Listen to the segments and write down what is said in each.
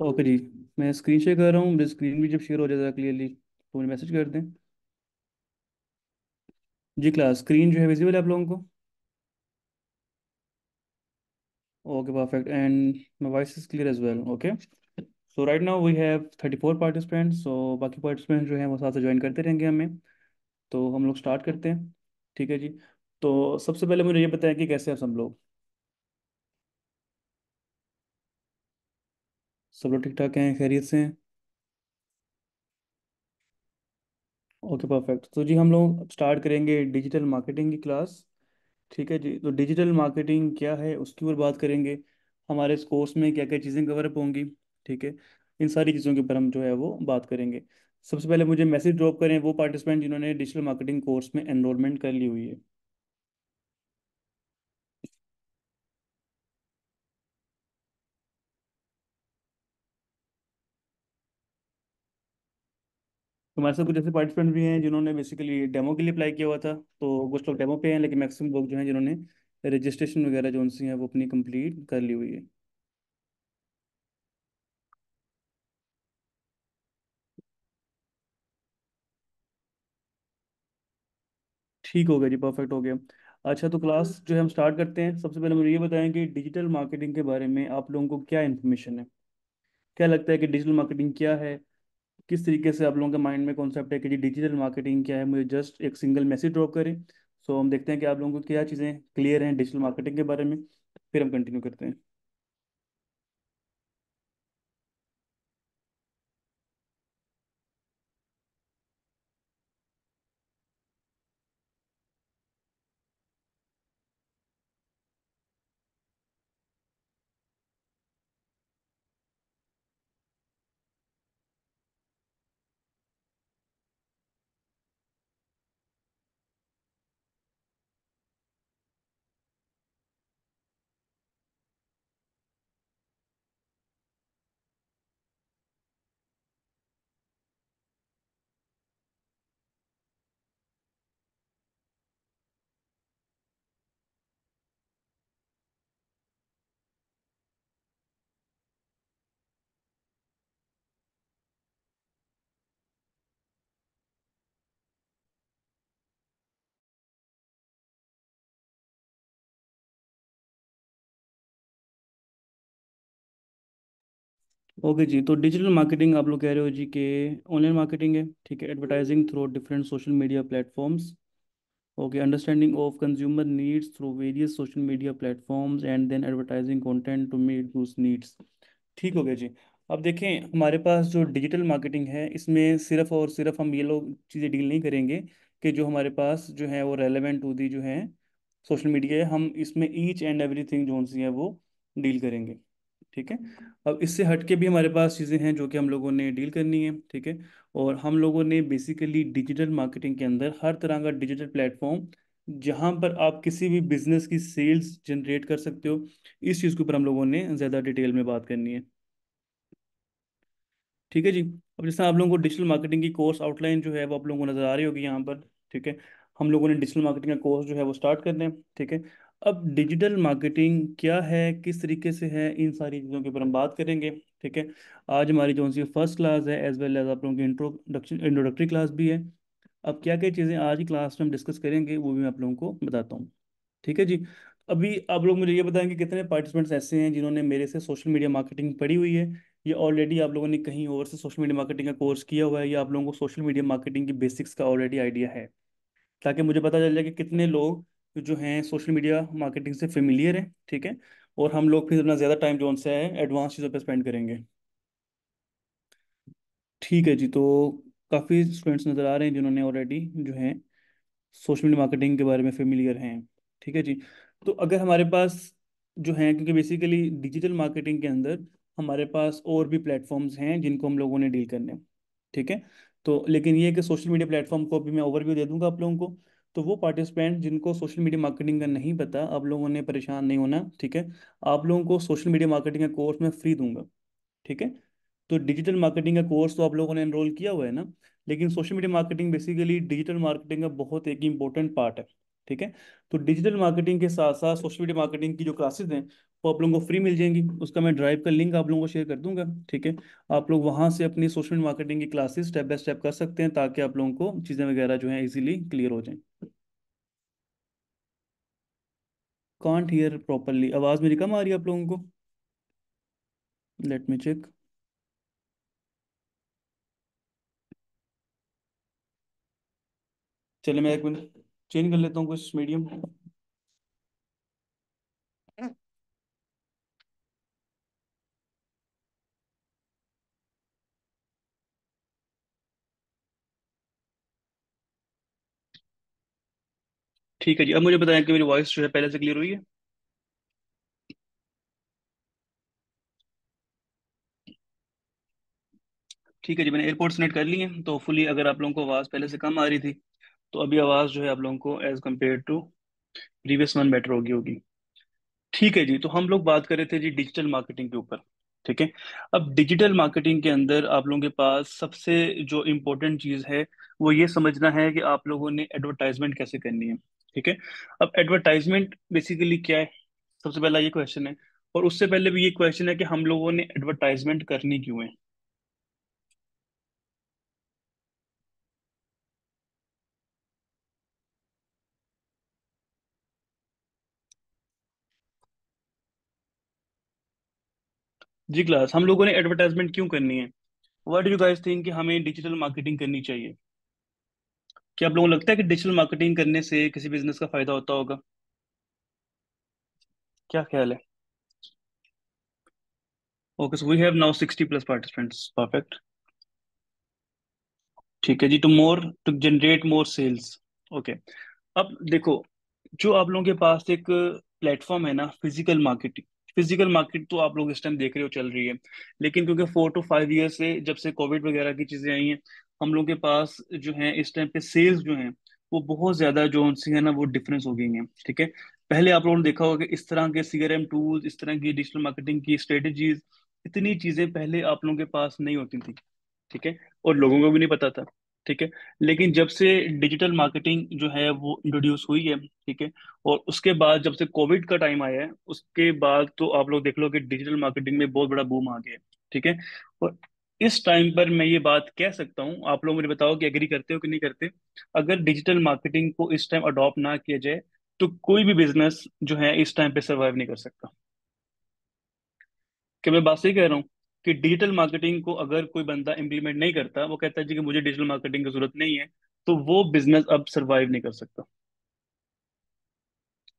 Okay जी। मैं screen share कर रहा हूँ मेरी स्क्रीन भी जब शेयर हो है क्लियरली तो मुझे मैसेज कर दें। जी क्लास स्क्रीन जो है विजिबल है आप लोगों को? Okay perfect and my voice is clear as well okay so right now we have thirty four participants so बाकी पार्टिसिपेंट जो हैं वो साथ से ज्वाइन करते रहेंगे हमें। तो हम लोग स्टार्ट करते हैं, ठीक है जी? तो सबसे पहले मुझे ये बताएँ कि कैसे हैं सब लोग? सब लोग ठीक ठाक हैं, खैरियत से हैं? Okay, perfect. तो जी हम लोग स्टार्ट करेंगे डिजिटल मार्केटिंग की क्लास। ठीक है जी तो डिजिटल मार्केटिंग क्या है उसके ऊपर बात करेंगे। हमारे इस कोर्स में क्या क्या चीज़ें कवर अप होंगी, ठीक है? इन सारी चीज़ों के ऊपर हम जो है वो बात करेंगे। सबसे पहले मुझे मैसेज ड्रॉप करें वो पार्टिसिपेंट जिन्होंने डिजिटल मार्केटिंग कोर्स में एनरोलमेंट कर ली हुई है। हमारे साथ कुछ ऐसे पार्टिसिपेंट भी हैं जिन्होंने बेसिकली डेमो के लिए अप्लाई किया हुआ था तो कुछ लोग डेमो पे हैं, लेकिन मैक्सिमम लोग जो हैं जिन्होंने रजिस्ट्रेशन वगैरह जो उनसे हैं, वो अपनी कंप्लीट कर ली हुई है। ठीक हो गया जी परफेक्ट हो गया। अच्छा तो क्लास जो है हम स्टार्ट करते हैं। सबसे पहले मुझे ये बताएँ कि डिजिटल मार्केटिंग के बारे में आप लोगों को क्या इन्फॉर्मेशन है? क्या लगता है कि डिजिटल मार्केटिंग क्या है? किस तरीके से आप लोगों के माइंड में कॉन्सेप्ट है कि जी डिजिटल मार्केटिंग क्या है? मुझे जस्ट एक सिंगल मैसेज ड्रॉप करें। सो हम देखते हैं कि आप लोगों को क्या चीज़ें क्लियर हैं डिजिटल मार्केटिंग के बारे में। फिर हम कंटिन्यू करते हैं। ओके जी तो डिजिटल मार्केटिंग आप लोग कह रहे हो जी कि ऑनलाइन मार्केटिंग है ठीक है advertising through different social media platforms Okay, understanding of consumer needs through various social media platforms and then advertising content to meet those needs. ठीक हो गया जी। अब देखें हमारे पास जो डिजिटल मार्केटिंग है इसमें सिर्फ़ और सिर्फ़ हम ये लोग चीज़ें डील नहीं करेंगे कि जो हमारे पास जो है वो रेलेवेंट होती जो है सोशल मीडिया है हम इसमें ईच एंड एवरीथिंग जो सी है वो डील करेंगे। ठीक है? अब इससे हट के भी हमारे पास चीज़ें हैं जो कि हम लोगों ने डील करनी है, ठीक है? और हम लोगों ने बेसिकली डिजिटल मार्केटिंग के अंदर हर तरह का डिजिटल प्लेटफॉर्म जहाँ पर आप किसी भी बिज़नेस की सेल्स जनरेट कर सकते हो, इस चीज़ के ऊपर हम लोगों ने ज़्यादा डिटेल में बात करनी है। ठीक है जी? अब जैसे आप लोगों को डिजिटल मार्केटिंग की कोर्स आउटलाइन जो है वो आप लोगों को नज़र आ रही होगी यहाँ पर, ठीक है? हम लोगों ने डिजिटल मार्केटिंग का कोर्स जो है वो स्टार्ट कर दें ठीक है? अब डिजिटल मार्केटिंग क्या है, किस तरीके से है, इन सारी चीज़ों के ऊपर हम बात करेंगे, ठीक है? आज हमारी जो सी फ़र्स्ट क्लास है एज वेल एज आप लोगों की इंट्रोडक्शन इंट्रोडक्टरी क्लास भी है। अब क्या क्या चीज़ें आज की क्लास में हम डिस्कस करेंगे, वो भी मैं आप लोगों को बताता हूँ, ठीक है जी? अभी आप लोग मुझे ये बताएँगे कितने पार्टिसिपेंट्स ऐसे हैं जिन्होंने मेरे से सोशल मीडिया मार्केटिंग पढ़ी हुई है, या ऑलरेडी आप लोगों ने कहीं और से सोशल मीडिया मार्केटिंग का कोर्स किया हुआ है, या आप लोगों को सोशल मीडिया मार्केटिंग की बेसिक्स का ऑलरेडी आइडिया है? ताकि मुझे पता चल जाए कि कितने लोग जो हैं सोशल मीडिया मार्केटिंग से फेमिलियर हैं, ठीक है? और हम लोग फिर अपना ज़्यादा टाइम जो उनसे है एडवांस चीज़ों पर स्पेंड करेंगे। ठीक है जी तो काफ़ी स्टूडेंट्स नज़र आ रहे हैं जिन्होंने ऑलरेडी जो है सोशल मीडिया मार्केटिंग के बारे में फेमिलियर हैं, ठीक है जी? तो अगर हमारे पास जो हैं, क्योंकि बेसिकली डिजिटल मार्केटिंग के अंदर हमारे पास और भी प्लेटफॉर्म्स हैं जिनको हम लोगों ने डील करने, ठीक है? तो लेकिन ये कि सोशल मीडिया प्लेटफॉर्म को अभी मैं ओवरव्यू दे दूँगा आप लोगों को। तो वो पार्टिसिपेंट जिनको सोशल मीडिया मार्केटिंग का नहीं पता, आप लोगों ने परेशान नहीं होना, ठीक है? आप लोगों को सोशल मीडिया मार्केटिंग का कोर्स मैं फ्री दूँगा, ठीक है? तो डिजिटल मार्केटिंग का कोर्स तो आप लोगों ने एनरोल किया हुआ है ना, लेकिन social media marketing basically digital marketing का बहुत एक इंपॉर्टेंट पार्ट है, ठीक है? तो डिजिटल मार्केटिंग के साथ साथ सोशल मीडिया मार्केटिंग की जो क्लासेज हैं वो आप लोगों को फ्री मिल जाएँगी। उसका मैं ड्राइव का लिंक आप लोगों को शेयर कर दूँगा, ठीक है? आप लोग वहाँ से अपनी सोशल मार्केटिंग की क्लासेस स्टेप बाय स्टेप कर सकते हैं ताकि आप लोगों को चीज़ें वगैरह जो हैं इजीली क्लियर हो जाएँ। कांट हियर प्रॉपरली आवाज़ मेरी कम आ रही है आप लोगों को? लेट मी चेक चलिए मैं एक मिनट चेंज कर लेता हूँ कुछ मीडियम ठीक है जी। अब मुझे बताएँ कि मेरी वॉइस जो है पहले से क्लियर हुई है? ठीक है जी, मैंने एयरपोर्ट कनेक्ट कर लिए तो फुली अगर आप लोगों को आवाज़ पहले से कम आ रही थी तो अभी आवाज़ जो है आप लोगों को as compare to previous one better होगी होगी। ठीक है जी तो हम लोग बात कर रहे थे जी डिजिटल मार्केटिंग के ऊपर। ठीक है? अब डिजिटल मार्केटिंग के अंदर आप लोगों के पास सबसे जो इम्पोर्टेंट चीज़ है, वो ये समझना है कि आप लोगों ने एडवर्टाइजमेंट कैसे करनी है, ठीक है? अब एडवर्टाइजमेंट बेसिकली क्या है? सबसे पहला ये क्वेश्चन है और उससे पहले भी ये क्वेश्चन है कि हम लोगों ने एडवर्टाइजमेंट करनी क्यों है? जी क्लास हम लोगों ने एडवर्टाइजमेंट क्यों करनी है? What do you guys think कि हमें डिजिटल मार्केटिंग करनी चाहिए? क्या आप लोगों को लगता है कि डिजिटल मार्केटिंग करने से किसी बिज़नेस का फ़ायदा होता होगा? क्या ख्याल है? Okay so we have now sixty plus participants perfect ठीक है जी to more to generate more sales okay अब देखो, जो आप लोगों के पास एक प्लेटफॉर्म है ना फ़िज़िकल मार्केटिंग फ़िज़िकल मार्केट तो आप लोग इस टाइम देख रहे हो, चल रही है। लेकिन क्योंकि फोर टू फाइव ईयर से जब से कोविड वगैरह की चीज़ें आई हैं, हम लोग के पास जो है, इस टाइम पे सेल्स जो हैं, वो बहुत ज़्यादा जो उनसी है ना, वो डिफरेंस हो गई हैं, ठीक है? पहले आप लोगों ने देखा होगा कि इस तरह के सीआरएम टूल्स इस तरह की डिजिटल मार्केटिंग की स्ट्रेटेजीज इतनी चीज़ें पहले आप लोगों के पास नहीं होती थी, ठीक है? और लोगों को भी नहीं पता था। ठीक है? लेकिन जब से डिजिटल मार्केटिंग जो है वो इंट्रोड्यूस हुई है, ठीक है? और उसके बाद जब से कोविड का टाइम आया है, उसके बाद तो आप लोग देख लो कि डिजिटल मार्केटिंग में बहुत बड़ा बूम आ गया है, ठीक है? और इस टाइम पर मैं ये बात कह सकता हूँ, आप लोग मुझे बताओ कि एग्री करते हो कि नहीं करते? अगर डिजिटल मार्केटिंग को इस टाइम अडॉप्ट ना किया जाए तो कोई भी बिज़नेस जो है इस टाइम पे सर्वाइव नहीं कर सकता। क्या मैं बात सही कह रहा हूँ? कि डिजिटल मार्केटिंग को अगर कोई बंदा इम्प्लीमेंट नहीं करता, वो कहता है जी कि मुझे डिजिटल मार्केटिंग की ज़रूरत नहीं है तो वो बिज़नेस अब सरवाइव नहीं कर सकता।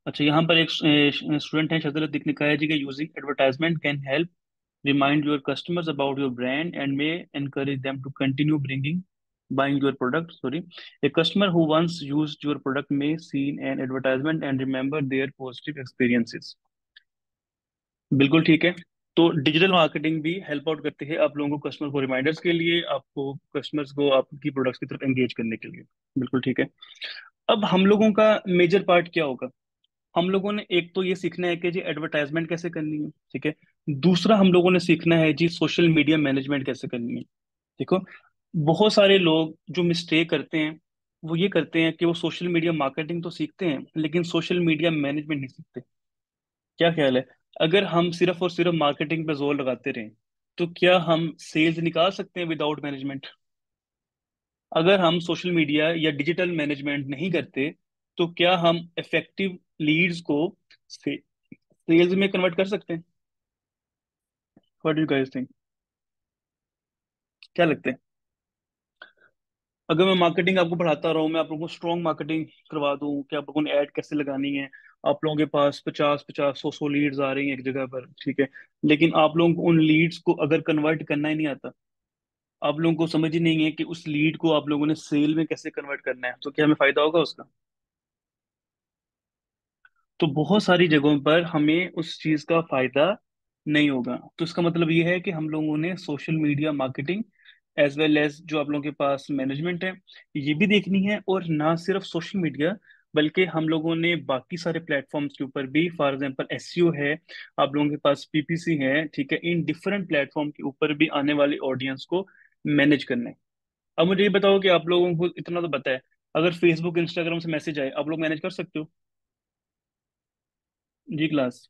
अच्छा यहाँ पर एक स्टूडेंट है शजरत दिख लिखा है जी कि using advertisement can help remind your customers about your brand and may encourage them to continue bringing buying your product, sorry. A customer who once used your product may seen an advertisement and remember their positive experiences बिल्कुल ठीक है। तो digital marketing भी help out करती है आप लोगों को कस्टमर को रिमाइंडर्स के लिए, आपको कस्टमर्स को आपकी प्रोडक्ट्स की तरफ़ एंगेज करने के लिए। बिल्कुल ठीक है। अब हम लोगों का मेजर पार्ट क्या होगा? हम लोगों ने एक तो ये सीखना है कि जी एडवर्टाइजमेंट कैसे करनी है, ठीक है? दूसरा हम लोगों ने सीखना है जी सोशल मीडिया मैनेजमेंट कैसे करनी है देखो बहुत सारे लोग जो मिस्टेक करते हैं, वो ये करते हैं कि वो सोशल मीडिया मार्केटिंग तो सीखते हैं, लेकिन सोशल मीडिया मैनेजमेंट नहीं सीखते। क्या ख्याल है? अगर हम सिर्फ़ और सिर्फ़ मार्केटिंग पे ज़ोर लगाते रहें तो क्या हम सेल्स निकाल सकते हैं विदाउट मैनेजमेंट अगर हम सोशल मीडिया या डिजिटल मैनेजमेंट नहीं करते तो क्या हम इफ़ेक्टिव लीड्स को से, सेल्स में कन्वर्ट कर सकते हैं? व्हाट डू गाइस थिंक क्या लगते हैं? अगर मैं मार्केटिंग आपको पढ़ाता रहा हूँ मैं आप लोगों को स्ट्रॉन्ग मार्केटिंग करवा दूँ कि आप लोगों ने ऐड कैसे लगानी है आप लोगों के पास पचास पचास, सौ सौ लीड्स आ रही हैं एक जगह पर, ठीक है? लेकिन आप लोगों को उन लीड्स को अगर कन्वर्ट करना ही नहीं आता, आप लोगों को समझ ही नहीं है कि उस लीड को आप लोगों ने सेल में कैसे कन्वर्ट करना है तो क्या हमें फ़ायदा होगा उसका? तो बहुत सारी जगहों पर हमें उस चीज़ का फ़ायदा नहीं होगा। तो इसका मतलब ये है कि हम लोगों ने social media marketing as well as जो आप लोगों के पास मैनेजमेंट है, ये भी देखनी है और ना सिर्फ़ सोशल मीडिया बल्कि हम लोगों ने बाकी सारे प्लेटफॉर्म्स के ऊपर भी फॉर एग्जांपल एसईओ है, आप लोगों के पास पीपीसी है, ठीक है, इन डिफरेंट प्लेटफॉर्म के ऊपर भी आने वाली ऑडियंस को मैनेज करना है। अब मुझे ये बताओ कि आप लोगों को इतना तो है, अगर फेसबुक इंस्टाग्राम से मैसेज आए, आप लोग मैनेज कर सकते हो? जी क्लास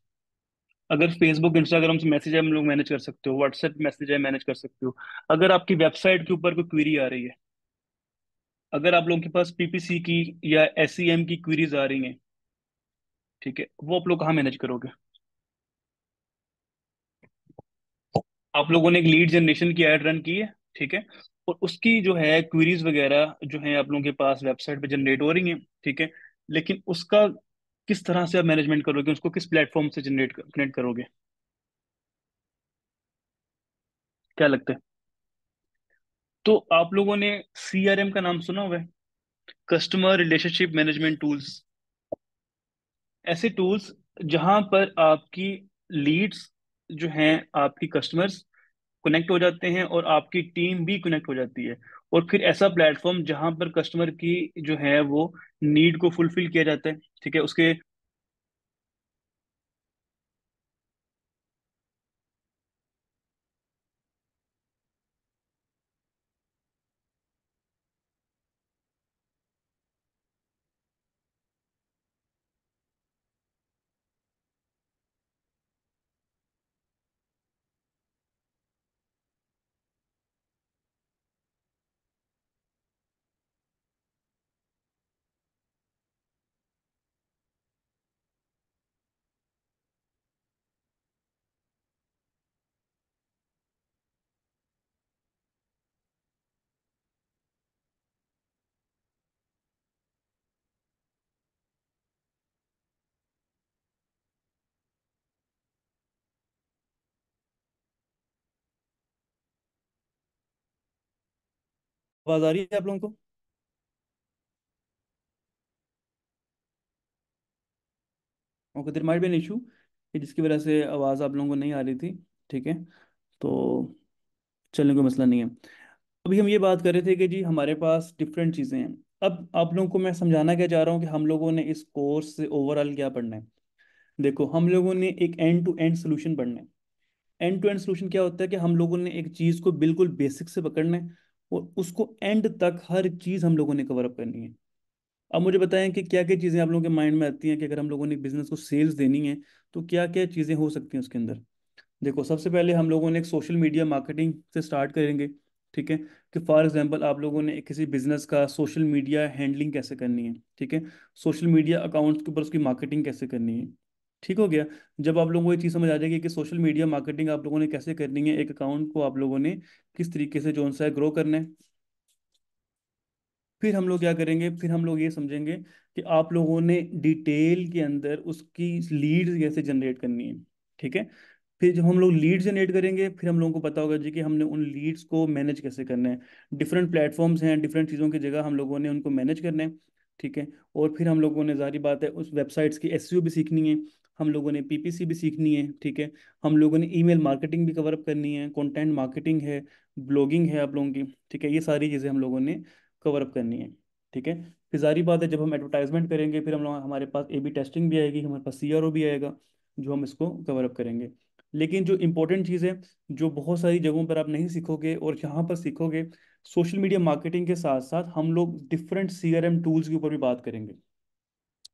अगर फेसबुक इंस्टाग्राम से मैसेज है हम लोग मैनेज कर सकते हो व्हाट्सएप मैसेज है मैनेज कर सकते हो। अगर आपकी वेबसाइट के ऊपर कोई क्वेरी आ रही है अगर आप लोगों के पास पीपीसी की या एसईएम की क्वेरीज आ रही हैं, ठीक है, वो आप लोग कहाँ मैनेज करोगे? आप लोगों ने एक लीड जनरेशन की एड रन की है, ठीक है, और उसकी जो है क्वेरीज वगैरह जो है आप लोगों के पास वेबसाइट पे जनरेट हो रही हैं, ठीक है, लेकिन उसका किस तरह से आप मैनेजमेंट करोगे, उसको किस प्लेटफॉर्म से जनरेट कनेक्ट करोगे? क्या लगता है? तो आप लोगों ने सीआरएम का नाम सुना हुआ है कस्टमर रिलेशनशिप मैनेजमेंट टूल्स ऐसे टूल्स जहाँ पर आपकी लीड्स जो हैं, आपकी कस्टमर्स कनेक्ट हो जाते हैं और आपकी टीम भी कनेक्ट हो जाती है। और फिर ऐसा प्लेटफॉर्म जहाँ पर कस्टमर की जो है वो नीड को फुलफिल किया जाता है, ठीक है? उसके आवाज़ आ रही है आप लोगों को okay there might be an issue जिसकी वजह से आवाज़ आप लोगों को नहीं आ रही थी, ठीक है? तो चलने कोई मसला नहीं है। अभी हम ये बात कर रहे थे कि जी हमारे पास डिफरेंट चीज़ें हैं। अब आप लोगों को मैं समझाना क्या चाह रहा हूँ कि हम लोगों ने इस कोर्स से ओवरऑल क्या पढ़ना है? देखो, हम लोगों ने एक एंड टू एंड सोल्यूशन पढ़ना है। एंड टू एंड सोल्यूशन क्या होता है कि हम लोगों ने एक चीज़ को बिल्कुल बेसिक से पकड़ना है उसको एंड तक हर चीज़ हम लोगों ने कवर अप करनी है। अब मुझे बताएँ कि क्या क्या चीज़ें आप लोगों के माइंड में आती हैं कि अगर हम लोगों ने बिज़नेस को सेल्स देनी है तो क्या क्या चीज़ें हो सकती हैं उसके अंदर? देखो, सबसे पहले हम लोगों ने एक सोशल मीडिया मार्केटिंग से स्टार्ट करेंगे, ठीक है? कि फॉर एग्जांपल आप लोगों ने किसी बिज़नेस का सोशल मीडिया हैंडलिंग कैसे करनी है, ठीक है? सोशल मीडिया अकाउंट्स के ऊपर उसकी मार्केटिंग कैसे करनी है? ठीक हो गया। जब आप लोगों को ये चीज़ समझ आ जाएगी कि सोशल मीडिया मार्केटिंग आप लोगों ने कैसे करनी है, एक अकाउंट को आप लोगों ने किस तरीके से जो सा है ग्रो करना है। फिर हम लोग क्या करेंगे? फिर हम लोग ये समझेंगे कि आप लोगों ने डिटेल के अंदर उसकी लीड्स कैसे जनरेट करनी है, ठीक है? फिर जब हम लोग लीड जनरेट करेंगे, फिर हम लोगों को पता होगा जी कि हमने उन लीड्स को मैनेज कैसे करना है। डिफरेंट प्लेटफॉर्म्स हैं, डिफरेंट चीज़ों की जगह हम लोगों ने उनको मैनेज करना है, ठीक है? और फिर हम लोगों ने जारी बात है उस वेबसाइट्स की एसईओ भी सीखनी है हम लोगों ने पीपीसी भी सीखनी है, ठीक है? हम लोगों ने ईमेल मार्केटिंग भी कवर अप करनी है, कंटेंट मार्केटिंग है, ब्लॉगिंग है आप लोगों की, ठीक है? ये सारी चीज़ें हम लोगों ने कवर अप करनी है, ठीक है? फिर जारी बात है, जब हम एडवर्टाइजमेंट करेंगे, फिर हम लोग, हमारे पास ए बी टेस्टिंग भी आएगी, हमारे पास सी आर ओ भी आएगा, जो हम इसको कवर अप करेंगे। लेकिन जो इंपॉर्टेंट चीज़ है, जो बहुत सारी जगहों पर आप नहीं सीखोगे और जहाँ पर सीखोगे सोशल मीडिया मार्केटिंग के साथ साथ हम लोग different C R M tools के ऊपर भी बात करेंगे,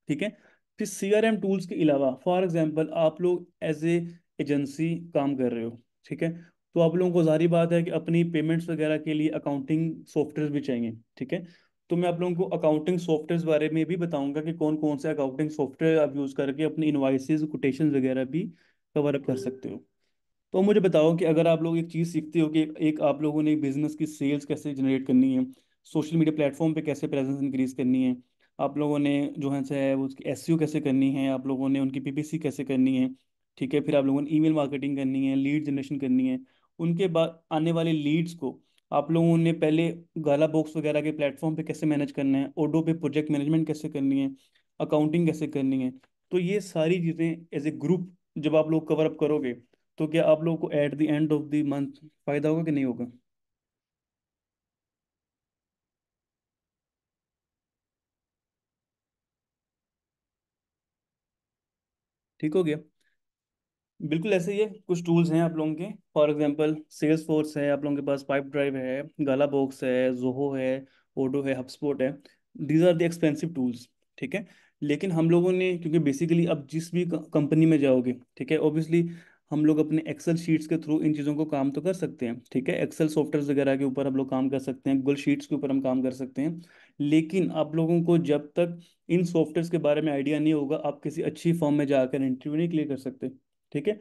ठीक है? फिर सी आर एम टूल्स के अलावा फॉर एग्ज़ाम्पल आप लोग एज ए एजेंसी काम कर रहे हो, ठीक है? तो आप लोगों को जारी बात है कि अपनी पेमेंट्स वगैरह के लिए अकाउंटिंग सॉफ्टवेयर भी चाहिए, ठीक है? तो मैं आप लोगों को अकाउंटिंग सॉफ्टवेयर बारे में भी बताऊँगा कि कौन कौन से अकाउंटिंग सॉफ्टवेयर आप यूज़ करके अपनी इन्वाइसेस कोटेशन वगैरह भी कवर अप कर सकते हो। तो मुझे बताओ कि अगर आप लोग एक चीज़ सीखते हो कि एक आप लोगों ने बिज़नेस की सेल्स कैसे जनरेट करनी है सोशल मीडिया प्लेटफॉर्म पे कैसे प्रेजेंस इंक्रीज करनी है आप लोगों ने जो है से उसकी एस कैसे करनी है, आप लोगों ने उनकी पीपीसी कैसे करनी है, ठीक है, फिर आप लोगों ने ईमेल मार्केटिंग करनी है, लीड जनरेशन करनी है, उनके बाद आने वाले लीड्स को आप लोगों ने पहले गाला बॉक्स वगैरह के प्लेटफॉर्म पे कैसे मैनेज करना है ओडो पे प्रोजेक्ट मैनेजमेंट कैसे करनी है, अकाउंटिंग कैसे करनी है तो ये सारी चीज़ें एज ए ग्रुप जब आप लोग कवर अप करोगे तो क्या आप लोगों को at the end of the month फ़ायदा होगा कि नहीं होगा? ठीक हो गया। बिल्कुल ऐसे ही है, कुछ टूल्स हैं आप लोगों के। फॉर एग्जांपल सेल्स फोर्स है, आप लोगों के पास पाइप ड्राइव है गाला बॉक्स है जोहो है ओडो है हबस्पोर्ट है। These are the expensive tools ठीक है? लेकिन हम लोगों ने, क्योंकि बेसिकली अब जिस भी कंपनी में जाओगे, ठीक है? ऑब्वियसली हम लोग अपने एक्सेल शीट्स के थ्रू इन चीज़ों को काम तो कर सकते हैं, ठीक है? एक्सेल सॉफ्टवेयर वगैरह के ऊपर हम लोग काम कर सकते हैं गूगल शीट्स के ऊपर हम काम कर सकते हैं, लेकिन आप लोगों को जब तक इन सॉफ्टवेयर के बारे में आइडिया नहीं होगा, आप किसी अच्छी फॉर्म में जाकर इंटरव्यू नहीं क्लियर कर सकते, ठीक है?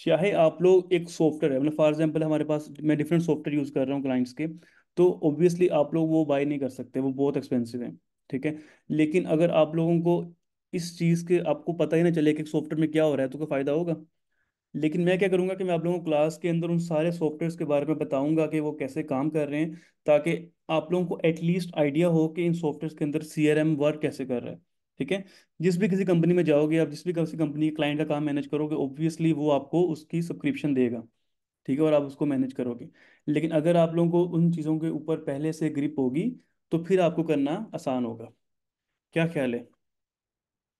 चाहे आप लोग एक सॉफ्टवेयर है मतलब फॉर एग्जांपल हमारे पास, मैं डिफरेंट सॉफ्टवेयर यूज़ कर रहा हूँ क्लाइंट्स के तो ऑब्वियसली आप लोग वो बाय नहीं कर सकते, वो बहुत एक्सपेंसिव है, ठीक है? लेकिन अगर आप लोगों को इस चीज़ के, आपको पता ही ना चले कि सॉफ्टवेयर में क्या हो रहा है तो क्या फ़ायदा होगा? लेकिन मैं क्या करूँगा कि मैं आप लोगों को क्लास के अंदर उन सारे सॉफ्टवेयर के बारे में बताऊँगा कि वो कैसे काम कर रहे हैं, ताकि आप लोगों को एटलीस्ट आइडिया हो कि इन सॉफ्टवेयर्स के अंदर सीआरएम वर्क कैसे कर रहा है, ठीक है? जिस भी किसी कंपनी में जाओगे, आप जिस भी किसी कंपनी के क्लाइंट का काम मैनेज करोगे ऑब्वियसली वो आपको उसकी सब्सक्रिप्शन देगा, ठीक है? और आप उसको मैनेज करोगे। लेकिन अगर आप लोगों को उन चीज़ों के ऊपर पहले से ग्रिप होगी तो फिर आपको करना आसान होगा। क्या ख्याल है?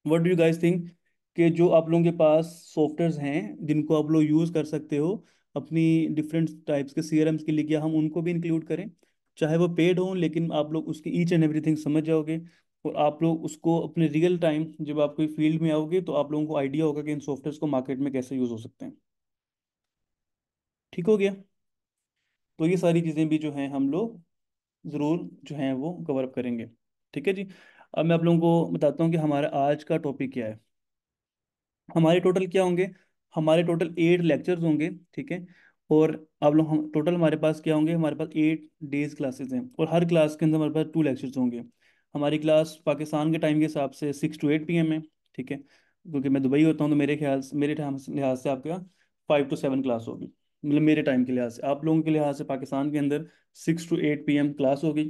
What do you guys think कि जो आप लोगों के पास सॉफ्टवेयर्स हैं, जिनको आप लोग यूज़ कर सकते हो, अपनी डिफरेंट टाइप्स के सीआरएम्स के लिए क्या, हम उनको भी इंक्लूड करें। चाहे वो पेड हों, लेकिन आप लोग उसकी ईच एंड एवरीथिंग समझ जाओगे और आप लोग उसको अपने रियल टाइम जब आप कोई फ़ील्ड में आओगे तो आप लोगों को आइडिया होगा कि इन सॉफ्टवेयर्स को मार्केट में कैसे यूज़ हो सकते हैं। ठीक हो गया? तो ये सारी चीज़ें भी जो हैं, हम लोग ज़रूर जो हैं, वो कवर अप करेंगे। ठीक है जी? अब मैं आप लोगों को बताता हूँ कि हमारा आज का टॉपिक क्या है। हमारे टोटल क्या होंगे? हमारे टोटल एट लेक्चर्स होंगे, ठीक है? और आप लोग हम टोटल हमारे पास क्या होंगे? हमारे पास एट डेज़ क्लासेस हैं और हर क्लास के अंदर हमारे पास टू लेक्चर्स होंगे। हमारी क्लास पाकिस्तान के टाइम के हिसाब से six to eight P M है, ठीक है? क्योंकि मैं दुबई होता हूँ तो मेरे ख्याल से, मेरे लिहाज से आपका फाइव टू सेवन क्लास होगी। मतलब मेरे टाइम के लिहाज से। आप लोगों के लिहाज से पाकिस्तान के अंदर six to eight P M class होगी,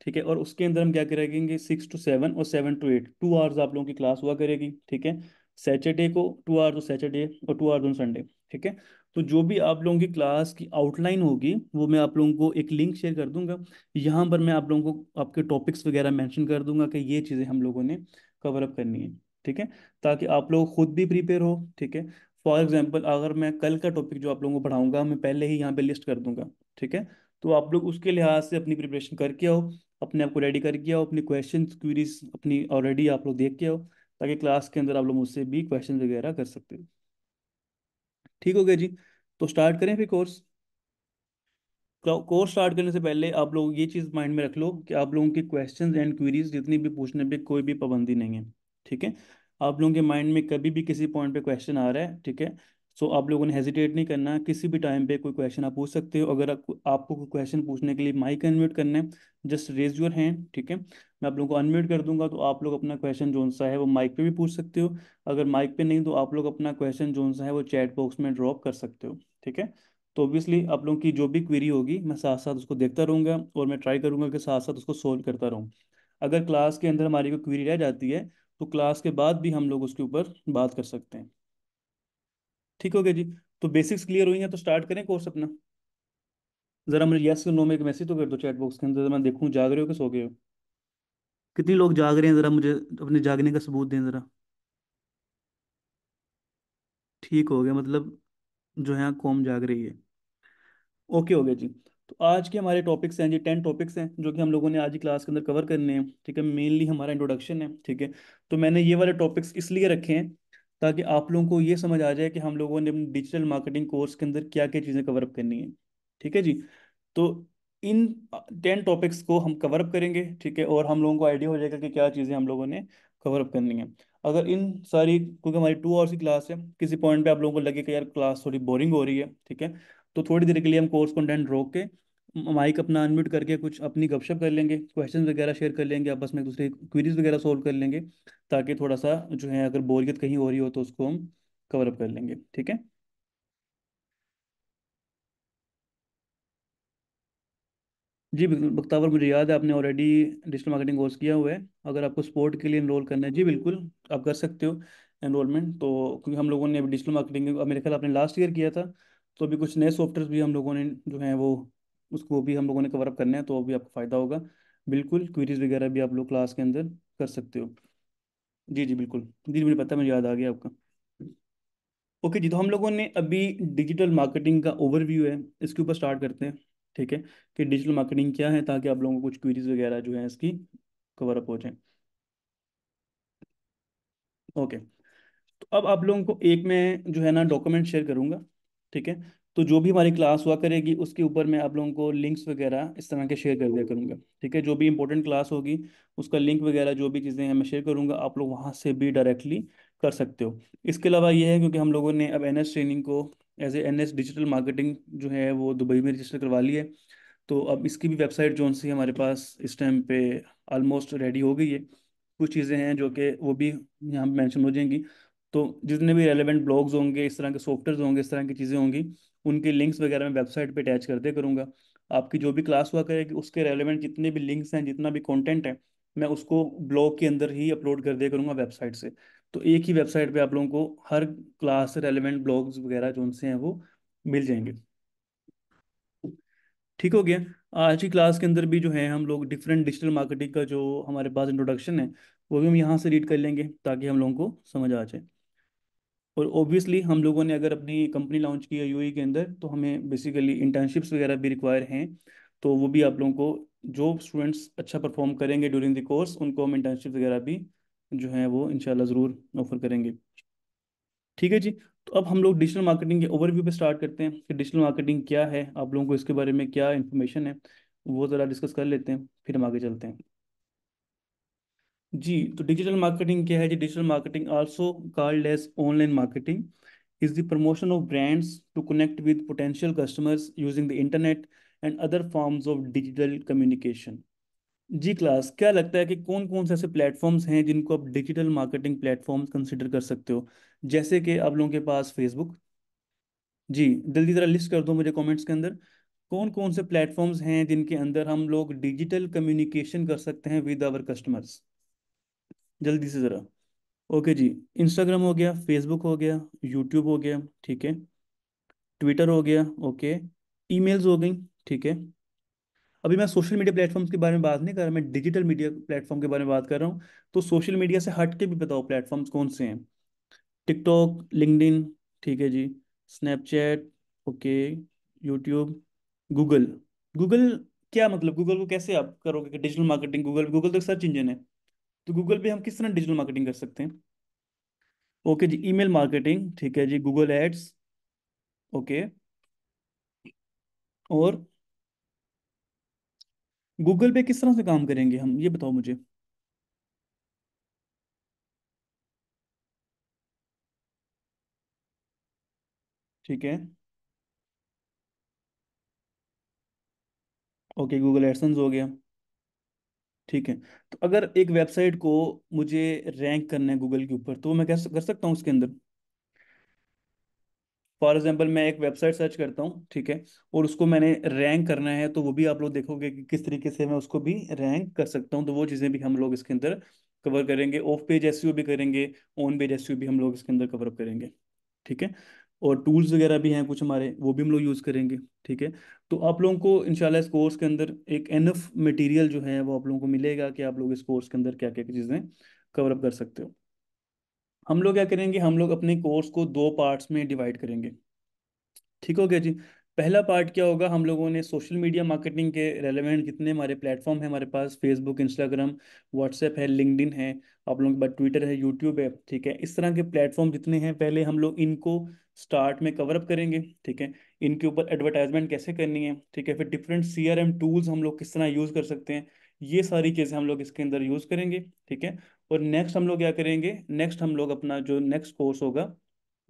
ठीक है? और उसके अंदर हम क्या करेंगे? सिक्स टू सेवन और seven to eight two hours आप लोगों की क्लास हुआ करेगी, ठीक है? सैटरडे को टू आवर्स ऑन सैटरडे और टू आवर्स ऑन संडे ठीक है? तो जो भी आप लोगों की क्लास की आउटलाइन होगी, वो मैं आप लोगों को एक लिंक शेयर कर दूँगा। यहाँ पर मैं आप लोगों को आपके टॉपिक्स वगैरह मेंशन कर दूँगा कि ये चीज़ें हम लोगों ने कवर अप करनी है, ठीक है? ताकि आप लोग खुद भी प्रिपेयर हो, ठीक है? फॉर एग्ज़ाम्पल अगर मैं कल का टॉपिक जो आप लोगों को पढ़ाऊँगा, मैं पहले ही यहाँ पे लिस्ट कर दूँगा, ठीक है? तो आप लोग उसके लिहाज से अपनी प्रिपरेशन करके आओ, अपने आप को रेडी करके आओ, अपनी क्वेश्चन क्वेरीज अपनी ऑलरेडी आप लोग देख के आओ। ताकि क्लास के अंदर आप लोग मुझसे भी क्वेश्चन वगैरह कर सकते हो। ठीक हो गया जी? तो स्टार्ट करें फिर कोर्स कोर्स स्टार्ट करने से पहले आप लोग ये चीज़ माइंड में रख लो कि आप लोगों के क्वेश्चंस एंड क्वेरीज जितनी भी पूछने पे कोई भी पाबंदी नहीं है। ठीक है? आप लोगों के माइंड में कभी भी किसी पॉइंट पे क्वेश्चन आ रहा है ठीक है? सो आप लोगों ने हेजिटेट नहीं करना किसी भी टाइम पे कोई क्वेश्चन आप पूछ सकते हो। अगर आप, आपको कोई क्वेश्चन पूछने के लिए माइक अनम्यूट करना है जस्ट रेज योर हैंड ठीक है? मैं आप लोगों को अनम्यूट कर दूँगा तो आप लोग अपना क्वेश्चन जोन सा है वो माइक पे भी पूछ सकते हो। अगर माइक पे नहीं तो आप लोग अपना क्वेश्चन जोन सा है वो चैट बॉक्स में ड्रॉप कर सकते हो, ठीक है? तो ऑब्वियसली आप लोगों की जो भी क्वेरी होगी, मैं साथ साथ उसको देखता रहूँगा और मैं ट्राई करूँगा कि साथ साथ उसको सोल्व करता रहूँ। अगर क्लास के अंदर हमारी कोई क्वेरी रह जाती है तो क्लास के बाद भी हम लोग उसके ऊपर बात कर सकते हैं। ठीक हो गया जी? तो बेसिक्स क्लियर हुई हैं तो स्टार्ट करें कोर्स अपना। ज़रा मुझे यस नो में एक मैसेज तो कर दो चैट बॉक्स के अंदर मैं देखूँ, जाग रहे हो कि सो गए हो? कितने लोग जाग रहे हैं ज़रा मुझे अपने जागने का सबूत दें ज़रा। ठीक हो गया मतलब जो है कौम जाग रही है। ओके, हो गया जी। तो आज के हमारे टॉपिक्स हैं जी टेन टॉपिक्स हैं, जो कि हम लोगों ने आज की क्लास के अंदर कवर करने हैं, ठीक है। मेनली हमारा इंट्रोडक्शन है, ठीक है। तो मैंने ये वाले टॉपिक्स इसलिए रखे हैं, ताकि आप लोगों को ये समझ आ जाए कि हम लोगों ने अपने डिजिटल मार्केटिंग कोर्स के अंदर क्या क्या चीज़ें कवर अप करनी है, ठीक है जी। तो इन टेन टॉपिक्स को हम कवर अप करेंगे, ठीक है? और हम लोगों को आइडिया हो जाएगा कि क्या चीज़ें हम लोगों ने कवर अप करनी है। अगर इन सारी, क्योंकि हमारी टू आवर्स की क्लास है, किसी पॉइंट पे आप लोगों को लगे कि यार क्लास थोड़ी बोरिंग हो रही है, ठीक है? तो थोड़ी देर के लिए हम कोर्स कंटेंट रोक के माइक अपना अनम्यूट करके कुछ अपनी गपशप कर लेंगे क्वेश्चंस वगैरह शेयर कर लेंगे, आपस में एक दूसरे क्वेरीज वगैरह सोल्व कर लेंगे, ताकि थोड़ा सा जो है अगर बोरियत कहीं हो रही हो तो उसको हम कवर अप कर लेंगे, ठीक है? जी, बिल्कुल, बख्तावर मुझे याद है, आपने ऑलरेडी डिजिटल मार्केटिंग कोर्स किया हुआ है, अगर आपको स्पोर्ट के लिए इनरोल करना है, जी, बिल्कुल, आप कर सकते हो एनरोलमेंट तो क्योंकि हम लोगों ने अभी डिजिटल मार्केटिंग मेरे ख्याल आपने लास्ट ईयर किया था तो अभी कुछ नए सॉफ्टवेयर भी हम लोगों ने, जो है, वो, उसको भी हम लोगों ने कवर अप करना है तो अभी आपको फ़ायदा होगा, बिल्कुल क्विरीज वगैरह भी आप लोग क्लास के अंदर कर सकते हो। जी जी, बिल्कुल, जी, मुझे पता है, मुझे याद आ गया आपका। ओके जी तो हम लोगों ने अभी डिजिटल मार्केटिंग का ओवरव्यू है, इसके ऊपर स्टार्ट करते हैं। ठीक है, कि डिजिटल मार्केटिंग क्या है ताकि आप लोगों को कुछ क्वेरीज वगैरह जो है इसकी कवर अप हो जाए। ओके तो अब आप लोगों को एक में जो है ना डॉक्यूमेंट शेयर करूँगा, ठीक है? तो जो भी हमारी क्लास हुआ करेगी, उसके ऊपर मैं आप लोगों को लिंक्स वगैरह इस तरह के शेयर कर दिया करूँगा। ठीक है? जो भी इंपॉर्टेंट क्लास होगी, उसका लिंक वगैरह, जो भी चीज़ें हैं, मैं शेयर करूँगा। आप लोग वहाँ से भी डायरेक्टली कर सकते हो। इसके अलावा ये है, क्योंकि हम लोगों ने अब एन एस ट्रेनिंग को as a an digital marketing जो है, वो दुबई में रजिस्टर करवा ली है। तो अब इसकी भी वेबसाइट जो सी हमारे पास इस टाइम पे ऑलमोस्ट रेडी हो गई है। कुछ चीज़ें हैं जो कि वो भी यहाँ मेंशन हो जाएँगी। तो जितने भी रेलेवेंट ब्लॉग्स होंगे, इस तरह के सॉफ्टवेयर होंगे, इस तरह की चीज़ें होंगी उनके लिंक्स वगैरह मैं वेबसाइट पे अटैच कर दे करूँगा। आपकी जो भी क्लास हुआ करेगी, उसके रेलिवेंट जितने भी लिंक्स हैं, जितना भी कंटेंट है, मैं उसको ब्लॉग के अंदर ही अपलोड कर दिया करूँगा वेबसाइट से। तो एक ही वेबसाइट पे आप लोगों को हर क्लास से रेलेवेंट ब्लॉग्स वगैरह जो उनसे हैं, वो मिल जाएँगे। ठीक हो गया। आज की क्लास के अंदर भी जो है, हम लोग डिफरेंट डिजिटल मार्केटिंग का जो हमारे पास इंट्रोडक्शन है, वो भी हम यहाँ से रीड कर लेंगे, ताकि हम लोगों को समझ आ जाए। और ऑब्वियसली हम लोगों ने अगर अपनी कंपनी लॉन्च की है यूएई के अंदर तो हमें बेसिकली इंटर्नशिप्स वगैरह भी रिक्वायर हैं। तो वो भी आप लोगों को, जो स्टूडेंट्स अच्छा परफॉर्म करेंगे ड्यूरिंग द कोर्स उनको हम इंटर्नशिप वगैरह भी जो है वो इंशाल्लाह ज़रूर ऑफ़र करेंगे। ठीक है जी तो अब हम लोग डिजिटल मार्केटिंग के ओवरव्यू पे स्टार्ट करते हैं। कि डिजिटल मार्केटिंग क्या है, आप लोगों को इसके बारे में क्या इन्फॉर्मेशन है, वो ज़रा डिस्कस कर लेते हैं, फिर हम आगे चलते हैं। जी तो डिजिटल मार्केटिंग क्या है जी? Digital marketing also called as online marketing is the promotion of brands to connect with potential customers using the internet and other forms of digital communication. जी क्लास क्या लगता है कि कौन कौन से ऐसे प्लेटफॉर्म्स हैं जिनको आप डिजिटल मार्केटिंग प्लेटफॉर्म्स कंसिडर कर सकते हो? जैसे कि आप लोगों के पास फेसबुक जी, जल्दी ज़रा लिस्ट कर दो मुझे कमेंट्स के अंदर। कौन कौन से प्लेटफॉर्म्स हैं जिनके अंदर हम लोग डिजिटल कम्युनिकेशन कर सकते हैं विद आवर कस्टमर्स जल्दी से ज़रा। ओके जी इंस्टाग्राम हो गया फेसबुक हो गया यूट्यूब हो गया, ठीक है। ट्विटर हो गया, ओके। ईमेल्स हो गई, ठीक है। अभी मैं सोशल मीडिया प्लेटफॉर्म्स के बारे में बात नहीं कर रहा, मैं डिजिटल मीडिया प्लेटफॉर्म के बारे में बात कर रहा हूँ। तो सोशल मीडिया से हट के भी बताओ प्लेटफॉर्म्स कौन से हैं। टिकटॉक लिंक्डइन ठीक है जी। Snapchat okay. YouTube Google Google क्या मतलब? गूगल को कैसे आप करोगे डिजिटल मार्केटिंग गूगल गूगल तो सर्च इंजन है। तो गूगल पे हम किस तरह डिजिटल मार्केटिंग कर सकते हैं? ओके जी ईमेल मार्केटिंग ठीक है जी गूगल एड्स ओके और गूगल पे किस तरह से काम करेंगे हम, ये बताओ मुझे। ठीक है। ओके गूगल एडसेंस हो गया। ठीक है। तो अगर एक वेबसाइट को मुझे रैंक करना है गूगल के ऊपर तो मैं कैसे कर सकता हूँ उसके अंदर। फॉर एग्ज़ाम्पल मैं एक वेबसाइट सर्च करता हूँ, ठीक है, और उसको मैंने रैंक करना है तो वो भी आप लोग देखोगे कि किस तरीके से मैं उसको भी रैंक कर सकता हूँ। तो वो चीज़ें भी हम लोग इसके अंदर कवर करेंगे, ऑफ़ पेज एसईओ भी करेंगे, ऑन पेज एसईओ भी हम लोग इसके अंदर कवर अप करेंगे, ठीक है। और टूल्स वगैरह भी हैं कुछ हमारे, वो भी हम लोग यूज़ करेंगे, ठीक है? तो आप लोगों को इंशाल्लाह इस कोर्स के अंदर एक एनफ मटेरियल जो है वो आप लोगों को मिलेगा कि आप लोग इस कोर्स के अंदर क्या क्या चीज़ें कवर अप कर सकते हो। हम लोग क्या करेंगे, हम लोग अपने कोर्स को दो पार्ट्स में डिवाइड करेंगे। ठीक हो गया जी? पहला पार्ट क्या होगा? हम लोगों ने सोशल मीडिया मार्केटिंग के रेलेवेंट जितने हमारे प्लेटफॉर्म है? हमारे पास फेसबुक इंस्टाग्राम व्हाट्सएप है लिंक्डइन है, आप लोगों के पास ट्विटर है यूट्यूब है, ठीक है? इस तरह के प्लेटफॉर्म जितने हैं, पहले हम लोग इनको स्टार्ट में कवरअप करेंगे, ठीक है? इनके ऊपर एडवर्टाइजमेंट कैसे करनी है, ठीक है? फिर डिफरेंट एम टूल्स हम लोग किस तरह यूज़ कर सकते हैं, ये सारी चीज़ें हम लोग इसके अंदर यूज़ करेंगे, ठीक है? और नेक्स्ट हम लोग क्या करेंगे? नेक्स्ट हम लोग अपना जो नेक्स्ट कोर्स होगा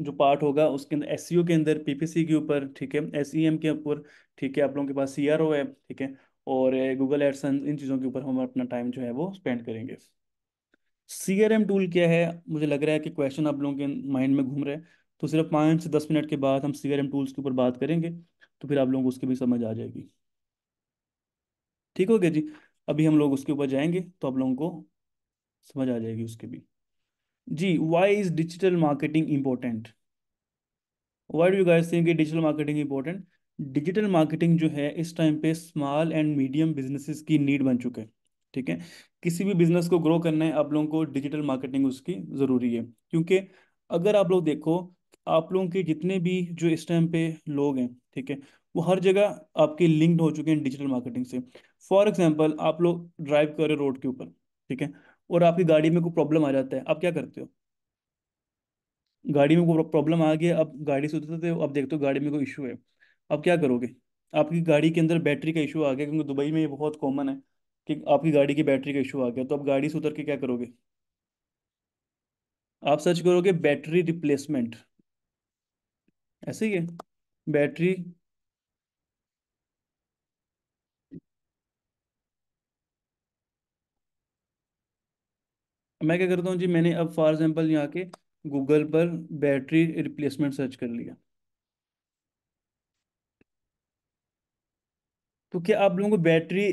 जो पार्ट होगा उसके अंदर एस के अंदर पीपीसी के ऊपर, ठीक है एसईएम के ऊपर, ठीक है, आप लोगों के पास सीआरओ है, ठीक है, और गूगल एडसन इन चीज़ों के ऊपर हम अपना टाइम जो है वो स्पेंड करेंगे। सीआरएम टूल क्या है? मुझे लग रहा है कि क्वेश्चन आप लोगों के माइंड में घूम रहे हैं तो सिर्फ़ पाँच से दस मिनट के बाद हम सीआरएम टूल्स के ऊपर बात करेंगे तो फिर आप लोगों को उसकी भी समझ आ जाएगी। ठीक हो गया जी? अभी हम लोग उसके ऊपर जाएँगे तो आप लोगों को समझ आ जाएगी उसके भी। जी why is digital marketing important why do you guys think digital marketing important digital marketing जो है, इस टाइम पे स्मॉल एंड मीडियम बिजनेसेस की नीड बन चुके हैं, ठीक है? किसी भी बिज़नेस को ग्रो करना है, आप लोगों को डिजिटल मार्केटिंग उसकी ज़रूरी है। क्योंकि अगर आप लोग देखो, आप लोगों के जितने भी जो इस टाइम पे लोग हैं, ठीक है, वो हर जगह आपके लिंक्ड हो चुके हैं डिजिटल मार्केटिंग से। फॉर एग्ज़ाम्पल आप लोग ड्राइव कर रहे रोड के ऊपर, ठीक है? और आपकी गाड़ी में कोई प्रॉब्लम आ जाता है, आप क्या करते हो? गाड़ी में कोई प्रॉब्लम आ गया अब गाड़ी से उतरते हो अब देखते हो गाड़ी में कोई इशू है अब क्या करोगे? आपकी गाड़ी के अंदर बैटरी का इशू आ गया, क्योंकि दुबई में ये बहुत कॉमन है कि आपकी गाड़ी की बैटरी का इशू आ गया तो आप गाड़ी से उतर के क्या करोगे? आप सर्च करोगे बैटरी रिप्लेसमेंट ऐसे ही है? बैटरी मैं क्या करता हूँ जी, मैंने अब फॉर एग्ज़ाम्पल यहाँ के गूगल पर बैटरी रिप्लेसमेंट सर्च कर लिया। तो क्या आप लोगों को बैटरी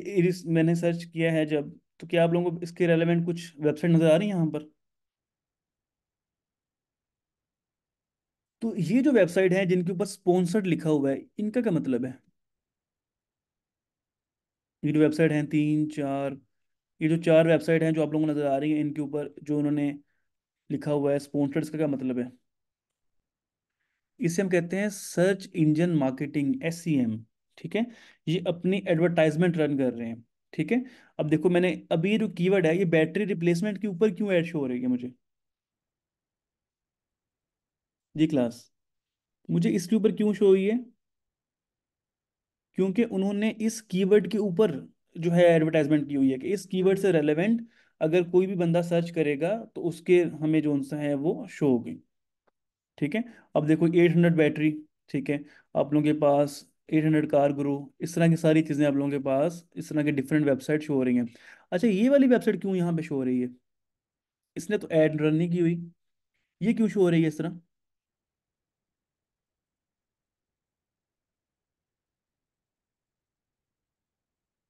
मैंने सर्च किया है जब तो क्या आप लोगों को इसके रेलेवेंट कुछ वेबसाइट नज़र आ रही है यहाँ पर? तो ये जो वेबसाइट है जिनके ऊपर स्पॉन्सर्ड लिखा हुआ है, इनका क्या मतलब है? ये जो वेबसाइट है, तीन, चार ये जो चार वेबसाइट हैं जो आप लोगों को नज़र आ रही हैं, इनके ऊपर जो उन्होंने लिखा हुआ है स्पॉन्सर्ड इसका क्या मतलब है? इसे हम कहते हैं सर्च इंजन मार्केटिंग एस ठीक है? ये अपनी एडवर्टाइजमेंट रन कर रहे हैं, ठीक है? अब देखो, मैंने अभी जो कीवर्ड है, ये बैटरी रिप्लेसमेंट के ऊपर क्यों ऐड शो हो रही है मुझे? जी क्लास मुझे इसके ऊपर क्यों शो हुई है? क्योंकि उन्होंने इस कीवर्ड के ऊपर जो है एडवर्टाइजमेंट की हुई है कि इस कीवर्ड से रेलेवेंट अगर कोई भी बंदा सर्च करेगा तो उसके हमें जो सा है वो शो होगी ठीक है? अब देखो एट हंड्रेड बैटरी ठीक है? आप लोगों के पास एट हंड्रेड कार गुरु इस तरह की सारी चीज़ें आप लोगों के पास, इस तरह के डिफरेंट वेबसाइट शो हो रही हैं। अच्छा ये वाली वेबसाइट क्यों यहाँ पे शो हो रही है? इसने तो ऐड रन नहीं की हुई। ये क्यों शो हो रही है इस तरह?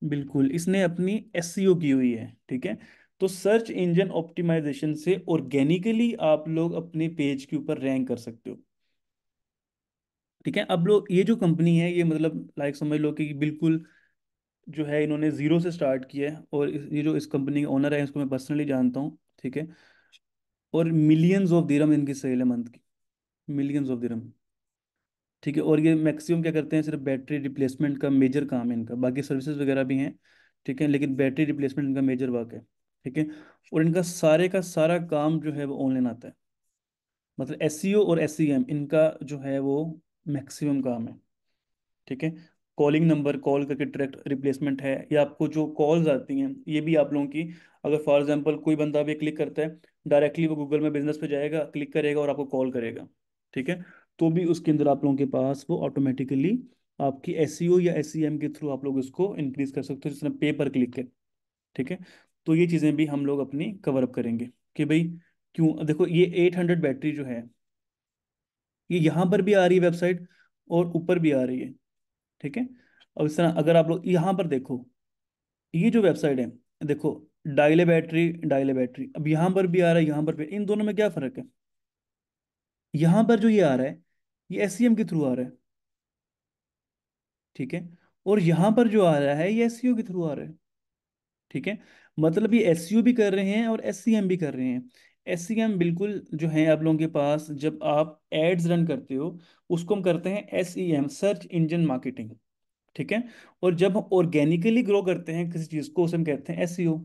बिल्कुल, इसने अपनी एसईओ की हुई है, ठीक है? तो सर्च इंजन ऑप्टिमाइजेशन से ऑर्गेनिकली आप लोग अपने पेज के ऊपर रैंक कर सकते हो। ठीक है? अब लोग ये जो कंपनी है, ये मतलब लाइक समझ लो कि बिल्कुल जो है इन्होंने ज़ीरो से स्टार्ट किया है और ये जो इस कंपनी का ओनर है, इसको मैं पर्सनली जानता हूँ, ठीक है? और मिलियंस ऑफ़ दिरम इनकी सेल है मंथ की। मिलियंस ऑफ़ दिरम ठीक है, और ये मैक्सिमम क्या करते हैं? सिर्फ़ बैटरी रिप्लेसमेंट का मेजर काम है इनका। बाकी सर्विसेज़ वगैरह भी हैं, ठीक है, लेकिन बैटरी रिप्लेसमेंट इनका मेजर वर्क है, ठीक है? और इनका सारे का सारा काम जो है वो ऑनलाइन आता है। मतलब एसईओ और एसईएम इनका जो है वो मैक्सिमम काम है, ठीक है? कॉलिंग नंबर कॉल करके डायरेक्ट रिप्लेसमेंट है, या आपको जो कॉल्स आती हैं, ये भी आप लोगों की, अगर फॉर एग्जांपल कोई बंदा भी क्लिक करता है डायरेक्टली वो गूगल में बिज़नेस पे जाएगा क्लिक करेगा और आपको कॉल करेगा, ठीक है? तो भी उसके अंदर आप लोगों के पास वो ऑटोमेटिकली आपकी एसईओ या एसईएम के थ्रू आप लोग इसको इंक्रीज कर सकते हो जिसमें पे पर क्लिक है, ठीक है? तो ये चीज़ें भी हम लोग अपनी कवर अप करेंगे कि भाई क्यों? देखो, ये एट हंड्रेड बैटरी जो है, ये यहाँ पर भी आ रही है वेबसाइट और ऊपर भी आ रही है, ठीक है? और इस तरह अगर आप लोग यहाँ पर देखो, ये जो वेबसाइट है, देखो डायले बैटरी डायले बैटरी अब यहाँ पर भी आ रहा है, यहाँ पर भी, इन दोनों में क्या फ़र्क है? यहाँ पर जो ये आ रहा है ये एस के थ्रू आ रहा है। ठीक है? और यहाँ पर जो आ रहा है, ये एस के थ्रू आ रहा है। ठीक है? मतलब ये एस भी कर रहे हैं और एस भी कर रहे हैं। एस बिल्कुल जो है आप लोगों के पास, जब आप एड्स रन करते हो, उसको हम करते हैं एस सर्च इंजन मार्केटिंग ठीक है? और जब हम ऑर्गेनिकली ग्रो करते हैं, किसी चीज़ को उसे हम कहते हैं एसईओ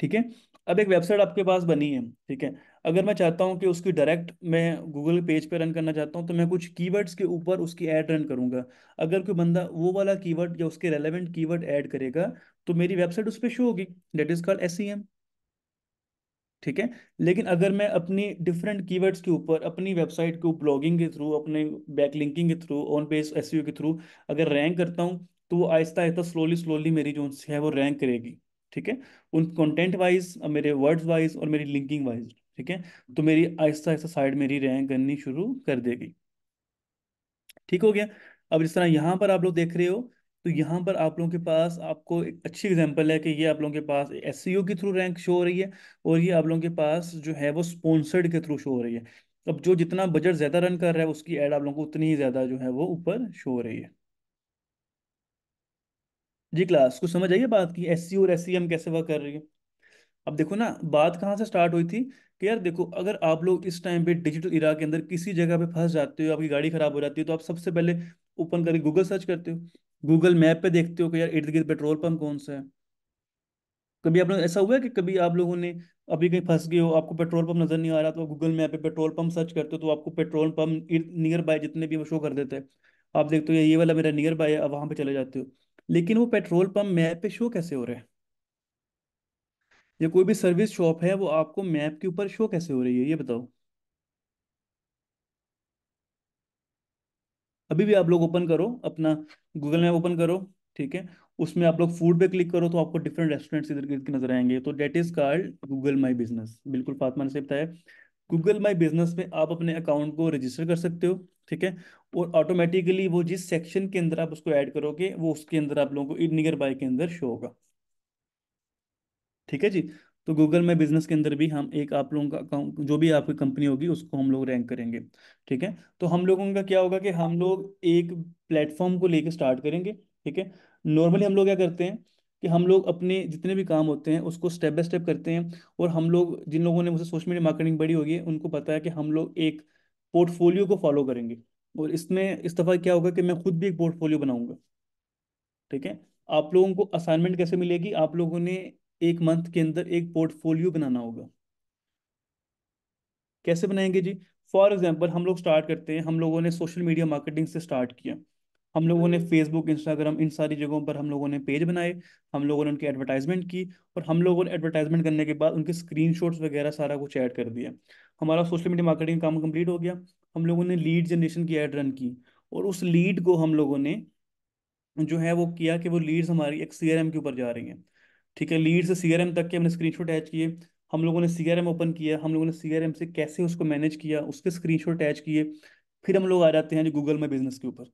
ठीक है? अब एक वेबसाइट आपके पास बनी है। ठीक है? अगर मैं चाहता हूँ कि उसकी डायरेक्ट मैं गूगल पेज पे रन करना चाहता हूँ तो मैं कुछ कीवर्ड्स के ऊपर उसकी ऐड रन करूँगा। अगर कोई बंदा वो वाला कीवर्ड या उसके रेलेवेंट कीवर्ड ऐड करेगा तो मेरी वेबसाइट उस पर शो होगी। दैट इज़ कॉल्ड एस ठीक है? लेकिन अगर मैं अपनी डिफरेंट कीवर्ड्स के ऊपर, अपनी वेबसाइट को ब्लॉगिंग के थ्रू अपने बैकलिंकिंग के थ्रू ऑन पेज एसईओ के थ्रू अगर रैंक करता हूँ तो वो आहिस्ता आहिस्ता स्लोली स्लोली मेरी जो है वो रैंक करेगी। ठीक है? उन कंटेंट वाइज मेरे वर्ड्स वाइज और मेरी लिंकिंग वाइज ठीक है? तो मेरी आहिस्ता आहिस्ता साइड मेरी रैंक करनी शुरू कर देगी। ठीक हो गया? अब जिस तरह यहाँ पर आप लोग देख रहे हो तो यहाँ पर आप लोगों के पास, आपको एक अच्छी एग्जांपल है कि ये आप लोगों के पास एसईओ के थ्रू रैंक शो हो रही है और ये आप लोगों के पास जो है वो स्पॉन्सर्ड के थ्रू शो हो रही है। अब जो जितना बजट ज़्यादा रन कर रहा है, उसकी एड आप लोगों को उतनी ही ज़्यादा जो है वो ऊपर शो हो रही है। जी क्लास कुछ समझ आइए बात की? एसईओ और एसईएम कैसे वर्क कर रही है? अब देखो ना, बात कहाँ से स्टार्ट हुई थी? कि यार देखो, अगर आप लोग इस टाइम पे डिजिटल इरा के अंदर किसी जगह पे फंस जाते हो, आपकी गाड़ी खराब हो जाती है तो आप सबसे पहले ओपन करके गूगल सर्च करते हो। गूगल मैप पे देखते हो कि यार इर्द गिर्द पेट्रोल पंप कौन सा है। कभी आप लोग ऐसा हुआ है कि कभी आप लोगों ने अभी कहीं फंस गए हो, आपको पेट्रोल पंप नज़र नहीं आ रहा तो गूगल मैप पे पेट्रोल पंप सर्च करते हो तो आपको पेट्रोल पंप नियर बाय जितने भी वो शो कर देते हैं। आप देखते हो, ये वाला मेरा नियर बाय है, अब वहाँ पे चले जाते हो। लेकिन वो पेट्रोल पंप मैप पे शो कैसे हो रहे हैं? या कोई भी सर्विस शॉप है, वो आपको मैप के ऊपर शो कैसे हो रही है, ये बताओ। अभी भी आप लोग ओपन करो, अपना गूगल मैप ओपन करो, ठीक है। उसमें आप लोग फ़ूड पे क्लिक करो तो आपको डिफरेंट रेस्टोरेंट्स इधर के नज़र आएँगे। तो that is called Google My Business. बिल्कुल, फातिमा से बताया। गूगल माई बिज़नेस में आप अपने अकाउंट को रजिस्टर कर सकते हो, ठीक है। और ऑटोमेटिकली वो जिस सेक्शन के अंदर आप उसको ऐड करोगे, वो उसके अंदर आप लोगों को नियर बाय के अंदर शो होगा। ठीक है जी? तो गूगल में बिज़नेस के अंदर भी हम एक आप लोगों का अकाउंट जो भी आपकी कंपनी होगी, उसको हम लोग रैंक करेंगे। ठीक है? तो हम लोगों का क्या होगा कि हम लोग एक प्लेटफॉर्म को लेकर स्टार्ट करेंगे, ठीक है? नॉर्मली हम लोग क्या करते हैं कि हम लोग अपने जितने भी काम होते हैं, उसको स्टेप बाय स्टेप करते हैं और हम लोग, जिन लोगों ने मुझसे सोशल मीडिया मार्केटिंग बड़ी होगी, उनको पता है कि हम लोग एक पोर्टफोलियो को फॉलो करेंगे। और इसमें, इस दफ़ा क्या होगा कि मैं खुद भी एक पोर्टफोलियो बनाऊँगा। ठीक है? आप लोगों को असाइनमेंट कैसे मिलेगी? आप लोगों ने एक मंथ के अंदर एक पोर्टफोलियो बनाना होगा। कैसे बनाएँगे जी? फॉर एग्ज़ाम्पल हम लोग स्टार्ट करते हैं, हम लोगों ने सोशल मीडिया मार्केटिंग से स्टार्ट किया। हम लोगों ने फेसबुक इंस्टाग्राम इन सारी जगहों पर हम लोगों ने पेज बनाए, हम लोगों ने उनकी एडवर्टाइजमेंट की और हम लोगों ने एडवर्टाइजमेंट करने के बाद उनके स्क्रीनशॉट्स वगैरह सारा कुछ ऐड कर दिया। हमारा सोशल मीडिया मार्केटिंग काम कंप्लीट हो गया। हम लोगों ने लीड जनरेशन की ऐड रन की और उस लीड को हम लोगों ने जो है वो किया कि वो लीड्स हमारी एक सीआरएम के ऊपर जा रही हैं। ठीक है लीड से सीआरएम तक के हमने स्क्रीनशॉट अटैच किए, हम लोगों ने सीआरएम ओपन किया, हम लोगों ने सीआरएम से कैसे उसको मैनेज किया, उसके स्क्रीनशॉट अटैच किए, फिर हम लोग आ जाते हैं जो गूगल में बिज़नेस के ऊपर।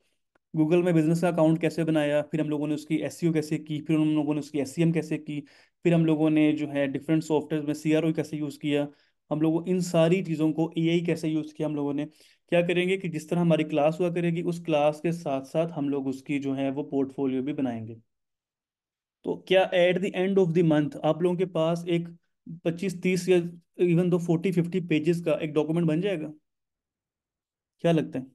गूगल में बिज़नेस का अकाउंट कैसे बनाया, फिर हम लोगों ने उसकी एस कैसे की, फिर हम लोगों ने उसकी एससीएम कैसे की, फिर हम लोगों ने जो है डिफरेंट सॉफ्टवेयर में सीआरओ कैसे यूज़ किया, हम लोगों, इन सारी चीज़ों को एआई कैसे यूज़ किया हम लोगों ने, क्या करेंगे कि जिस तरह हमारी क्लास हुआ करेगी, उस क्लास के साथ साथ हम लोग उसकी जो है वो पोर्टफोलियो भी बनाएँगे। तो क्या at the end of the month आप लोगों के पास एक पच्चीस, तीस या even though forty fifty pages का एक डॉक्यूमेंट बन जाएगा? क्या लगता है?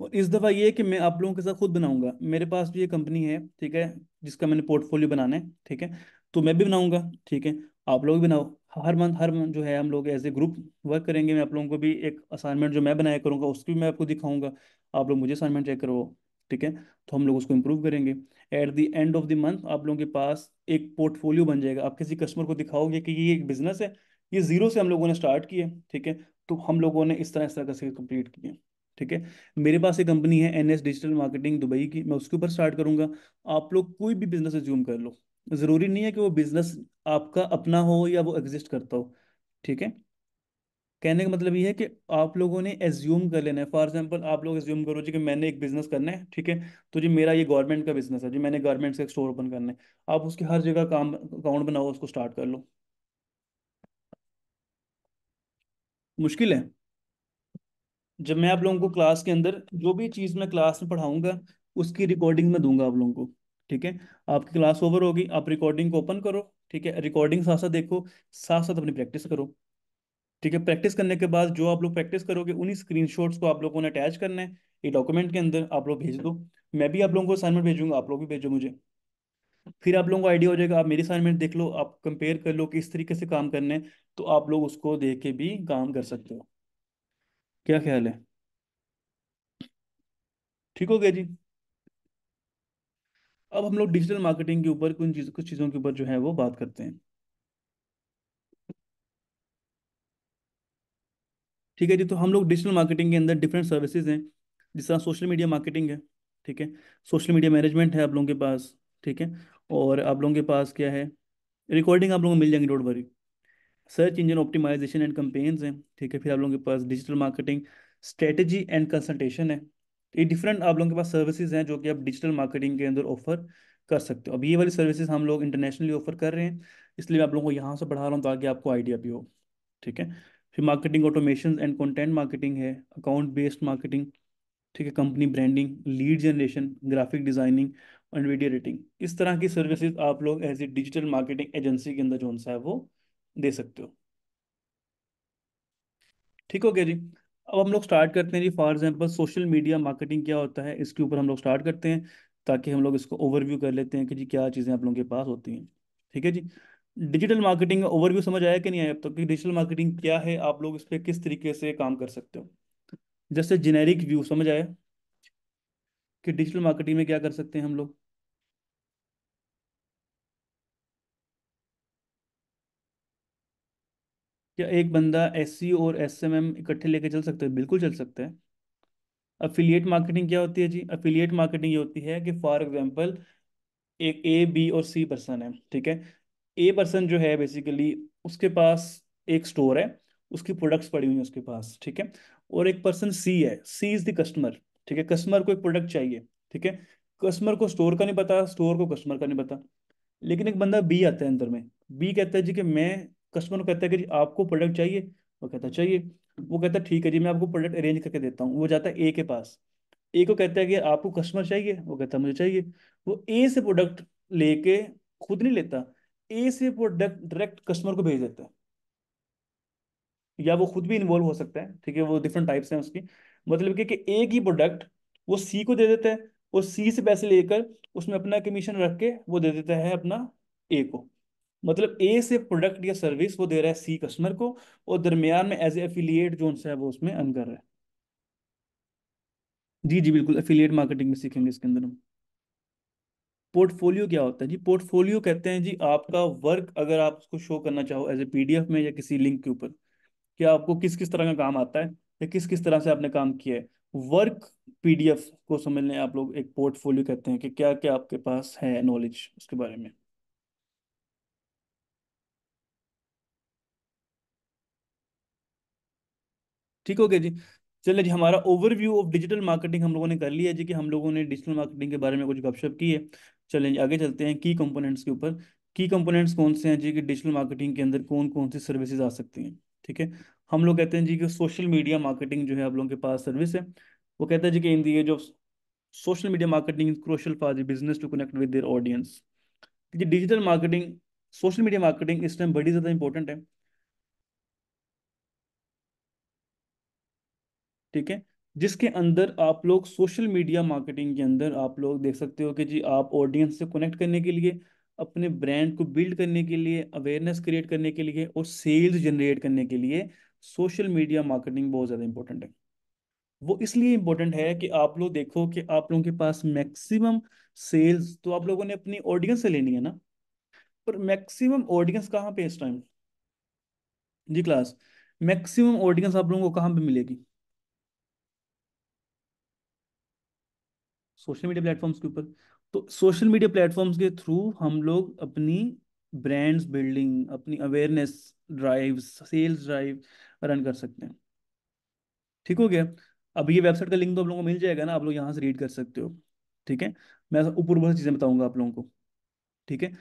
और इस दफ़ा ये कि मैं आप लोगों के साथ खुद बनाऊँगा। मेरे पास भी ये कंपनी है, ठीक है, जिसका मैंने पोर्टफोलियो बनाना है, ठीक है तो मैं भी बनाऊँगा, ठीक है, आप लोग भी बनाओ। हर मंथ हर मंथ जो है हम लोग एज ए ग्रुप वर्क करेंगे। मैं आप लोगों को भी एक असाइनमेंट जो मैं बनाया करूँगा, उसकी भी मैं आपको दिखाऊँगा। आप लोग मुझे असाइनमेंट चेक करो ठीक है तो हम लोग उसको इम्प्रूव करेंगे। At the end of the month आप लोगों के पास एक पोर्टफोलियो बन जाएगा। आप किसी कस्टमर को दिखाओगे कि ये एक बिज़नेस है, ये ज़ीरो से हम लोगों ने स्टार्ट किया ठीक है? तो हम लोगों ने इस तरह इस तरह से कंप्लीट किया, ठीक है? मेरे पास एक कंपनी है N S digital marketing Dubai की, मैं उसके ऊपर स्टार्ट करूँगा। आप लोग कोई भी बिज़नेस एज्यूम कर लो। ज़रूरी नहीं है कि वो बिज़नेस आपका अपना हो या वो एग्जिस्ट करता हो, ठीक है? कहने का मतलब ये है कि आप लोगों ने एज्यूम कर लेना है। फॉर एग्जांपल आप लोग एज्यूम करो जी कि मैंने एक बिज़नेस करना है, ठीक है? तो जी मेरा ये गवर्नमेंट का बिज़नेस है जी, मैंने गवर्नमेंट से एक स्टोर ओपन करना है। आप उसकी हर जगह काम अकाउंट बनाओ, उसको स्टार्ट कर लो। मुश्किल है? जब मैं आप लोगों को क्लास के अंदर जो भी चीज़ मैं क्लास में पढ़ाऊँगा, उसकी रिकॉर्डिंग में दूँगा आप लोगों को, ठीक है? आपकी क्लास ओवर होगी, आप रिकॉर्डिंग को ओपन करो, ठीक है? रिकॉर्डिंग साथ साथ देखो साथ साथ अपनी प्रैक्टिस करो। ठीक है प्रैक्टिस करने के बाद जो आप लोग प्रैक्टिस करोगे, उन्हीं स्क्रीनशॉट्स को आप लोगों ने अटैच करना है, ये डॉक्यूमेंट के अंदर आप लोग भेज दो। मैं भी आप लोगों को असाइनमेंट भेजूँगा, आप लोग भी भेजो मुझे। फिर आप लोगों को आइडिया हो जाएगा, आप मेरी असाइनमेंट देख लो, आप कंपेयर कर लो कि इस तरीके से काम करने तो आप लोग उसको देख के भी काम कर सकते हो। क्या ख्याल है? ठीक हो गया जी। अब हम लोग डिजिटल मार्केटिंग के ऊपर कुछ चीज़ों के ऊपर जो है वो बात करते हैं। ठीक है जी? तो हम लोग डिजिटल मार्केटिंग के अंदर डिफरेंट सर्विसेज़ हैं, जिस तरह सोशल मीडिया मार्केटिंग है, ठीक है? सोशल मीडिया मैनेजमेंट है आप लोगों के पास, ठीक है? और आप लोगों के पास क्या है? रिकॉर्डिंग आप लोगों को मिल जाएँगी don't worry search engine optimization and campaigns हैं, ठीक है? फिर आप लोगों के पास digital marketing strategy and consultation है। ये डिफरेंट आप लोगों के पास सर्विसेज़ हैं जो कि आप डिजिटल मार्केटिंग के अंदर ऑफ़र कर सकते हो। अब ये वाली सर्विसेज़ हम लोग इंटरनेशनली ऑफ़र कर रहे हैं, इसलिए मैं आप लोगों को यहाँ से पढ़ा रहा हूँ ताकि आपको आइडिया भी हो, ठीक है? फिर marketing automation and content marketing है अकाउंट बेस्ड मार्केटिंग ठीक है company branding lead generation graphic designing और वीडियो एडिटिंग इस तरह की सर्विसेज़ आप लोग as a digital marketing agency के अंदर जो सा है वो दे सकते हो। ठीक हो गया जी। अब हम लोग स्टार्ट करते हैं जी for example social media marketing क्या होता है, इसके ऊपर हम लोग स्टार्ट करते हैं, ताकि हम लोग इसको ओवरव्यू कर लेते हैं कि जी क्या चीज़ें आप लोगों के पास होती हैं। ठीक है जी? डिजिटल मार्केटिंग ओवरव्यू समझ आया कि नहीं आया अब तक? कि डिजिटल मार्केटिंग क्या है? आप लोग इस पर किस तरीके से काम कर सकते हो? जैसे जेनेरिक व्यू, समझ आया? कि डिजिटल मार्केटिंग में क्या कर सकते हैं हम लोग? क्या एक बंदा एस और एस एम एम इकट्ठे लेके चल सकता है? बिल्कुल चल सकते हैं। अफिलिएट मार्केटिंग क्या होती है जी? अफिलिएट मार्केटिंग ये होती है कि फॉर एग्जांपल एक ए बी और सी पर्सन है, ठीक है? ए पर्सन जो है बेसिकली उसके पास एक स्टोर है, उसकी प्रोडक्ट्स पड़ी हुई हैं उसके पास, ठीक है? और एक पर्सन सी है सी इज़ द कस्टमर ठीक है? कस्टमर को एक प्रोडक्ट चाहिए, ठीक है? कस्टमर को स्टोर का नहीं पता स्टोर को कस्टमर का नहीं पता। लेकिन एक बंदा बी आता है अंदर में। बी कहता है जी कि मैं कस्टमर को कहता है कि जी आपको प्रोडक्ट चाहिए? वो कहता है, चाहिए। वो कहता है, ठीक है जी, मैं आपको प्रोडक्ट अरेंज करके देता हूँ। वो जाता है ए के पास। ए को कहता है कि आपको कस्टमर चाहिए? वो कहता है, मुझे चाहिए। वो ए से प्रोडक्ट लेके खुद नहीं लेता। ए से प्रोडक्ट डायरेक्ट कस्टमर को भेज देता है। या वो खुद भी इन्वॉल्व हो सकता है ठीक है वो डिफरेंट टाइप्स हैं उसकी। मतलब कि, कि ए की प्रोडक्ट वो सी को दे देता है और सी से पैसे लेकर उसमें अपना कमीशन रख के वो दे देता है अपना ए को। मतलब ए से प्रोडक्ट या सर्विस वो दे रहा है सी कस्टमर को और दरमियान में एज ए जो है वो उसमें अर्न कर रहा है। जी जी बिल्कुल एफिलिएट मार्केटिंग में सीखेंगे इसके अंदर हम। पोर्टफोलियो क्या होता है? जी, पोर्टफोलियो कहते हैं जी, आपका वर्क अगर आप उसको शो करना चाहो एज ए पीडीएफ में या किसी लिंक के ऊपर, कि आपको किस किस तरह का काम आता है या किस किस तरह से आपने काम किया है। वर्क पीडीएफ को समझने आप लोग एक पोर्टफोलियो कहते हैं कि क्या क्या आपके पास है नॉलेज उसके बारे में। ठीक हो गया जी। चलिए जी, हमारा ओवरव्यू ऑफ़ डिजिटल मार्केटिंग हम लोगों ने कर लिया जी कि हम लोगों ने डिजिटल मार्केटिंग के बारे में कुछ गपशप की है। चलें आगे चलते हैं की कंपोनेंट्स के ऊपर। की कंपोनेंट्स कौन से हैं जी? कि डिजिटल मार्केटिंग के अंदर कौन कौन सी सर्विसेज़ आ सकती हैं, ठीक है? हम लोग कहते हैं जी कि सोशल मीडिया मार्केटिंग जो है आप लोगों के पास सर्विस है। वो कहता है जी कि in the age of social media marketing is crucial for the business to connect with their audience ji digital marketing social media marketing इस टाइम बड़ी ज़्यादा इंपॉर्टेंट है। ठीक है? जिसके अंदर आप लोग सोशल मीडिया मार्केटिंग के अंदर आप लोग देख सकते हो कि जी आप ऑडियंस से कनेक्ट करने के लिए, अपने ब्रांड को बिल्ड करने के लिए अवेयरनेस क्रिएट करने के लिए और सेल्स जनरेट करने के लिए सोशल मीडिया मार्केटिंग बहुत ज़्यादा इंपॉर्टेंट है। वो इसलिए इंपॉर्टेंट है कि आप लोग देखो कि आप लोगों के पास मैक्सिमम सेल्स तो आप लोगों ने अपनी ऑडियंस से लेनी है ना? पर मैक्सिमम ऑडियंस कहाँ पे इस टाइम जी क्लास मैक्सिमम ऑडियंस आप लोगों को कहाँ पे मिलेगी? सोशल मीडिया प्लेटफॉर्म्स के ऊपर। तो सोशल मीडिया प्लेटफॉर्म्स के थ्रू हम लोग अपनी ब्रांड्स बिल्डिंग, अपनी awareness drive sales drive run कर सकते हैं। ठीक हो गया? अब ये वेबसाइट का लिंक तो आप लोगों को मिल जाएगा ना, आप लोग यहाँ से रीड कर सकते हो। ठीक है? मैं ऊपर ऊपर चीज़ें बताऊँगा आप लोगों को। ठीक है?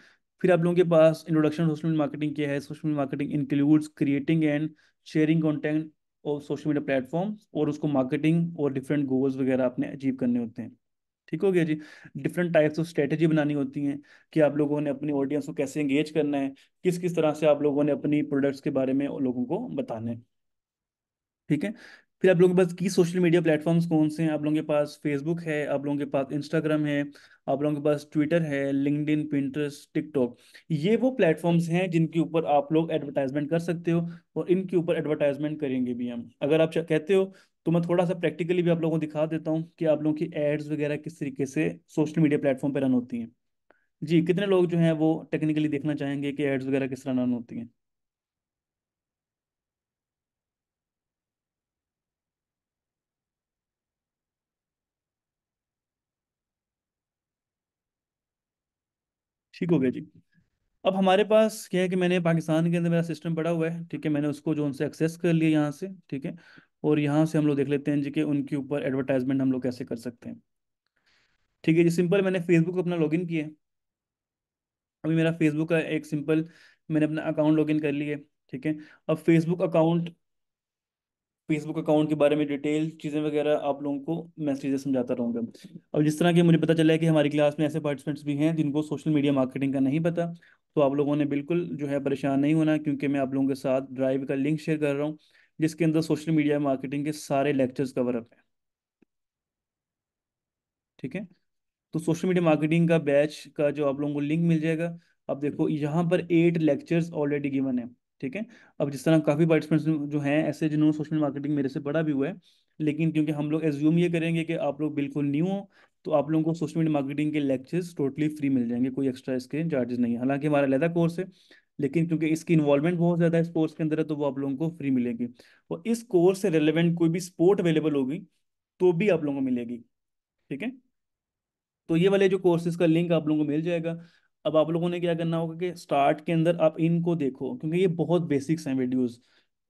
फिर आप लोगों के पास इंट्रोडक्शन सोशल मीडिया मार्केटिंग क्या है। Social media marketing includes creating and sharing content और सोशल मीडिया प्लेटफॉर्म और उसको मार्केटिंग और डिफरेंट गोल्स वगैरह आपने अचीव करने होते हैं। ठीक हो गया जी। डिफरेंट टाइप्स ऑफ़ स्ट्रेटेजी बनानी होती हैं कि आप लोगों ने अपनी ऑडियंस को कैसे एंगेज करना है किस किस तरह से आप लोगों ने अपनी प्रोडक्ट्स के बारे में लोगों को बताना है। ठीक है? फिर आप लोगों के पास की सोशल मीडिया प्लेटफॉर्म्स कौन से हैं? आप लोगों के पास फेसबुक है, आप लोगों के पास इंस्टाग्राम है, आप लोगों के पास ट्विटर है लिंकड इन पिंटरेस्ट टिकटॉक ये वो प्लेटफॉर्म्स हैं जिनके ऊपर आप लोग एडवर्टाइजमेंट कर सकते हो और इनके ऊपर एडवर्टाइजमेंट करेंगे भी हम। अगर आप कहते हो तो मैं थोड़ा सा प्रैक्टिकली भी आप लोगों को दिखा देता हूँ कि आप लोगों की एड्स वगैरह किस तरीके से सोशल मीडिया प्लेटफॉर्म पर रन होती हैं। जी, कितने लोग जो हैं वो टेक्निकली देखना चाहेंगे कि एड्स वगैरह किस तरह रन होती हैं? ठीक हो गया जी। अब हमारे पास क्या है कि मैंने पाकिस्तान के अंदर मेरा सिस्टम पड़ा हुआ है, ठीक है? मैंने उसको जो उनसे एक्सेस कर लिया यहाँ से, ठीक है? और यहाँ से हम लोग देख लेते हैं जी कि उनके ऊपर एडवर्टाइजमेंट हम लोग कैसे कर सकते हैं। ठीक है जी सिंपल मैंने फेसबुक अपना लॉगिन किया अभी मेरा फेसबुक का एक सिंपल मैंने अपना अकाउंट लॉगिन कर लिया ठीक है। अब फेसबुक अकाउंट फेसबुक अकाउंट के बारे में डिटेल चीज़ें वगैरह आप लोगों को मैं चीज़ें समझाता रहूँगा। अब जिस तरह की मुझे पता चला है कि हमारी क्लास में ऐसे पार्टिसिपेंट्स भी हैं जिनको सोशल मीडिया मार्केटिंग का नहीं पता तो आप लोगों ने बिल्कुल जो है परेशान नहीं होना, क्योंकि मैं आप लोगों के साथ ड्राइव का लिंक शेयर कर रहा हूँ। जिसके अंदर सोशल मीडिया मार्केटिंग के सारे लेक्चर्स कवर अप हैं। ठीक है? तो सोशल मीडिया मार्केटिंग का बैच का जो आप लोगों को लिंक मिल जाएगा। अब देखो, यहाँ पर एट लेक्चर्स ऑलरेडी गिवन है। ठीक है? अब जिस तरह काफ़ी पार्टिसिपेंट्स जो हैं, ऐसे जिन्होंने सोशल मार्केटिंग मेरे से पढ़ा भी हुआ है, लेकिन क्योंकि हम लोग एज्यूम ये करेंगे कि आप लोग बिल्कुल न्यू हो तो आप लोगों को सोशल मीडिया मार्केटिंग के लेक्चर्स टोटली फ्री मिल जाएँगे। कोई एक्स्ट्रा इसके चार्जेस नहीं है। हालाँकि हमारा अलहदा कोर्स है लेकिन क्योंकि इसकी इन्वॉल्वमेंट बहुत ज़्यादा है स्पोर्ट्स के अंदर है तो वो आप लोगों को फ्री मिलेगी। और इस कोर्स से रिलेवेंट कोई भी स्पोर्ट अवेलेबल होगी तो भी आप लोगों को मिलेगी, ठीक है? तो ये वाले जो कोर्सेज का लिंक आप लोगों को मिल जाएगा। अब आप लोगों ने क्या करना होगा कि स्टार्ट के अंदर आप इनको देखो, क्योंकि ये बहुत बेसिक्स हैं वीडियोस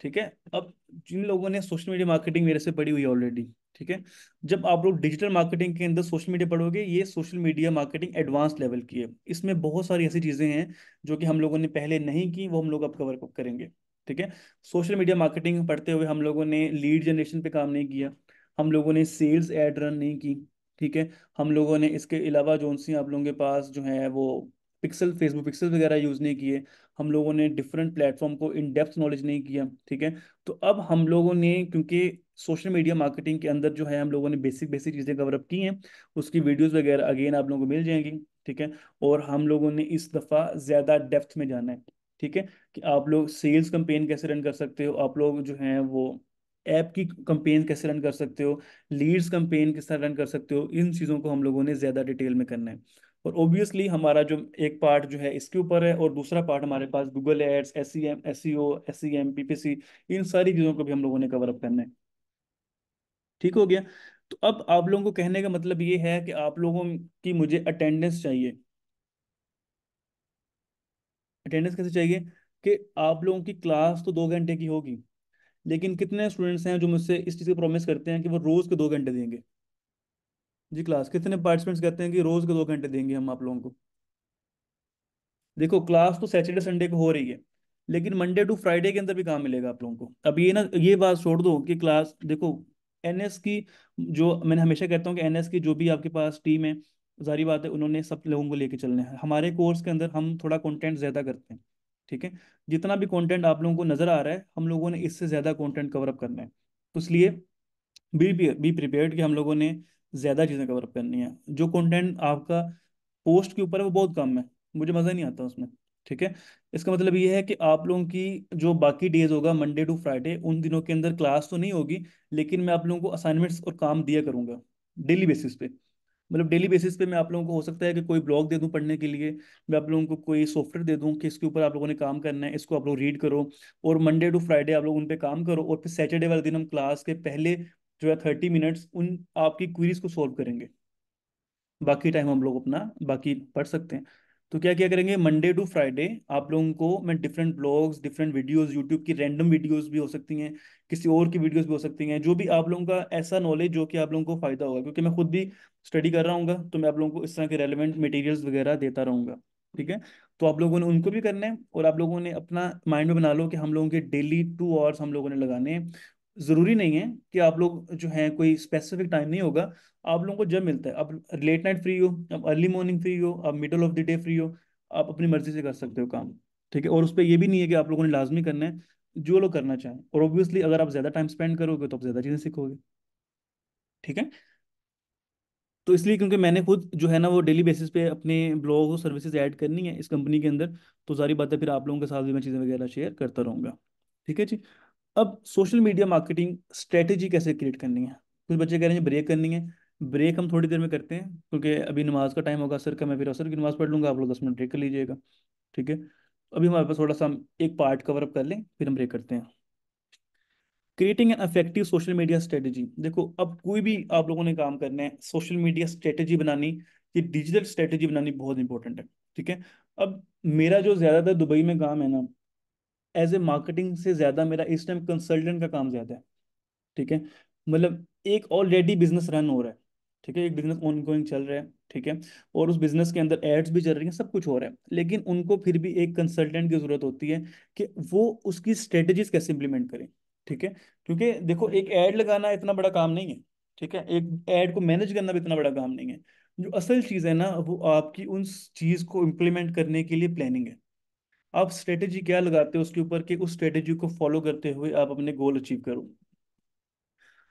ठीक है? अब जिन लोगों ने सोशल मीडिया मार्केटिंग मेरे से पढ़ी हुई ऑलरेडी ठीक है? जब आप लोग डिजिटल मार्केटिंग के अंदर सोशल मीडिया पढ़ोगे, ये social media marketing advance level की है। इसमें बहुत सारी ऐसी चीज़ें हैं जो कि हम लोगों ने पहले नहीं की, वो हम लोग अब कवर करेंगे, ठीक है? सोशल मीडिया मार्केटिंग पढ़ते हुए हम लोगों ने लीड जनरेशन पे काम नहीं किया, हम लोगों ने सेल्स एड रन नहीं की, ठीक है? हम लोगों ने इसके अलावा जो सी आप लोगों के पास जो है वो पिक्सल, फेसबुक पिक्सल वगैरह यूज़ नहीं किए। हम लोगों ने डिफरेंट प्लेटफॉर्म को इन डेप्थ नॉलेज नहीं किया, ठीक है? तो अब हम लोगों ने, क्योंकि सोशल मीडिया मार्केटिंग के अंदर जो है, हम लोगों ने बेसिक बेसिक चीज़ें कवरअप की हैं, उसकी वीडियोस वगैरह अगेन आप लोगों को मिल जाएँगी, ठीक है? और हम लोगों ने इस दफ़ा ज़्यादा डेप्थ में जाना है, ठीक है? कि आप लोग सेल्स कंपेन कैसे रन कर सकते हो? आप लोग जो हैं, वो ऐप की कंपेन कैसे रन कर सकते हो? लीड्स कंपेन किस तरह रन कर सकते हो? इन चीज़ों को हम लोगों ने ज़्यादा डिटेल में करना है। और ऑब्वियसली हमारा जो एक पार्ट जो है इसके ऊपर है और दूसरा पार्ट हमारे पास Google ads S C M S C O S C M PPC इन सारी चीज़ों को भी हम लोगों ने कवर अप करना है। ठीक हो गया? तो अब आप लोगों को कहने का मतलब ये है कि आप लोगों की मुझे अटेंडेंस चाहिए। अटेंडेंस कैसे चाहिए? कि आप लोगों की क्लास तो दो घंटे की होगी, लेकिन कितने स्टूडेंट्स हैं जो मुझसे इस चीज़ की प्रॉमिस करते हैं कि वो रोज़ के दो घंटे देंगे? जी क्लास कितने पार्टिसिपेंट्स कहते हैं कि रोज़ के दो घंटे देंगे हम आप लोगों को। देखो क्लास तो सैटरडे संडे को हो रही है, लेकिन मंडे टू फ्राइडे के अंदर भी काम मिलेगा आप लोगों को। अब ये ना, ये बात छोड़ दो कि क्लास देखो एनएस की जो, मैंने हमेशा कहता हूँ कि एनएस की जो भी आपके पास टीम है, जारी बात है, उन्होंने सब लोगों को लेके चलने हैं। हमारे कोर्स के अंदर हम थोड़ा कंटेंट ज़्यादा करते हैं, ठीक है? जितना भी कंटेंट आप लोगों को नज़र आ रहा है, हम लोगों ने इससे ज़्यादा कंटेंट कवर अप करना है। तो इसलिए बी बी प्रिपेयर्ड कि हम लोगों ने ज़्यादा चीज़ें कवर करनी है। जो कंटेंट आपका पोस्ट के ऊपर है, वो बहुत कम है। मुझे मज़ा नहीं आता उसमें, ठीक है? इसका मतलब ये है कि आप लोगों की जो बाकी डेज़ होगा मंडे टू फ्राइडे उन दिनों के अंदर क्लास तो नहीं होगी, लेकिन मैं आप लोगों को असाइनमेंट्स और काम दिया करूँगा डेली बेसिस पे। मतलब डेली बेसिस पे मैं आप लोगों को, हो सकता है कि कोई ब्लॉग दे दूँ पढ़ने के लिए, मैं आप लोगों को कोई सॉफ्टवेयर दे दूँ कि इसके ऊपर आप लोगों ने काम करना है, इसको आप लोग रीड करो, और मंडे टू फ्राइडे आप लोग उन पे काम करो, और फिर सैटरडे वाले दिन हम क्लास के पहले जो है थर्टी मिनट्स उन आपकी क्वेरीज को सॉल्व करेंगे। बाकी टाइम हम लोग अपना बाकी पढ़ सकते हैं। तो क्या क्या करेंगे? मंडे टू फ्राइडे आप लोगों को मैं different blogs different videos YouTube की रैंडम वीडियोस भी हो सकती हैं, किसी और की वीडियोस भी हो सकती हैं, जो भी आप लोगों का ऐसा नॉलेज जो कि आप लोगों को फ़ायदा होगा, क्योंकि मैं खुद भी स्टडी कर रहा हूँ तो मैं आप लोगों को इस तरह के रेलिवेंट मटेरियल्स वगैरह देता रहूँगा, ठीक है? तो आप लोगों ने उनको भी करना है और आप लोगों ने अपना माइंड में बना लो कि हम लोगों के डेली टू आवर्स हम लोगों ने लगाने हैं। ज़रूरी नहीं है कि आप लोग जो है कोई स्पेसिफिक टाइम नहीं होगा। आप लोगों को जब मिलता है, अब लेट नाइट फ्री हो, अब अर्ली मॉर्निंग फ्री हो, अब middle of the day free हो, आप अपनी मर्ज़ी से कर सकते हो काम, ठीक है? और उस पर यह भी नहीं है कि आप लोगों ने लाजमी करना है, जो लोग करना चाहें। और ऑब्वियसली अगर आप ज़्यादा टाइम स्पेंड करोगे तो आप ज़्यादा चीज़ें सीखोगे, ठीक है? तो इसलिए क्योंकि मैंने खुद जो है ना वो डेली बेसिस पे अपने ब्लॉग और सर्विसेज़ ऐड करनी है इस कंपनी के अंदर तो सारी बातें फिर आप लोगों के साथ भी मैं चीज़ें वगैरह शेयर करता रहूँगा, ठीक है जी? अब सोशल मीडिया मार्केटिंग स्ट्रेटेजी कैसे क्रिएट करनी है? कुछ बच्चे कह रहे हैं ब्रेक करनी है। ब्रेक हम थोड़ी देर में करते हैं, क्योंकि अभी नमाज़ का टाइम होगा सर का मैं फिर असर की नमाज़ पढ़ लूँगा, आप लोग दस मिनट ब्रेक कर लीजिएगा, ठीक है? अभी हमारे पास थोड़ा सा एक पार्ट कवर अप कर लें, फिर हम ब्रेक करते हैं। Creating an effective social media strategy देखो, अब कोई भी आप लोगों ने काम करना है सोशल मीडिया स्ट्रेटेजी बनानी, ये डिजिटल स्ट्रेटेजी बनानी बहुत इंपॉर्टेंट है, ठीक है? अब मेरा जो ज़्यादातर दुबई में काम है ना एज ए मार्केटिंग से ज़्यादा मेरा इस टाइम कंसल्टेंट का काम ज़्यादा है, ठीक है? मतलब एक ऑलरेडी बिज़नेस रन हो रहा है, ठीक है? एक बिज़नेस ऑन गोइंग चल रहा है, ठीक है? और उस बिज़नेस के अंदर एड्स भी चल रही हैं, सब कुछ हो रहा है। लेकिन उनको फिर भी एक कंसल्टेंट की ज़रूरत होती है कि वो उसकी स्ट्रेटजीज कैसे इंप्लीमेंट करें, ठीक है? क्योंकि देखो, एक ऐड लगाना इतना बड़ा काम नहीं है, ठीक है? एक ऐड को मैनेज करना भी इतना बड़ा काम नहीं है। जो असल चीज़ है ना, वो आपकी उन चीज़ को इम्प्लीमेंट करने के लिए प्लानिंग है। आप स्ट्रेटेजी क्या लगाते हो उसके ऊपर कि उस स्ट्रेटेजी को फॉलो करते हुए आप अपने गोल अचीव करो?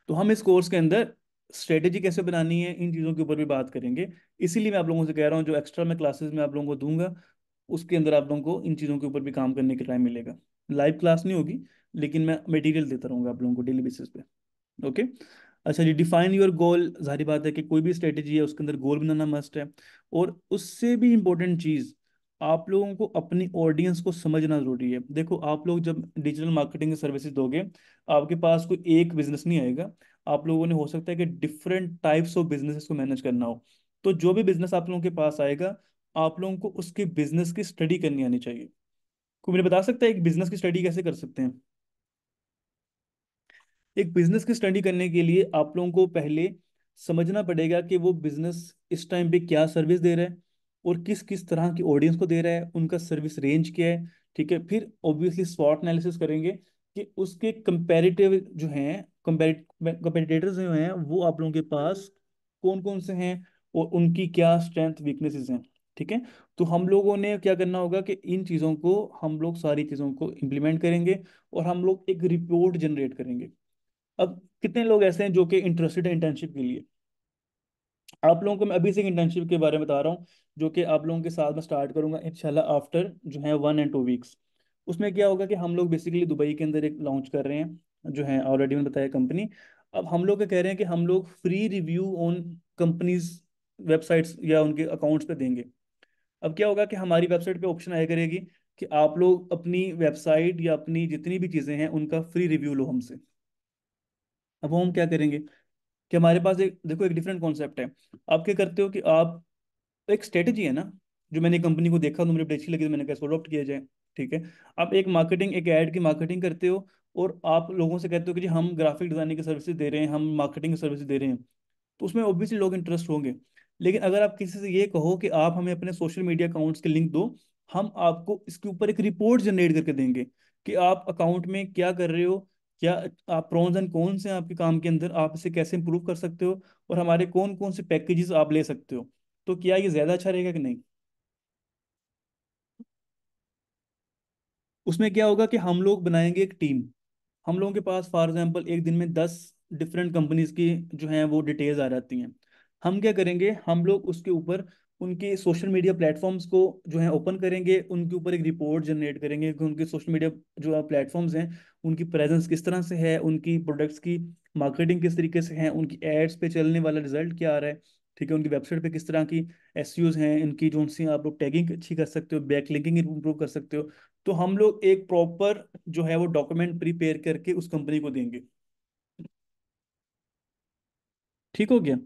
तो हम इस कोर्स के अंदर स्ट्रेटेजी कैसे बनानी है, इन चीज़ों के ऊपर भी बात करेंगे। इसीलिए मैं आप लोगों से कह रहा हूँ, जो एक्स्ट्रा मैं क्लासेस में आप लोगों को दूँगा, उसके अंदर आप लोगों को इन चीज़ों के ऊपर भी काम करने का टाइम मिलेगा। लाइव क्लास नहीं होगी, लेकिन मैं मटेरियल देता रहूँगा आप लोगों को डेली बेसिस पे। ओके अच्छा जी डिफाइन योर गोल जारी बात है कि कोई भी स्ट्रेटेजी है, उसके अंदर गोल बनाना मस्ट है। और उससे भी इम्पोर्टेंट चीज़ आप लोगों को अपनी ऑडियंस को समझना ज़रूरी है। देखो, आप लोग जब डिजिटल मार्केटिंग सर्विसेज़ दोगे, आपके पास कोई एक बिज़नेस नहीं आएगा। आप लोगों ने, हो सकता है कि डिफरेंट टाइप्स ऑफ़ बिजनेसेस को मैनेज करना हो। तो जो भी बिज़नेस आप लोगों के पास आएगा, आप लोगों को उसके बिज़नेस की स्टडी करनी आनी चाहिए। कोई मुझे बता सकता है एक बिज़नेस की स्टडी कैसे कर सकते हैं? एक बिज़नेस की स्टडी करने के लिए आप लोगों को पहले समझना पड़ेगा कि वो बिज़नेस इस टाइम पे क्या सर्विस दे रहा है। और किस किस तरह की ऑडियंस को दे रहा है, उनका सर्विस रेंज क्या है, ठीक है? फिर ऑब्वियसली स्वॉट एनालिसिस करेंगे कि उसके कंपैरेटिव जो हैं कंपेटिटर्स जो हैं, वो आप लोगों के पास कौन कौन से हैं और उनकी क्या स्ट्रेंथ वीकनेसेस हैं, ठीक है? तो हम लोगों ने क्या करना होगा कि इन चीज़ों को हम लोग सारी चीज़ों को इम्प्लीमेंट करेंगे और हम लोग एक रिपोर्ट जनरेट करेंगे। अब कितने लोग ऐसे हैं जो कि इंटरेस्टेड है इंटर्नशिप के लिए? आप लोगों को मैं अभी से इंटर्नशिप के बारे में बता रहा हूँ, जो कि आप लोगों के साथ में स्टार्ट करूँगा इंशाल्लाह आफ्टर जो है वन एंड टू वीक्स उसमें क्या होगा कि हम लोग बेसिकली दुबई के अंदर एक लॉन्च कर रहे हैं, जो है ऑलरेडी मैंने बताया कंपनी अब हम लोग कह रहे हैं कि हम लोग free review on companies websites या उनके अकाउंट्स पे देंगे। अब क्या होगा कि हमारी वेबसाइट पे ऑप्शन आया करेगी कि आप लोग अपनी वेबसाइट या अपनी जितनी भी चीज़ें हैं, उनका फ्री रिव्यू लो हमसे। अब हम क्या करेंगे? कि हमारे पास एक, देखो, एक डिफरेंट कॉन्सेप्ट है। आप क्या करते हो कि आप एक स्ट्रेटेजी है ना, जो मैंने कंपनी को देखा तो मुझे अच्छी लगी तो मैंने कैसे अडॉप्ट किया जाए, ठीक है? आप एक मार्केटिंग एक ऐड की मार्केटिंग करते हो और आप लोगों से कहते हो कि जी, हम ग्राफिक डिज़ाइनिंग की सर्विसेज़ दे रहे हैं, हम मार्केटिंग की सर्विसेज़ दे रहे हैं तो उसमें ऑब्वियसली लोग इंटरेस्ट होंगे। लेकिन अगर आप किसी से ये कहो कि आप हमें अपने सोशल मीडिया अकाउंट्स के लिंक दो, हम आपको इसके ऊपर एक रिपोर्ट जनरेट करके देंगे कि आप अकाउंट में क्या कर रहे हो क्या आप प्रोन्स एंड कौन से आपके काम के अंदर, आप इसे कैसे इंप्रूव कर सकते हो और हमारे कौन कौन से पैकेजेस आप ले सकते हो? तो क्या ये ज़्यादा अच्छा रहेगा कि नहीं? उसमें क्या होगा कि हम लोग बनाएँगे एक टीम हम लोगों के पास फॉर एग्जांपल एक दिन में दस डिफरेंट कंपनीज़ की जो हैं, वो डिटेल्स आ जाती हैं। हम क्या करेंगे? हम लोग उसके ऊपर उनके सोशल मीडिया प्लेटफॉर्म्स को जो है ओपन करेंगे, उनके ऊपर एक रिपोर्ट जनरेट करेंगे कि उनके सोशल मीडिया जो प्लेटफॉर्म्स हैं, उनकी प्रेजेंस किस तरह से है, उनकी प्रोडक्ट्स की मार्केटिंग किस तरीके से है, उनकी एड्स पे चलने वाला रिज़ल्ट क्या आ रहा है, ठीक है, उनकी वेबसाइट पे किस तरह की एस हैं, इनकी जो सी आप लोग टैगिंग अच्छी कर सकते हो बैक लिंकिंग इंप्रूव कर सकते हो तो हम लोग एक प्रॉपर जो है वो डॉक्यूमेंट प्रिपेयर करके उस कंपनी को देंगे। ठीक हो गया?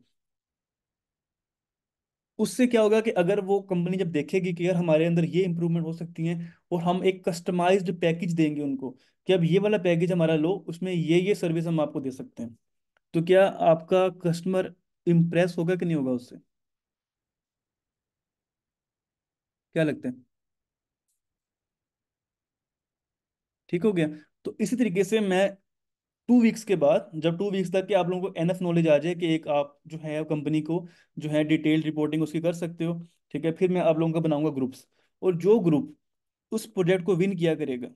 उससे क्या होगा कि अगर वो कंपनी जब देखेगी कि यार हमारे अंदर ये इंप्रूवमेंट हो सकती हैं, और हम एक कस्टमाइज्ड पैकेज देंगे उनको, कि अब ये वाला पैकेज हमारा लो, उसमें ये ये सर्विस हम आपको दे सकते हैं। तो क्या आपका कस्टमर इम्प्रेस होगा कि नहीं होगा उससे? क्या लगता है? ठीक हो गया। तो इसी तरीके से मैं टू वीक्स के बाद, जब टू वीक्स तक कि आप लोगों को एनफ नॉलेज आ जाए कि एक आप जो है कंपनी को जो है डिटेल रिपोर्टिंग उसकी कर सकते हो, ठीक है? फिर मैं आप लोगों का बनाऊँगा ग्रुप्स और जो ग्रुप उस प्रोजेक्ट को विन किया करेगा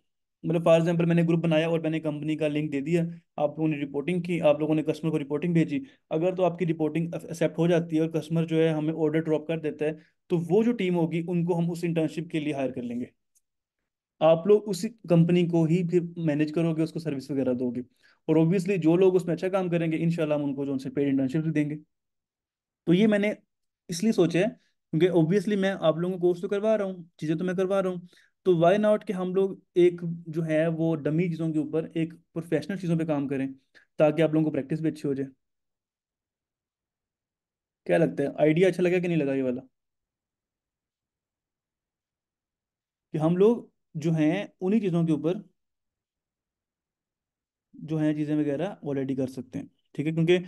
मतलब फॉर एग्ज़ाम्पल मैंने ग्रुप बनाया और मैंने कंपनी का लिंक दे दिया, आप लोगों ने रिपोर्टिंग की, आप लोगों ने कस्टमर को रिपोर्टिंग भेजी, अगर तो आपकी रिपोर्टिंग एक्सेप्ट हो जाती है और कस्टमर जो है हमें ऑर्डर ड्रॉप कर देता है तो वो जो टीम होगी, उनको हम उस इंटर्नशिप के लिए हायर कर लेंगे। आप लोग उसी कंपनी को ही फिर मैनेज करोगे, उसको सर्विस वगैरह दोगे। और ऑब्वियसली जो लोग उसमें अच्छा काम करेंगे इनशाला हम उनको जो उनसे पेड इंटर्नशिप देंगे। तो ये मैंने इसलिए सोचा है, क्योंकि ऑब्वियसली मैं आप लोगों को कोर्स तो करवा रहा हूँ, चीज़ें तो मैं करवा रहा हूँ। तो वाई नॉट कि हम लोग एक जो है वो डमी चीज़ों के ऊपर, एक प्रोफेशनल चीज़ों पे काम करें, ताकि आप लोगों को प्रैक्टिस भी अच्छी हो जाए। क्या लगता है? आइडिया अच्छा लगा कि नहीं लगा ये वाला? कि हम लोग जो हैं उन्हीं चीज़ों के ऊपर जो है चीज़ें वगैरह, वो रेडी कर सकते हैं, ठीक है? क्योंकि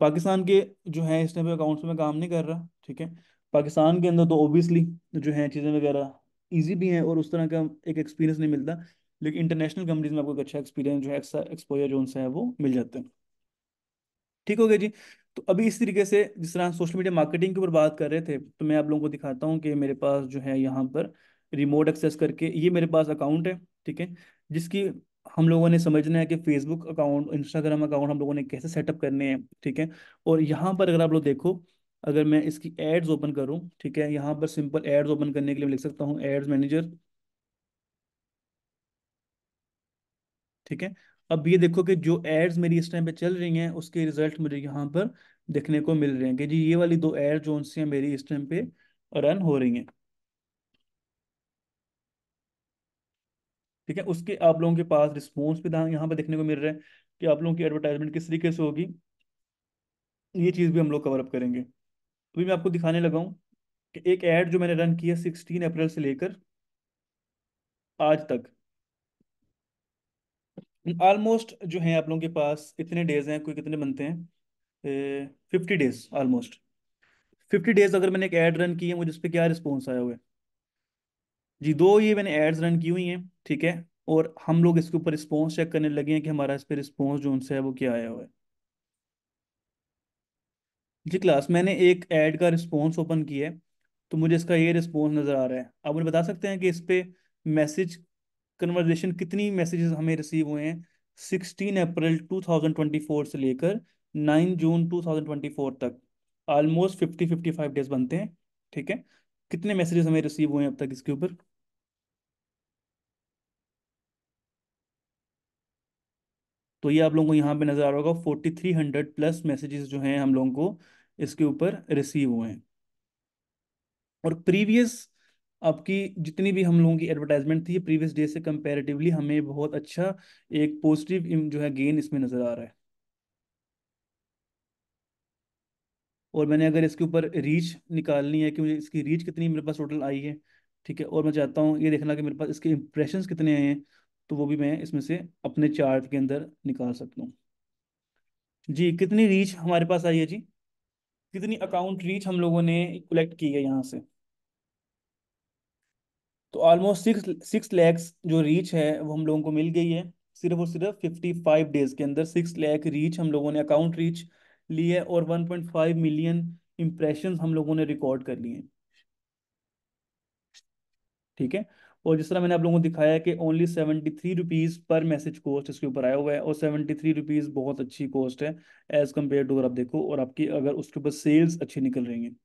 पाकिस्तान के जो है इस टाइम अकाउंट्स में काम नहीं कर रहा, ठीक है? पाकिस्तान के अंदर तो ओबियसली जो है चीज़ें वगैरह ईजी भी हैं और उस तरह का एक एक्सपीरियंस नहीं मिलता, लेकिन इंटरनेशनल कंपनीज़ में आपको एक अच्छा एक्सपीरियंस जो है एक्सपोजर जो उनसे है, वो मिल जाते हैं। ठीक हो गया जी? तो अभी इस तरीके से जिस तरह सोशल मीडिया मार्केटिंग के ऊपर बात कर रहे थे तो मैं आप लोगों को दिखाता हूँ कि मेरे पास जो है यहाँ पर रिमोट एक्सेस करके ये मेरे पास अकाउंट है, ठीक है? जिसकी हम लोगों ने समझना है कि फेसबुक अकाउंट इंस्टाग्राम अकाउंट हम लोगों ने कैसे सेटअप करने हैं, ठीक है? और यहाँ पर अगर आप लोग देखो, अगर मैं इसकी एड्स ओपन करूँ, ठीक है? यहाँ पर सिंपल एड्स ओपन करने के लिए मैं लिख सकता हूँ एड्स मैनेजर ठीक है? अब ये देखो कि जो एड्स मेरी इस टाइम पे चल रही हैं, उसके रिज़ल्ट मुझे यहाँ पर देखने को मिल रहे हैं कि जी ये वाली दो एड जो सी मेरी इस टाइम पे रन हो रही हैं। ठीक है? उसके आप लोगों के पास रिस्पॉन्स भी यहाँ पर देखने को मिल रहा है कि आप लोगों की एडवर्टाइजमेंट किस तरीके से होगी। ये चीज़ भी हम लोग कवर अप करेंगे। अभी मैं आपको दिखाने लगा हूँ कि एक ऐड जो मैंने रन किया सिक्सटीन अप्रैल से लेकर आज तक। ऑलमोस्ट जो है आप लोगों के पास इतने डेज़ हैं, कोई कितने बनते हैं? Fifty days almost fifty days अगर मैंने एक ऐड रन की है, मुझे उस पर क्या रिस्पॉन्स आया हुआ है? जी, दो ये मैंने एड्स रन की हुई हैं, ठीक है? और हम लोग इसके ऊपर रिस्पॉन्स चेक करने लगे हैं कि हमारा इस पर रिस्पॉन्स जो उनसे है वो क्या आया हुआ है। जी क्लास मैंने एक ऐड का रिस्पॉन्स ओपन किया है तो मुझे इसका ये रिस्पॉन्स नज़र आ रहा है। आप मुझे बता सकते हैं कि इस पे मैसेज कन्वर्जेशन कितनी मैसेजेस हमें रिसीव हुए हैं? Sixteen April two thousand twenty four से लेकर nine June two thousand twenty four तक। Almost fifty fifty five days बनते हैं, ठीक है? कितने मैसेजेस हमें रिसीव हुए हैं अब तक इसके ऊपर? तो ये आप लोगों को यहाँ पे नज़र आ रहा होगा forty three hundred plus messages जो हैं हम लोगों को इसके ऊपर रिसीव हुए हैं। और प्रीवियस आपकी जितनी भी हम लोगों की एडवर्टाइजमेंट थी प्रीवियस डे से कंपैरेटिवली हमें बहुत अच्छा एक पॉजिटिव जो है गेन इसमें नज़र आ रहा है। और मैंने अगर इसके ऊपर रीच निकालनी है कि मुझे इसकी रीच कितनी मेरे पास टोटल आई है, ठीक है? और मैं चाहता हूँ ये देखना कि मेरे पास इसके इंप्रेशंस कितने आए हैं। तो वो भी मैं इसमें से अपने चार्ट के अंदर निकाल सकता हूँ। जी, कितनी रीच हमारे पास आई है जी? कितनी अकाउंट रीच हम लोगों ने कलेक्ट की है यहाँ से? तो ऑलमोस्ट सिक्स सिक्स लैक्स जो रीच है वो हम लोगों को मिल गई है। सिर्फ़ और सिर्फ़ फिफ्टी फाइव डेज़ के अंदर सिक्स लैख रीच हम लोगों ने अकाउंट रीच ली है और one point five million impression हम लोगों ने रिकॉर्ड कर लिए ठीक है? और जिस तरह मैंने आप लोगों को दिखाया कि ओनली सेवेंटी थ्री रुपीज़ पर मैसेज कॉस्ट इसके ऊपर आया हुआ है और सेवेंटी थ्री रुपीज़ बहुत अच्छी कॉस्ट है एज़ कंपेयर टू अगर आप देखो और आपकी, अगर उसके ऊपर सेल्स अच्छी निकल रही हैं।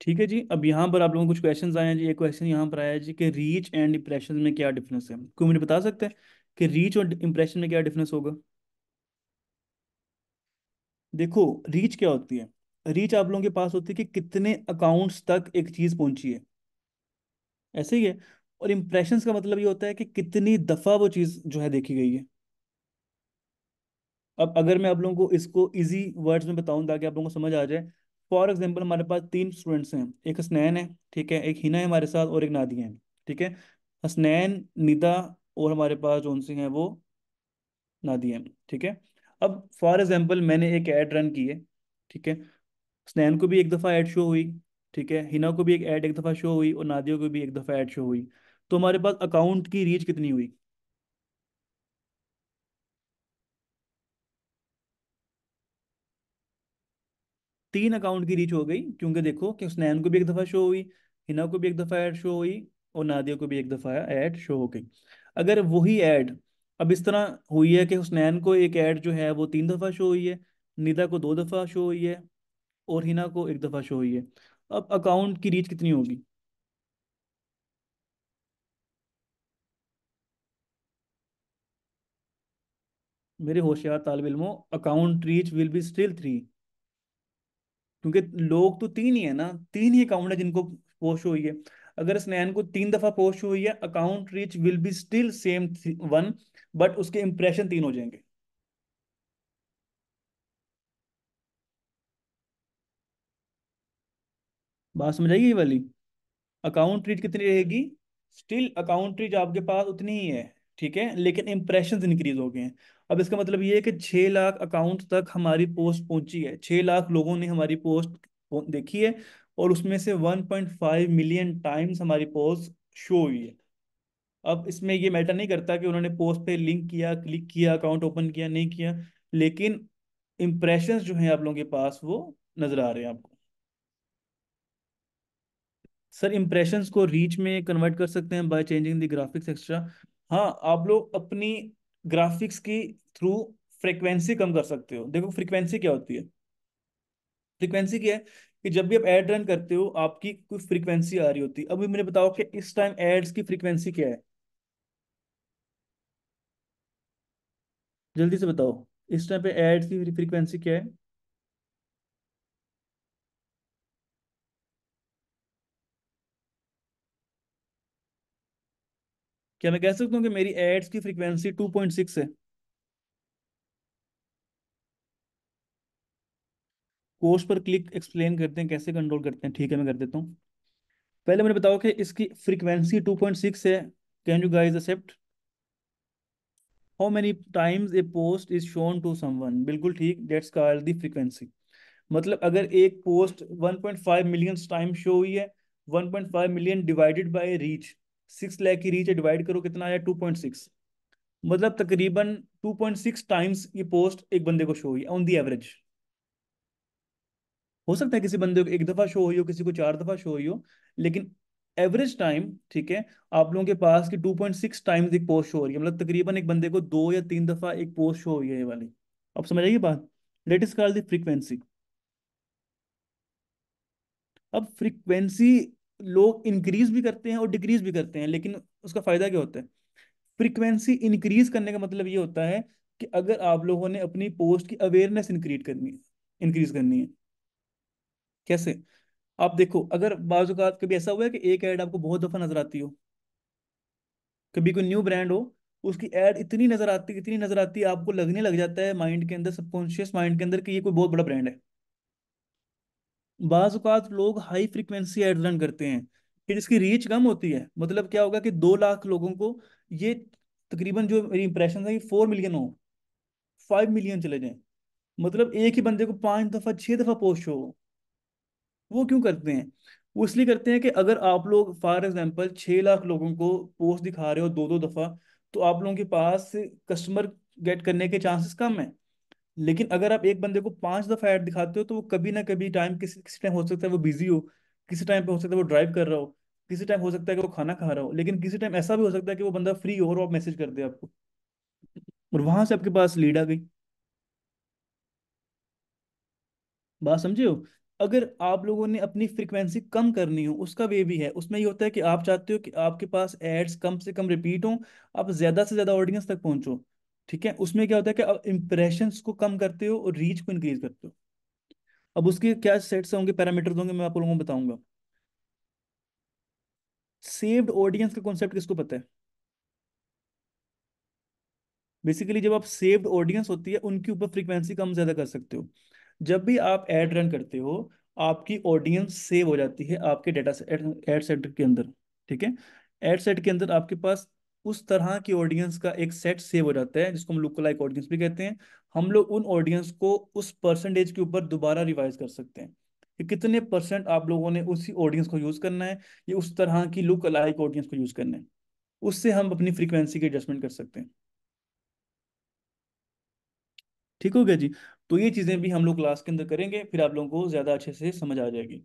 ठीक है जी, अब यहाँ पर आप लोगों को कुछ क्वेश्चंस आए हैं जी। एक क्वेश्चन यहाँ पर आया है जी कि रीच एंड इंप्रेशन में क्या डिफरेंस है? कोई मुझे बता सकते हैं कि रीच और इंप्रेशन में क्या डिफरेंस होगा? देखो रीच क्या होती है? रीच आप लोगों के पास होती है कि कितने अकाउंट्स तक एक चीज़ पहुँची है। ऐसे ही है। और इंप्रेशंस का मतलब ये होता है कि कितनी दफ़ा वो चीज़ जो है देखी गई है। अब अगर मैं आप लोगों को इसको इजी वर्ड्स में बताऊँ ताकि आप लोगों को समझ आ जाए फॉर एग्ज़ाम्पल हमारे पास तीन स्टूडेंट्स हैं। एक हसनैन है, ठीक है? एक हिना है हमारे साथ और एक नादिया है, ठीक है? हसनैन, निदा और हमारे पास जो सी हैं? वो नादिया है, ठीक है? अब फॉर एग्ज़ाम्पल मैंने एक ऐड रन की है, ठीक है? हसनैन को भी एक दफ़ा ऐड शो हुई, ठीक है? हिना को भी एक ऐड एक दफ़ा शो हुई और नादिया को भी एक दफ़ा ऐड शो हुई। तो हमारे पास अकाउंट की रीच कितनी हुई? तीन अकाउंट की रीच हो गई, क्योंकि देखो कि हुसनैन को भी एक दफ़ा शो हुई, हिना को भी एक दफ़ा ऐड शो हुई और नादिया को भी एक दफ़ा ऐड शो हो गई। अगर वही ऐड अब इस तरह हुई है कि हुसनैन को एक ऐड जो है वो तीन दफ़ा शो हुई है, निदा को दो दफ़ा शो हुई है और हिना को एक दफ़ा शो हुई है। अब अकाउंट की रीच कितनी होगी? मेरे होशियार तालब इल्मों account reach will be still three क्योंकि लोग तो तीन ही है ना, तीन ही अकाउंट है जिनको पोस्ट हुई है। अगर स्नैन को तीन दफ़ा पोस्ट हुई है account reach will be still same one but उसके इंप्रेशन तीन हो जाएँगे। बात समझ ये वाली? अकाउंट रीच कितनी रहेगी? स्टिल अकाउंट रीच आपके पास उतनी ही है। ठीक है? लेकिन इंप्रेशन इंक्रीज हो गए हैं। अब इसका मतलब ये है कि छह लाख अकाउंट तक हमारी पोस्ट पहुँची है। छह लाख लोगों ने हमारी पोस्ट देखी है और उसमें से 1.5 मिलियन टाइम्स हमारी पोस्ट शो हुई है। अब इसमें ये मैटर नहीं करता कि उन्होंने पोस्ट पे लिंक किया क्लिक किया अकाउंट ओपन किया, नहीं किया, लेकिन इंप्रेशंस जो है आप लोगों के पास वो नज़र आ रहे हैं आपको। सर इंप्रेशंस को रीच में कन्वर्ट कर सकते हैं by changing the graphics extra हाँ आप लोग अपनी ग्राफिक्स की थ्रू फ्रीक्वेंसी कम कर सकते हो। देखो फ्रीक्वेंसी क्या होती है? फ्रीक्वेंसी क्या है? कि जब भी आप एड रन करते हो, आपकी कोई फ्रीक्वेंसी आ रही होती है। अभी मुझे बताओ कि इस टाइम एड्स की फ्रीक्वेंसी क्या है? जल्दी से बताओ, इस टाइम पे एड्स की फ्रीक्वेंसी क्या है? क्या मैं कह सकता हूँ कि मेरी एड्स की फ्रीक्वेंसी टू पॉइंट सिक्स है। कोर्स पर क्लिक एक्सप्लेन करते हैं, कैसे कंट्रोल करते हैं, ठीक है, मैं कर देता हूँ। पहले मुझे बताओ कि इसकी फ्रीक्वेंसी टू पॉइंट सिक्स है। Can you guys accept how many times a post is shown to someone बिल्कुल ठीक डेट्स कॉल्ड द फ्रीक्वेंसी मतलब अगर एक पोस्ट 1.5 मिलियन टाइम शो हुई है 1.5 million divided by reach six lakh की reach है डिवाइड करो कितना आया 2.6 मतलब तकरीबन 2.6 टाइम्स ये पोस्ट एक बंदे को शो हुई ऑन दी एवरेज हो सकता है किसी बंदे को एक दफ़ा शो हुई हो, किसी को चार दफ़ा शो हुई हो, लेकिन एवरेज टाइम ठीक है, आप लोगों के पास की 2.6 टाइम्स एक पोस्ट शो हो रही है मतलब तकरीबन एक बंदे को दो या तीन दफ़ा एक पोस्ट शो हुई है ये वाली। अब समझ आइए बात? Let's call the frequency अब फ्रीक्वेंसी लोग इंक्रीज भी करते हैं और डिक्रीज भी करते हैं, लेकिन उसका फ़ायदा क्या होता है? फ्रीक्वेंसी इंक्रीज करने का मतलब ये होता है कि अगर आप लोगों ने अपनी पोस्ट की अवेयरनेस इंक्रीज करनी है इंक्रीज करनी है। कैसे? आप देखो, अगर बाजूकात कभी ऐसा हुआ है कि एक ऐड आपको बहुत दफ़ा नज़र आती हो, कभी कोई न्यू ब्रांड हो, उसकी एड इतनी नज़र आती, इतनी नज़र आती है आपको लगने लग जाता है माइंड के अंदर सबकॉन्शियस माइंड के अंदर कि ये कोई बहुत बड़ा ब्रांड है। बाज़ अवत लोग हाई फ्रिक्वेंसी एड रन करते हैं। फिर इसकी रीच कम होती है। मतलब क्या होगा कि दो लाख लोगों को ये तकरीबन जो मेरी इंप्रेशन है, ये फोर मिलियन हो फाइव मिलियन चले जाएँ। मतलब एक ही बंदे को पाँच दफ़ा, छह दफ़ा पोस्ट हो। वो क्यों करते हैं? वो इसलिए करते हैं कि अगर आप लोग फॉर एग्ज़ाम्पल छह लाख लोगों को पोस्ट दिखा रहे हो दो दो दफ़ा तो आप लोगों के पास कस्टमर गेट करने के चांसेस कम है। लेकिन अगर आप एक बंदे को पाँच दफ़ा ऐड दिखाते हो तो वो कभी ना कभी टाइम किसी किसी टाइम हो सकता है वो बिज़ी हो, किसी टाइम पे हो सकता है वो ड्राइव कर रहा हो, किसी टाइम हो सकता है कि वो खाना खा रहा हो, लेकिन किसी टाइम ऐसा भी हो सकता है कि वो बंदा फ्री हो और वो मैसेज कर दे आपको। और वहाँ से आपके पास लीड आ गई। बात समझे हो? अगर आप लोगों ने अपनी फ्रिक्वेंसी कम करनी हो, उसका वे भी है। उसमें ये होता है कि आप चाहते हो कि आपके पास एड्स कम से कम रिपीट हो, आप ज़्यादा से ज़्यादा ऑडियंस तक पहुंचो। ठीक है? उसमें क्या होता है कि आप इंप्रेशंस को कम करते हो और रीच को इंक्रीज करते हो। अब उसके क्या सेट्स होंगे पैरामीटर्स होंगे, मैं आप लोगों को बताऊँगा। सेव्ड ऑडियंस का कॉन्सेप्ट किसको पता है? बेसिकली जब आप सेव्ड ऑडियंस होती है, उनके ऊपर फ्रीक्वेंसी कम ज़्यादा कर सकते हो। जब भी आप एड रन करते हो, आपकी ऑडियंस सेव हो जाती है आपके डेटा एड सेट के अंदर, ठीक है? एड सेट के अंदर आपके पास उस तरह की ऑडियंस का एक सेट सेव हो जाता है, जिसको हम लुक लाइक ऑडियंस भी कहते हैं। हम लोग उन ऑडियंस को उस परसेंटेज के ऊपर दोबारा रिवाइज कर सकते हैं। कि कितने परसेंट आप लोगों ने उसी ऑडियंस को यूज़ करना है, या उस तरह की लुक लाइक ऑडियंस को यूज़ करना है। उससे हम अपनी फ्रीक्वेंसी की एडजस्टमेंट कर सकते हैं। ठीक हो गया जी? तो ये चीज़ें भी हम लोग क्लास के अंदर करेंगे, फिर आप लोगों को ज़्यादा अच्छे से समझ आ जाएगी।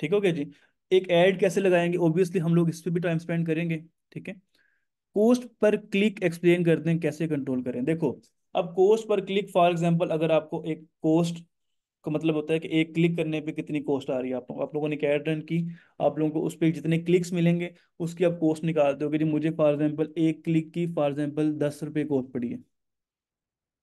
ठीक हो गया जी? एक ऐड कैसे लगाएँगे? ऑब्वियसली हम लोग इस पर भी टाइम स्पेंड करेंगे। ठीक है? कोस्ट पर क्लिक एक्सप्लेन करते हैं कैसे कंट्रोल करें। देखो अब कोस्ट पर क्लिक फॉर एग्जांपल अगर आपको एक कोस्ट का मतलब होता है कि एक क्लिक करने पे कितनी कॉस्ट आ रही है आप, आप लोगों ने कैड रन की आप लोगों को उस पर जितने क्लिक्स मिलेंगे उसकी आप कॉस्ट निकालते हो कि जी मुझे फॉर एग्ज़ाम्पल एक क्लिक की फॉर एग्ज़ाम्पल दस रुपये कॉस्ट पड़ी है।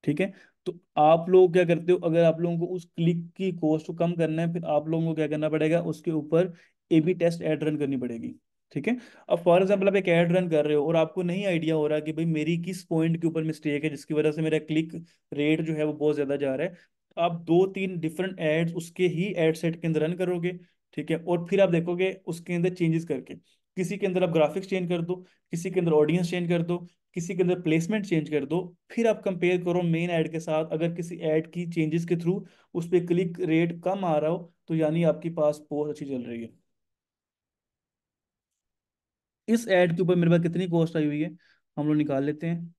ठीक है? तो आप लोग क्या करते हो अगर आप लोगों को उस क्लिक की कॉस्ट को कम करना है फिर आप लोगों को क्या करना पड़ेगा उसके ऊपर A B test ad run करनी पड़ेगी। ठीक है? अब फॉर एग्ज़ाम्पल आप एक एड रन कर रहे हो और आपको नहीं आइडिया हो रहा कि भाई मेरी किस पॉइंट के ऊपर मिस्टेक है, जिसकी वजह से मेरा क्लिक रेट जो है वो बहुत ज़्यादा जा रहा है। आप दो तीन डिफरेंट एड्स उसके ही एड सेट के अंदर रन करोगे, ठीक है? और फिर आप देखोगे उसके अंदर चेंजेस करके। किसी के अंदर आप ग्राफिक्स चेंज कर दो, किसी के अंदर ऑडियंस चेंज कर दो, किसी के अंदर प्लेसमेंट चेंज कर दो, फिर आप कंपेयर करो मेन ऐड के साथ। अगर किसी ऐड की चेंजेस के थ्रू उस पर क्लिक रेट कम आ रहा हो तो यानी आपके पास पोस्ट अच्छी चल रही है। इस ऐड के ऊपर मेरे पास कितनी कॉस्ट आई हुई है? हम लोग निकाल लेते हैं।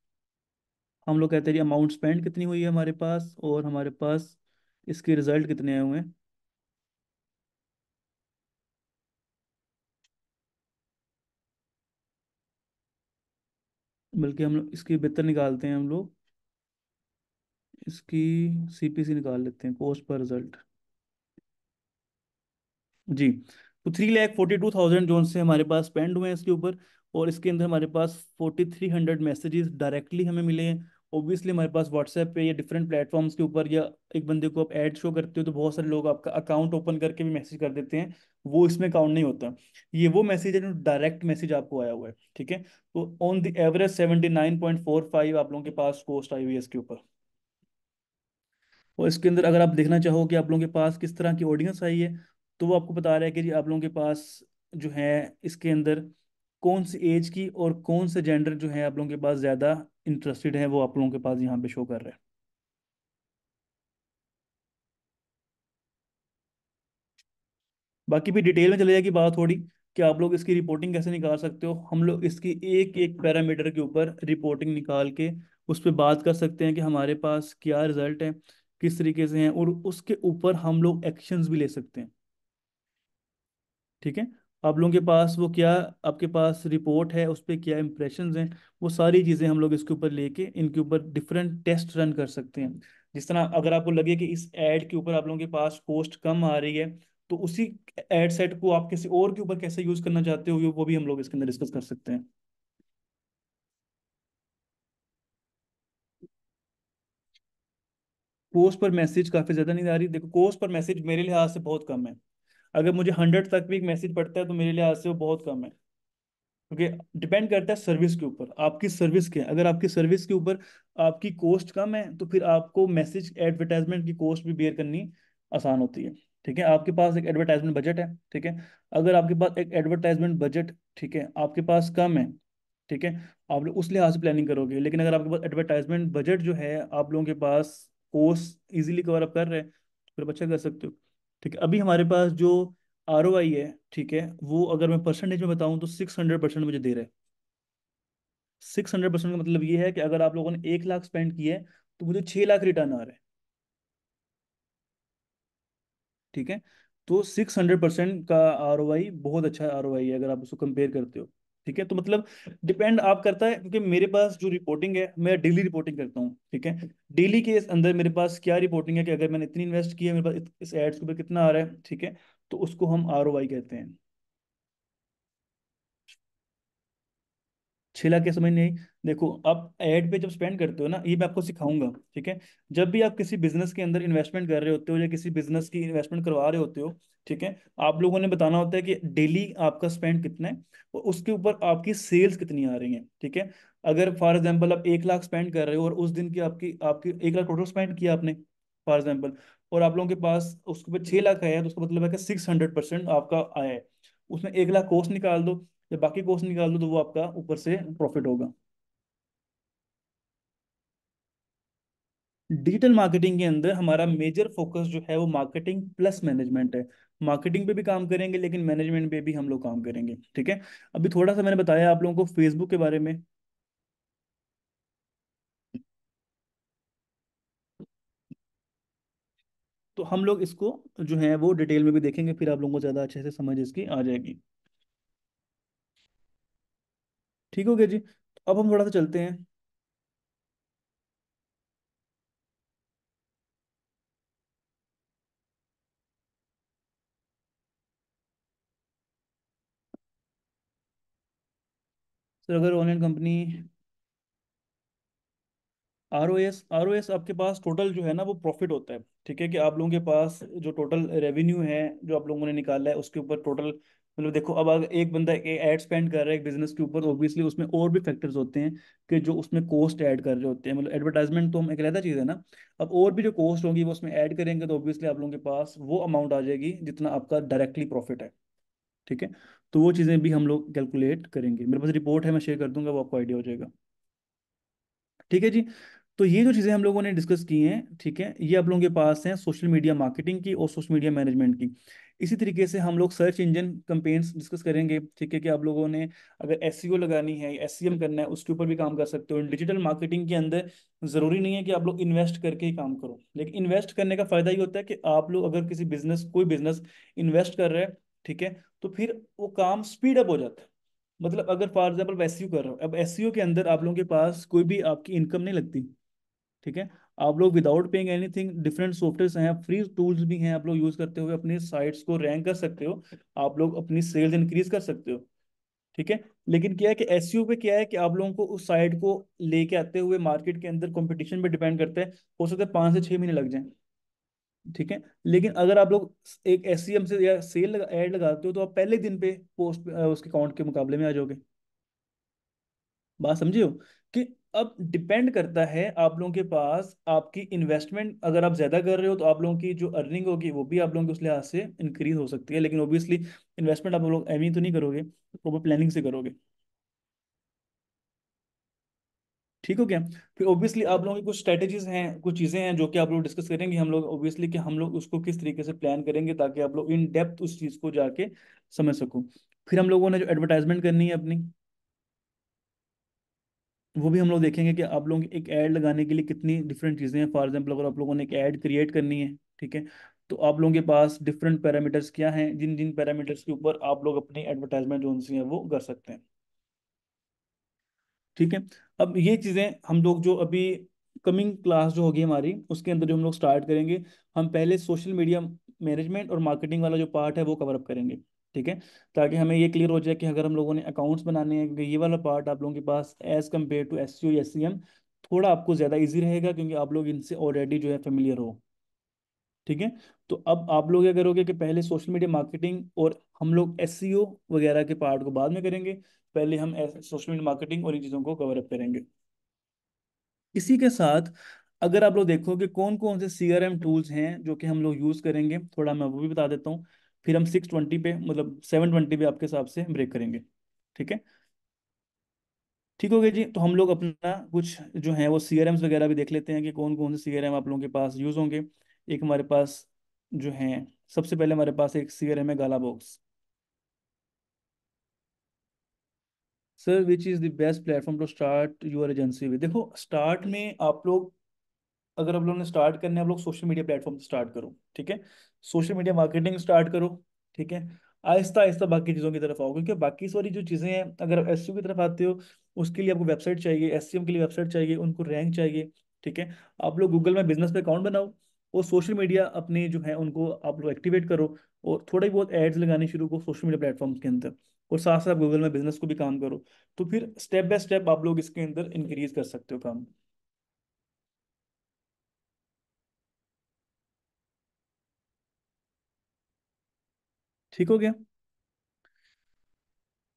हम लोग कहते हैं अमाउंट स्पेंड कितनी हुई है हमारे पास और हमारे पास इसके रिज़ल्ट कितने आए हुए हैं? बल्कि हम लोग इसकी बेहतर निकालते हैं हम लोग। इसकी सीपीसी निकाल लेते हैं कॉस्ट पर रिज़ल्ट जी। तो three lakh forty two thousand zone से हमारे पास स्पेंड हुए हैं इसके ऊपर, और इसके अंदर हमारे पास forty three hundred messages directly हमें मिले हैं। ओब्वियसली हमारे पास व्हाट्सएप पे या डिफरेंट प्लेटफॉर्म्स के ऊपर या एक बंदे को आप ऐड शो करते हो तो बहुत सारे लोग आपका अकाउंट ओपन करके भी मैसेज कर देते हैं। वो इसमें काउंट नहीं होता। ये वो मैसेज है जो डायरेक्ट मैसेज आपको आया हुआ है, ठीक है? तो on the average seventy nine point four five आप लोगों के पास कॉस्ट आई हुई है इसके ऊपर। और इसके अंदर अगर आप देखना चाहो कि आप लोगों के पास किस तरह की ऑडियंस आई है तो वो आपको बता रहा है कि जी आप लोगों के पास जो है इसके अंदर कौन सी एज की और कौन से जेंडर जो है आप लोगों के पास ज़्यादा इंटरेस्टेड है, वो आप लोगों के पास यहाँ पे शो कर रहा है। बाकी भी डिटेल में चले जाएगी बात थोड़ी कि आप लोग इसकी रिपोर्टिंग कैसे निकाल सकते हो। हम लोग इसकी एक एक पैरामीटर के ऊपर रिपोर्टिंग निकाल के उस पर बात कर सकते हैं कि हमारे पास क्या रिज़ल्ट है, किस तरीके से हैं और उसके ऊपर हम लोग एक्शंस भी ले सकते हैं। ठीक है? आप लोगों के पास वो क्या, आपके पास रिपोर्ट है, उस पर क्या इंप्रेशंस हैं? वो सारी चीज़ें हम लोग इसके ऊपर लेके, इनके ऊपर डिफरेंट टेस्ट रन कर सकते हैं। जिस तरह अगर आपको लगे कि इस एड के ऊपर आप लोगों के पास पोस्ट कम आ रही है तो उसी एड सेट को आप किसी और के ऊपर कैसे यूज़ करना चाहते हो, वो भी हम लोग इसके अंदर डिस्कस कर सकते हैं। कोस्ट पर मैसेज काफ़ी ज़्यादा नहीं आ रही। देखो कोस्ट पर मैसेज मेरे लिहाज से बहुत कम है। अगर मुझे हंड्रेड तक भी एक मैसेज पड़ता है तो मेरे लिहाज से वो बहुत कम है। क्योंकि डिपेंड करता है सर्विस के ऊपर, आपकी सर्विस के अगर आपकी सर्विस के ऊपर आपकी कॉस्ट कम है तो फिर आपको मैसेज, एडवर्टाइजमेंट की कॉस्ट भी बेयर करनी आसान होती है। ठीक है? आपके पास एक एडवर्टाइजमेंट बजट है, ठीक है? अगर आपके पास एक एडवर्टाइजमेंट बजट, ठीक है, आपके पास कम है, ठीक है, आप लोग उस लिहाज से प्लानिंग करोगे। लेकिन अगर आपके पास एडवर्टाइजमेंट बजट जो है, आप लोगों के पास कोर्स इजीली कवर अप कर रहे हैं तो फिर अच्छा कर सकते हो। ठीक है, अभी हमारे पास जो आर ओ आई है, ठीक है, वो अगर मैं परसेंटेज में बताऊँ तो सिक्स हंड्रेड परसेंट मुझे दे रहा है। सिक्स हंड्रेड परसेंट का मतलब ये है कि अगर आप लोगों ने एक लाख स्पेंड किया है तो मुझे छह लाख रिटर्न आ रहा है। ठीक है तो सिक्स हंड्रेड परसेंट का आर बहुत अच्छा आर ओ आई है, अगर आप उसको कंपेयर करते हो। ठीक है? तो मतलब डिपेंड आप करता है, क्योंकि मेरे पास जो रिपोर्टिंग है, मैं डेली रिपोर्टिंग करता हूँ, ठीक है? डेली के अंदर मेरे पास क्या रिपोर्टिंग है कि अगर मैंने इतनी इन्वेस्ट की है, मेरे पास इस एड्स के ऊपर कितना आ रहा है, ठीक है? तो उसको हम आर ओ आई कहते हैं। छह लाख के समझ नहीं देखो, आप एड पे जब स्पेंड करते हो ना, ये मैं आपको सिखाऊँगा, ठीक है? जब भी आप किसी बिज़नेस के अंदर इन्वेस्टमेंट कर रहे होते हो या किसी बिज़नेस की इन्वेस्टमेंट करवा रहे होते हो ठीक है? आप लोगों ने बताना होता है कि डेली आपका स्पेंड कितना है और उसके ऊपर आपकी सेल्स कितनी आ रही हैं, ठीक है? अगर फॉर एग्ज़ाम्पल आप एक लाख स्पेंड कर रहे हो और उस दिन की आपकी आपकी एक लाख टोटल स्पेंड किया आपने फॉर एग्ज़ाम्पल और आप लोगों के पास उसके ऊपर छह लाख आया है तो उसका मतलब है कि सिक्स हंड्रेड परसेंट आपका आया है। उसमें एक लाख कॉस्ट निकाल दो, जब बाकी कॉस्ट निकाल दो तो वो आपका ऊपर से प्रॉफिट होगा। डिजिटल मार्केटिंग के अंदर हमारा मेजर फोकस जो है वो मार्केटिंग प्लस मैनेजमेंट है। मार्केटिंग पे भी काम करेंगे, लेकिन मैनेजमेंट पे भी हम लोग काम करेंगे, ठीक है? अभी थोड़ा सा मैंने बताया आप लोगों को फेसबुक के बारे में। तो हम लोग इसको जो है वो डिटेल में भी देखेंगे, फिर आप लोगों को ज़्यादा अच्छे से समझ इसकी आ जाएगी। ठीक हो गया जी? तो अब हम थोड़ा सा चलते हैं। सर अगर online company R O S R O S आपके पास टोटल जो है ना वो प्रॉफिट होता है, ठीक है कि आप लोगों के पास जो टोटल रेवेन्यू है, जो आप लोगों ने निकाला है, उसके ऊपर टोटल मतलब देखो, अब अगर एक बंदा एड स्पेंड कर रहा है एक बिज़नेस के ऊपर ऑब्वियसली उसमें और भी फैक्टर्स होते हैं कि जो उसमें कॉस्ट ऐड कर रहे होते हैं। मतलब एडवर्टाइजमेंट तो हम एक अलग चीज़ है ना, अब और भी जो कॉस्ट होगी वो उसमें ऐड करेंगे तो ऑब्वियसली आप लोगों के पास वो अमाउंट आ जाएगी जितना आपका डायरेक्टली प्रॉफिट है, ठीक है? तो वो चीज़ें भी हम लोग कैलकुलेट करेंगे। मेरे पास रिपोर्ट है, मैं शेयर कर दूँगा, वो आपको आइडिया हो जाएगा। ठीक है जी? तो ये जो चीज़ें हम लोगों ने डिस्कस की हैं, ठीक है, ये आप लोगों के पास हैं सोशल मीडिया मार्केटिंग की और सोशल मीडिया मैनेजमेंट की। इसी तरीके से हम लोग सर्च इंजन कंपेन्स डिस्कस करेंगे, ठीक है कि आप लोगों ने अगर एसईओ लगानी है एससीएम करना है, उसके ऊपर भी काम कर सकते हो। डिजिटल मार्केटिंग के अंदर ज़रूरी नहीं है कि आप लोग इन्वेस्ट करके ही काम करो। लेकिन इन्वेस्ट करने का फ़ायदा ये होता है कि आप लोग अगर किसी बिज़नेस कोई बिज़नेस इन्वेस्ट कर रहे हैं, ठीक है तो फिर वो काम स्पीड अप हो जाता है। मतलब अगर फॉर एग्ज़ाम्पल एस सी कर रहे हो, अब एस के अंदर आप लोगों के पास कोई भी आपकी इनकम नहीं लगती, ठीक है? आप लोग without paying anything different software हैं फ्री टूल्स भी हैं, आप लोग यूज़ करते हुए अपनी साइट्स को रैंक कर सकते हो, आप लोग अपनी सेल्स इंक्रीज कर सकते हो, ठीक है? लेकिन क्या है कि एस पे क्या है कि आप लोगों को उस साइट को लेके आते हुए मार्केट के अंदर कंपटीशन पे डिपेंड करता है, हो सकता है पाँच से छः महीने लग जाए। ठीक है? लेकिन अगर आप लोग एक एससीएम से या सेल लगा, एड लगाते हो तो आप पहले दिन पे पोस्ट उसके अकाउंट के मुकाबले में आ जाओगे। बात समझिए हो? कि अब डिपेंड करता है आप लोगों के पास आपकी इन्वेस्टमेंट अगर आप ज़्यादा कर रहे हो तो आप लोगों की जो अर्निंग होगी वो भी आप लोगों के उस लिहाज से इंक्रीज हो सकती है लेकिन ओबियसली इन्वेस्टमेंट आप लोग एम तो नहीं करोगे प्रॉपर प्लानिंग से करोगे। ठीक हो गया। फिर ऑब्वियसली आप लोगों की कुछ स्ट्रेटेजीज हैं, कुछ चीज़ें हैं जो कि आप लोग डिस्कस करेंगे। हम लोग ऑब्वियसली कि हम लोग उसको किस तरीके से प्लान करेंगे ताकि आप लोग इन डेप्थ उस चीज़ को जाके समझ सको। फिर हम लोगों ने जो एडवर्टाइजमेंट करनी है अपनी, वो भी हम लोग देखेंगे कि आप लोग एक ऐड लगाने के लिए कितनी डिफरेंट चीज़ें हैं। फॉर एग्ज़ाम्पल अगर आप लोगों ने एक ऐड क्रिएट करनी है, ठीक है तो आप लोगों के पास डिफरेंट पैरामीटर्स क्या हैं? जिन जिन पैरामीटर्स के ऊपर आप लोग अपनी एडवर्टाइजमेंट जो सी हैं वो कर सकते हैं। ठीक है? अब ये चीज़ें हम लोग जो अभी कमिंग क्लास जो होगी हमारी, उसके अंदर जो हम लोग स्टार्ट करेंगे, हम पहले सोशल मीडिया मैनेजमेंट और मार्केटिंग वाला जो पार्ट है वो कवर अप करेंगे, ठीक है? ताकि हमें ये क्लियर हो जाए कि अगर हम लोगों ने अकाउंट्स बनाने हैं, क्योंकि ये वाला पार्ट आप लोगों के पास as compare to S C S C M थोड़ा आपको ज़्यादा ईजी रहेगा क्योंकि आप लोग इनसे ऑलरेडी जो है फेमिलियर हो, ठीक है? तो अब आप लोग क्या करोगे कि पहले सोशल मीडिया मार्केटिंग और हम लोग एस वगैरह के पार्ट को बाद में करेंगे पहले हम सोशल मीडिया मार्केटिंग और इन चीज़ों को कवर अप करेंगे। इसी के साथ अगर आप लोग देखो कि कौन कौन से सी आर एम टूल्स हैं जो कि हम लोग यूज़ करेंगे, थोड़ा मैं वो भी बता देता हूँ। फिर हम सिक्स ट्वेंटी पे मतलब सेवन ट्वेंटी पे आपके हिसाब से ब्रेक करेंगे, ठीक है? ठीक हो गया जी तो हम लोग अपना कुछ जो है वो सी आर एम्स वगैरह भी देख लेते हैं कि कौन कौन से सी आर एम आप लोगों के पास यूज़ होंगे। एक हमारे पास जो है, सबसे पहले हमारे पास एक सी आर एम है Gallabox sir which is the best platform to start your agency with देखो स्टार्ट में आप लोग, अगर आप लोगों ने स्टार्ट करने आप लोग सोशल मीडिया प्लेटफॉर्म से स्टार्ट करो, ठीक है? सोशल मीडिया मार्केटिंग स्टार्ट करो, ठीक है? आहिस्ता आहिस्ता बाकी चीज़ों की तरफ़ आओ, क्योंकि बाकी सारी जो चीज़ें हैं, अगर आप एस की तरफ़ आते हो, उसके लिए आपको वेबसाइट चाहिए एस के लिए वेबसाइट चाहिए, उनको रैंक चाहिए, ठीक है? आप लोग गूगल में बिज़नेस पे अकाउंट बनाओ, और सोशल मीडिया अपने जो है, उनको आप लोग एक्टिवेट करो, और थोड़ी बहुत एड्स लगाने शुरू करो सोशल मीडिया प्लेटफॉर्म के अंदर। और साथ साथ गूगल में बिज़नेस को भी काम करो। तो फिर स्टेप बाय स्टेप आप लोग इसके अंदर इंक्रीज कर सकते हो काम। ठीक हो गया?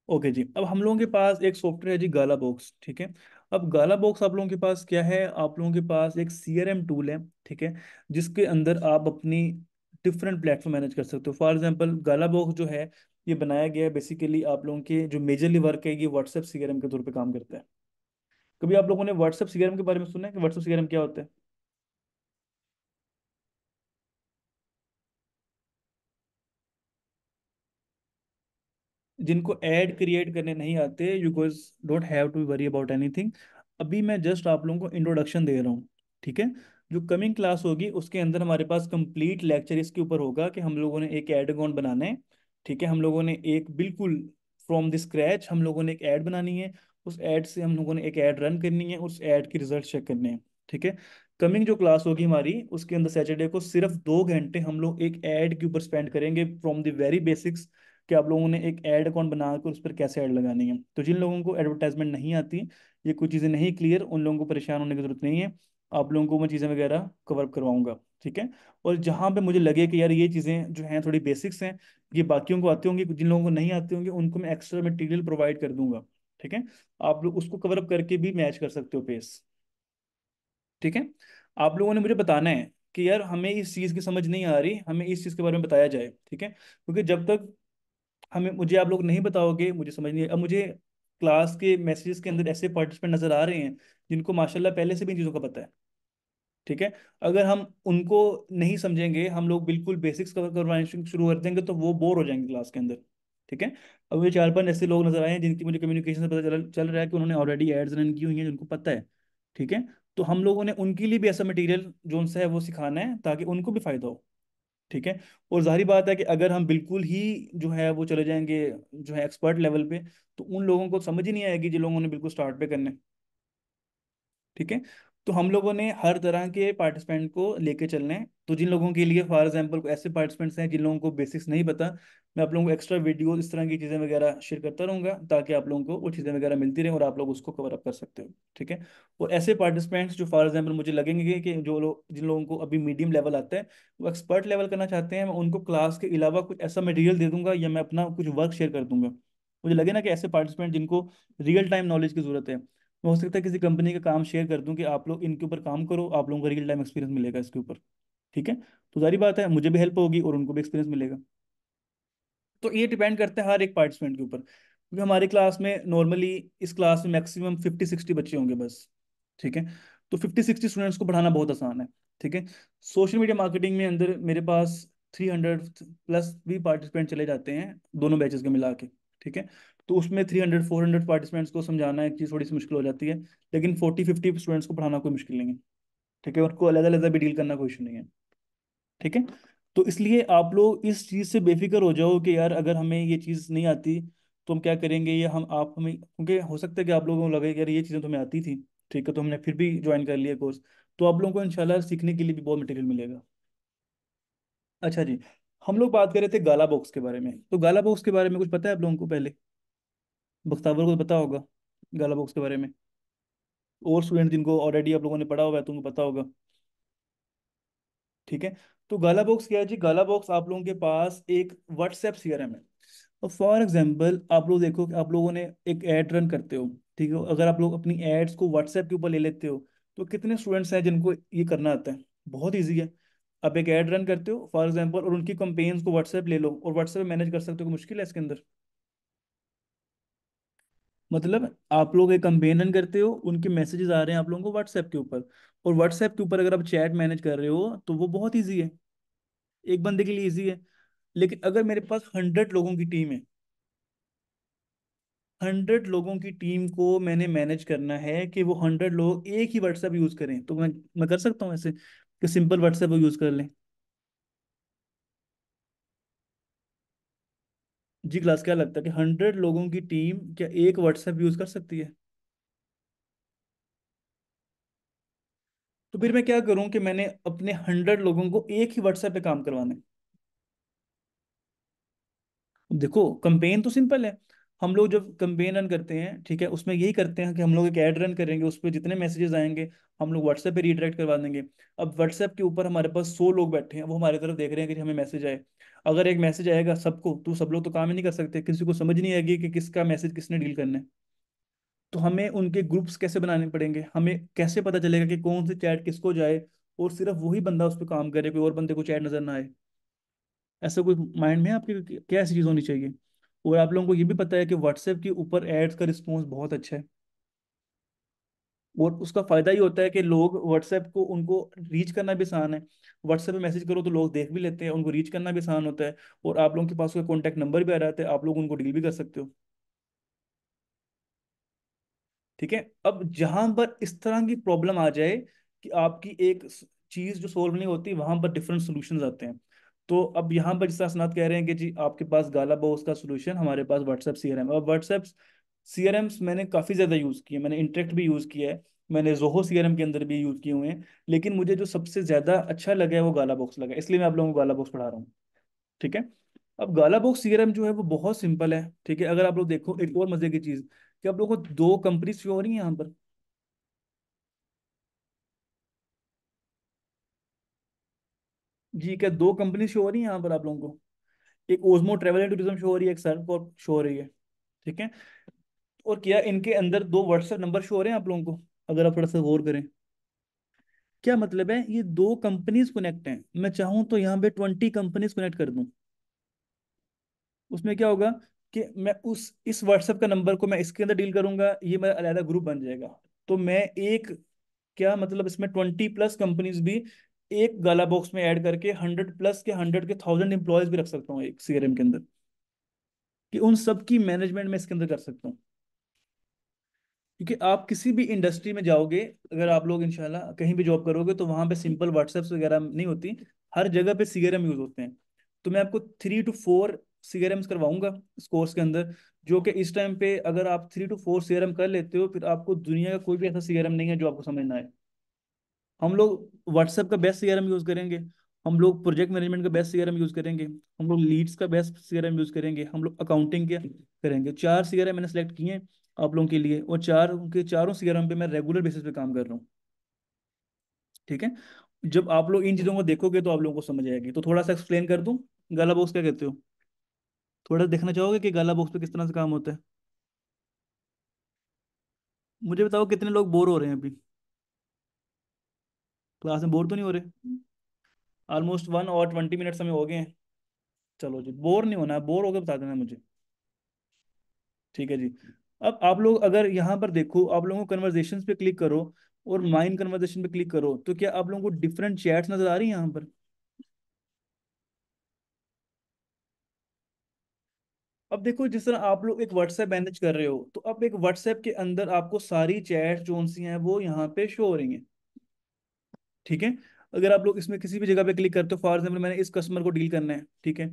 ओके जी। अब हम लोगों के पास एक सॉफ्टवेयर है जी गाला बॉक्स ठीक है? अब गाला बॉक्स आप लोगों के पास क्या है? आप लोगों के पास एक सीआरएम टूल है, ठीक है? जिसके अंदर आप अपनी डिफरेंट प्लेटफॉर्म मैनेज कर सकते हो। फॉर एग्जांपल गाला बॉक्स जो है ये बनाया गया है बेसिकली आप लोगों के जो मेजरली वर्क है ये व्हाट्सएप सीआरएम के तौर पे काम करता है। कभी आप लोगों ने व्हाट्सएप सीआरएम के बारे में सुना है कि व्हाट्सएप सीआरएम क्या होता है? जिनको ऐड क्रिएट करने नहीं आते you guys don't have to worry about anything अभी मैं जस्ट आप लोगों को इंट्रोडक्शन दे रहा हूँ, ठीक है? जो कमिंग क्लास होगी, उसके अंदर हमारे पास कंप्लीट लेक्चर इसके ऊपर होगा कि हम लोगों ने एक एड अकाउंट बनाना है। ठीक है, हम लोगों ने एक बिल्कुल फ्रॉम द स्क्रैच हम लोगों ने एक ऐड बनानी है, उस ऐड से हम लोगों ने एक ऐड रन करनी है, उस ऐड के रिज़ल्ट चेक करने हैं, ठीक है? कमिंग जो क्लास होगी हमारी, उसके अंदर सैटरडे को सिर्फ़ दो घंटे हम लोग एक ऐड के ऊपर स्पेंड करेंगे फ्रॉम द वेरी बेसिक्स कि आप लोगों ने एक ऐड अकाउंट बनाकर उस पर कैसे ऐड लगानी है। तो जिन लोगों को एडवर्टाइजमेंट नहीं आती, ये कुछ चीज़ें नहीं क्लियर उन लोगों को परेशान होने की ज़रूरत नहीं है। आप लोगों को मैं चीज़ें वगैरह कवर करवाऊँगा। ठीक है? और जहाँ पे मुझे लगे कि यार ये चीज़ें जो हैं थोड़ी बेसिक्स हैं, ये बाकियों को आती होंगी, जिन लोगों को नहीं आती होंगी, उनको मैं एक्स्ट्रा मटेरियल प्रोवाइड कर दूँगा, ठीक है? आप लोग उसको कवर अप करके भी मैच कर सकते हो पेस ठीक है? आप लोगों ने मुझे बताना है कि यार हमें इस चीज़ की समझ नहीं आ रही, हमें इस चीज़ के बारे में बताया जाए, ठीक है? क्योंकि जब तक हमें, मुझे आप लोग नहीं बताओगे, मुझे समझ नहीं अब मुझे क्लास के मैसेजेस के अंदर ऐसे पार्टिसिपेंट नज़र आ रहे हैं, जिनको माशाल्लाह पहले से भी इन चीज़ों का पता है। ठीक है? अगर हम उनको नहीं समझेंगे, हम लोग बिल्कुल बेसिक्स कवर करवाने शुरू कर देंगे तो वो बोर हो जाएँगे क्लास के अंदर, ठीक है? अब मुझे चार पाँच ऐसे लोग नज़र आए हैं जिनकी मुझे कम्युनिकेशन से पता चल चल रहा है कि उन्होंने ऑलरेडी एड्स रन की हुई हैं, जिनको पता है, ठीक है? तो हम लोगों ने उनके लिए भी ऐसा मटेरियल जो है वो सिखाना है, ताकि उनको भी फ़ायदा हो, ठीक है? और ज़ाहिर बात है कि अगर हम बिल्कुल ही जो है वो चले जाएँगे, जो है एक्सपर्ट लेवल पे तो उन लोगों को समझ ही नहीं आएगी जिन लोगों ने बिल्कुल स्टार्ट पे करने ठीक है? तो हम लोगों ने हर तरह के पार्टिसिपेंट को लेके चलना है। तो जिन लोगों के लिए फॉर एग्जांपल ऐसे पार्टिसिपेंट्स हैं, जिन लोगों को बेसिक्स नहीं पता, मैं आप लोगों को एक्स्ट्रा वीडियो इस तरह की चीज़ें वगैरह शेयर करता रहूँगा, ताकि आप लोगों को वो चीज़ें वगैरह मिलती रहें और आप लोग उसको कवर अप कर सकते हो, ठीक है? और ऐसे पार्टिसिपेंट्स जो फॉर एग्ज़ाम्पल मुझे लगेंगे कि जो लोग जिन लोगों को अभी मीडियम लेवल आता है, वो एक्सपर्ट लेवल करना चाहते हैं, मैं उनको क्लास के अलावा कुछ ऐसा मटेरियल दे दूँगा या मैं अपना कुछ वर्क शेयर कर दूँगा। मुझे लगे ना कि ऐसे पार्टिसिपेंट जिनको रियल टाइम नॉलेज की ज़रूरत है हो सकता है किसी कंपनी का काम शेयर कर दूँ कि आप लोग इनके ऊपर काम करो, आप लोगों को रियल टाइम एक्सपीरियंस मिलेगा इसके ऊपर। ठीक है? तो जारी बात है, मुझे भी हेल्प होगी और उनको भी एक्सपीरियंस मिलेगा। तो ये डिपेंड करता है हर एक पार्टिसिपेंट के ऊपर। क्योंकि हमारी क्लास में नॉर्मली इस क्लास में मैक्सिमम फिफ्टी सिक्सटी बच्चे होंगे बस। ठीक है? तो फिफ्टी सिक्सटी स्टूडेंट्स को पढ़ाना बहुत आसान है। ठीक है? सोशल मीडिया मार्केटिंग में अंदर मेरे पास थ्री हंड्रेड प्लस भी पार्टिसिपेंट चले जाते हैं, दोनों बैचेस के मिला के। ठीक है? तो उसमें three hundred four hundred participants को समझाना एक चीज़ थोड़ी सी मुश्किल हो जाती है, लेकिन फोर्टी फिफ्टी स्टूडेंट्स को पढ़ाना कोई मुश्किल नहीं है, ठीक है? उनको अलग अलग भी डील करना कोई इशू नहीं है, ठीक है? तो इसलिए आप लोग इस चीज़ से बेफिक्र हो जाओ कि यार अगर हमें ये चीज़ नहीं आती तो हम क्या करेंगे? या हम, आप हमें, क्योंकि हो सकता है कि आप लोगों को लगे यार ये चीज़ें तो हमें आती थी, ठीक है? तो हमने फिर भी ज्वाइन कर लिया कोर्स तो आप लोगों को इंशाल्लाह सीखने के लिए भी बहुत मटेरियल मिलेगा। अच्छा जी, हम लोग बात कर रहे थे गाला बॉक्स के बारे में तो गाला बॉक्स के बारे में कुछ पता है आप लोगों को पहले? बख्तावर को तो पता होगा गाला बॉक्स के बारे में। और स्टूडेंट जिनको ऑलरेडी आप लोगों ने पढ़ा हुआ है तो उनको पता होगा। ठीक है? तो गाला बॉक्स क्या है जी? गाला बॉक्स आप लोगों के पास एक व्हाट्सएप सीआरएम है। और फॉर एग्ज़ाम्पल आप लोग देखो कि आप लोगों ने एक ऐड रन करते हो, ठीक है? अगर आप लोग अपनी एड्स को व्हाट्सएप के ऊपर ले लेते हो तो कितने स्टूडेंट्स हैं जिनको ये करना आता है? बहुत ईजी है। आप एक ऐड रन करते हो फॉर एग्ज़ाम्पल और उनकी कंपेन्स को व्हाट्सएप ले लो, और व्हाट्सएप मैनेज कर सकते हो मुश्किल है इसके अंदर। मतलब आप लोग एक कंपेन रन करते हो, उनके मैसेजेस आ रहे हैं आप लोगों को व्हाट्सएप के ऊपर। और व्हाट्सएप के ऊपर अगर आप चैट मैनेज कर रहे हो तो वो बहुत ईजी है। एक बंदे के लिए इजी है। लेकिन अगर मेरे पास हंड्रेड लोगों की टीम है हंड्रेड लोगों की टीम को मैंने मैनेज करना है कि वो हंड्रेड लोग एक ही व्हाट्सएप यूज़ करें तो मैं मैं कर सकता हूँ ऐसे कि सिंपल व्हाट्सएप यूज़ कर लें। जी क्लास क्या लगता है कि हंड्रेड लोगों की टीम क्या एक व्हाट्सएप यूज़ कर सकती है? तो फिर मैं क्या करूँ कि मैंने अपने हंड्रेड लोगों को एक ही व्हाट्सएप पे काम करवाना है? देखो कंपेन तो सिंपल है। हम लोग जब कंपेन रन करते हैं, ठीक है, उसमें यही करते हैं कि हम लोग एक ऐड रन करेंगे, उस पर जितने मैसेजेस आएँगे, हम लोग व्हाट्सएप पे रीडायरेक्ट करवा देंगे। अब व्हाट्सएप के ऊपर हमारे पास सौ लोग बैठे हैं, वो हमारी तरफ़ देख रहे हैं कि हमें मैसेज आए। अगर एक मैसेज आएगा सबको तो सब लोग तो काम ही नहीं कर सकते, किसी को समझ नहीं आएगी कि किसका मैसेज किसने डील करना है। तो हमें उनके ग्रुप्स कैसे बनाने पड़ेंगे? हमें कैसे पता चलेगा कि कौन सी चैट किसको जाए, और सिर्फ़ वही बंदा उस पर काम करे, कोई और बंदे को चैट नज़र ना आए? ऐसा कोई माइंड में आपके क्या ऐसी चीज़ होनी चाहिए? और आप लोगों को ये भी पता है कि व्हाट्सएप के ऊपर एड्स का रिस्पॉन्स बहुत अच्छा है। और उसका फ़ायदा ये होता है कि लोग व्हाट्सएप को, उनको रीच करना भी आसान है। व्हाट्सएप पे मैसेज करो तो लोग देख भी लेते हैं, उनको रीच करना भी आसान होता है और आप लोगों के पास कोई कॉन्टैक्ट नंबर भी आ रहा है आप लोग उनको डील भी कर सकते हो। ठीक है? अब जहाँ पर इस तरह की प्रॉब्लम आ जाए कि आपकी एक चीज़ जो सोल्व नहीं होती, वहाँ पर डिफरेंट सोल्यूशन आते हैं। तो अब यहाँ पर जिस सनात कह रहे हैं कि जी, आपके पास गाला बॉक्स का सोल्यूशन हमारे पास व्हाट्सएप सीआरएम और व्हाट्सएप सीआरएम्स मैंने काफ़ी ज़्यादा यूज़ किए मैंने इंटरेक्ट भी यूज़ किया है। मैंने जोहो सीआरएम के अंदर भी यूज़ किए हुए हैं। लेकिन मुझे जो सबसे ज़्यादा अच्छा लगा है, वो गाला बॉक्स लगा। इसलिए मैं आप लोगों को गाला बॉक्स पढ़ा रहा हूँ। ठीक है? अब गाला बॉक्स सीआरएम जो है, वो बहुत सिंपल है। ठीक है? अगर आप लोग देखो, एक और मज़े की चीज़, कि आप लोगों को दो कंपनी शो हो रही है यहाँ पर? जी क्या दो कंपनी शो हो रही है यहाँ पर आप लोगों को। एक ओजमो ट्रेवल एंड टूरिज़्म शो हो रही है, एक सर्व कॉर्प शो हो रही है, ठीक है? और क्या इनके अंदर दो व्हाट्सएप नंबर शो हो रहे हैं आप लोगों को, अगर आप थोड़ा सा गौर करें? क्या मतलब है, ये दो कंपनीज़ कनेक्ट हैं। मैं चाहूँ तो यहाँ पे ट्वेंटी कंपनीज़ कनेक्ट कर दूँ। उसमें क्या होगा कि मैं उस, इस व्हाट्सएप का नंबर को मैं इसके अंदर डील करूँगा, ये मेरा अलग ग्रुप बन जाएगा। तो मैं एक, क्या मतलब इसमें ट्वेंटी प्लस कंपनीज़ भी एक गाला बॉक्स में ऐड करके हंड्रेड प्लस के हंड्रेड के थाउज़ेंड एम्प्लॉयज़ भी रख सकता हूँ एक सीआरएम के अंदर। कि उन सब की मैनेजमेंट में इसके अंदर कर सकता हूँ। क्योंकि आप किसी भी इंडस्ट्री में जाओगे, अगर आप लोग इंशाल्लाह कहीं भी जॉब करोगे तो वहाँ पे सिंपल व्हाट्सएप वगैरह नहीं होती। हर जगह पे सीआरएम यूज़ होते हैं। तो मैं आपको थ्री टू फोर सीआरएम्स करवाऊँगा इस कोर्स के अंदर, जो कि इस टाइम पे अगर आप थ्री टू फोर सीआरएम कर लेते हो, फिर आपको दुनिया का कोई भी ऐसा सीआरएम नहीं है जो आपको समझ ना आए। हम लोग व्हाट्सएप का बेस्ट सीआरएम यूज़ करेंगे, हम लोग प्रोजेक्ट मैनेजमेंट का बेस्ट सीआरएम यूज़ करेंगे, हम लोग लीड्स का बेस्ट सीआरएम यूज़ करेंगे, हम लोग अकाउंटिंग के करेंगे। चार सीआरएम मैंने सेलेक्ट किए हैं आप लोगों के लिए और चार, उनके चारों सीआरएम पे मैं रेगुलर बेसिस पे काम कर रहा हूँ। ठीक है? जब आप लोग इन चीज़ों को देखोगे तो आप लोगों को समझ आएगी। तो थोड़ा सा एक्सप्लेन कर दूँ गाला बॉक्स क्या कहते हो? थोड़ा देखना चाहोगे कि गाला बॉक्स पे किस तरह से काम होता है? मुझे बताओ कितने लोग बोर हो रहे हैं अभी? क्लास में बोर तो नहीं हो रहे? ऑलमोस्ट वन और ट्वेंटी मिनट्स हमें हो गए हैं। चलो जी, बोर नहीं होना है बोर होकर बता देना मुझे। ठीक है जी। अब आप लोग अगर यहाँ पर देखो, आप लोगों को कन्वर्जेशन पे क्लिक करो और माइंड कन्वर्जेशन पे क्लिक करो तो क्या आप लोगों को डिफरेंट चैट्स नज़र आ रही है यहाँ पर? अब देखो, जिस तरह आप लोग एक व्हाट्सएप मैनेज कर रहे हो तो अब एक व्हाट्सएप के अंदर आपको सारी चैट जो हैं, वो यहाँ पे शो हो रही हैं। ठीक है? अगर आप लोग इसमें किसी भी जगह पे क्लिक करते हो फॉर एग्ज़ाम्पल मैंने इस कस्टमर को डील करना है, ठीक है?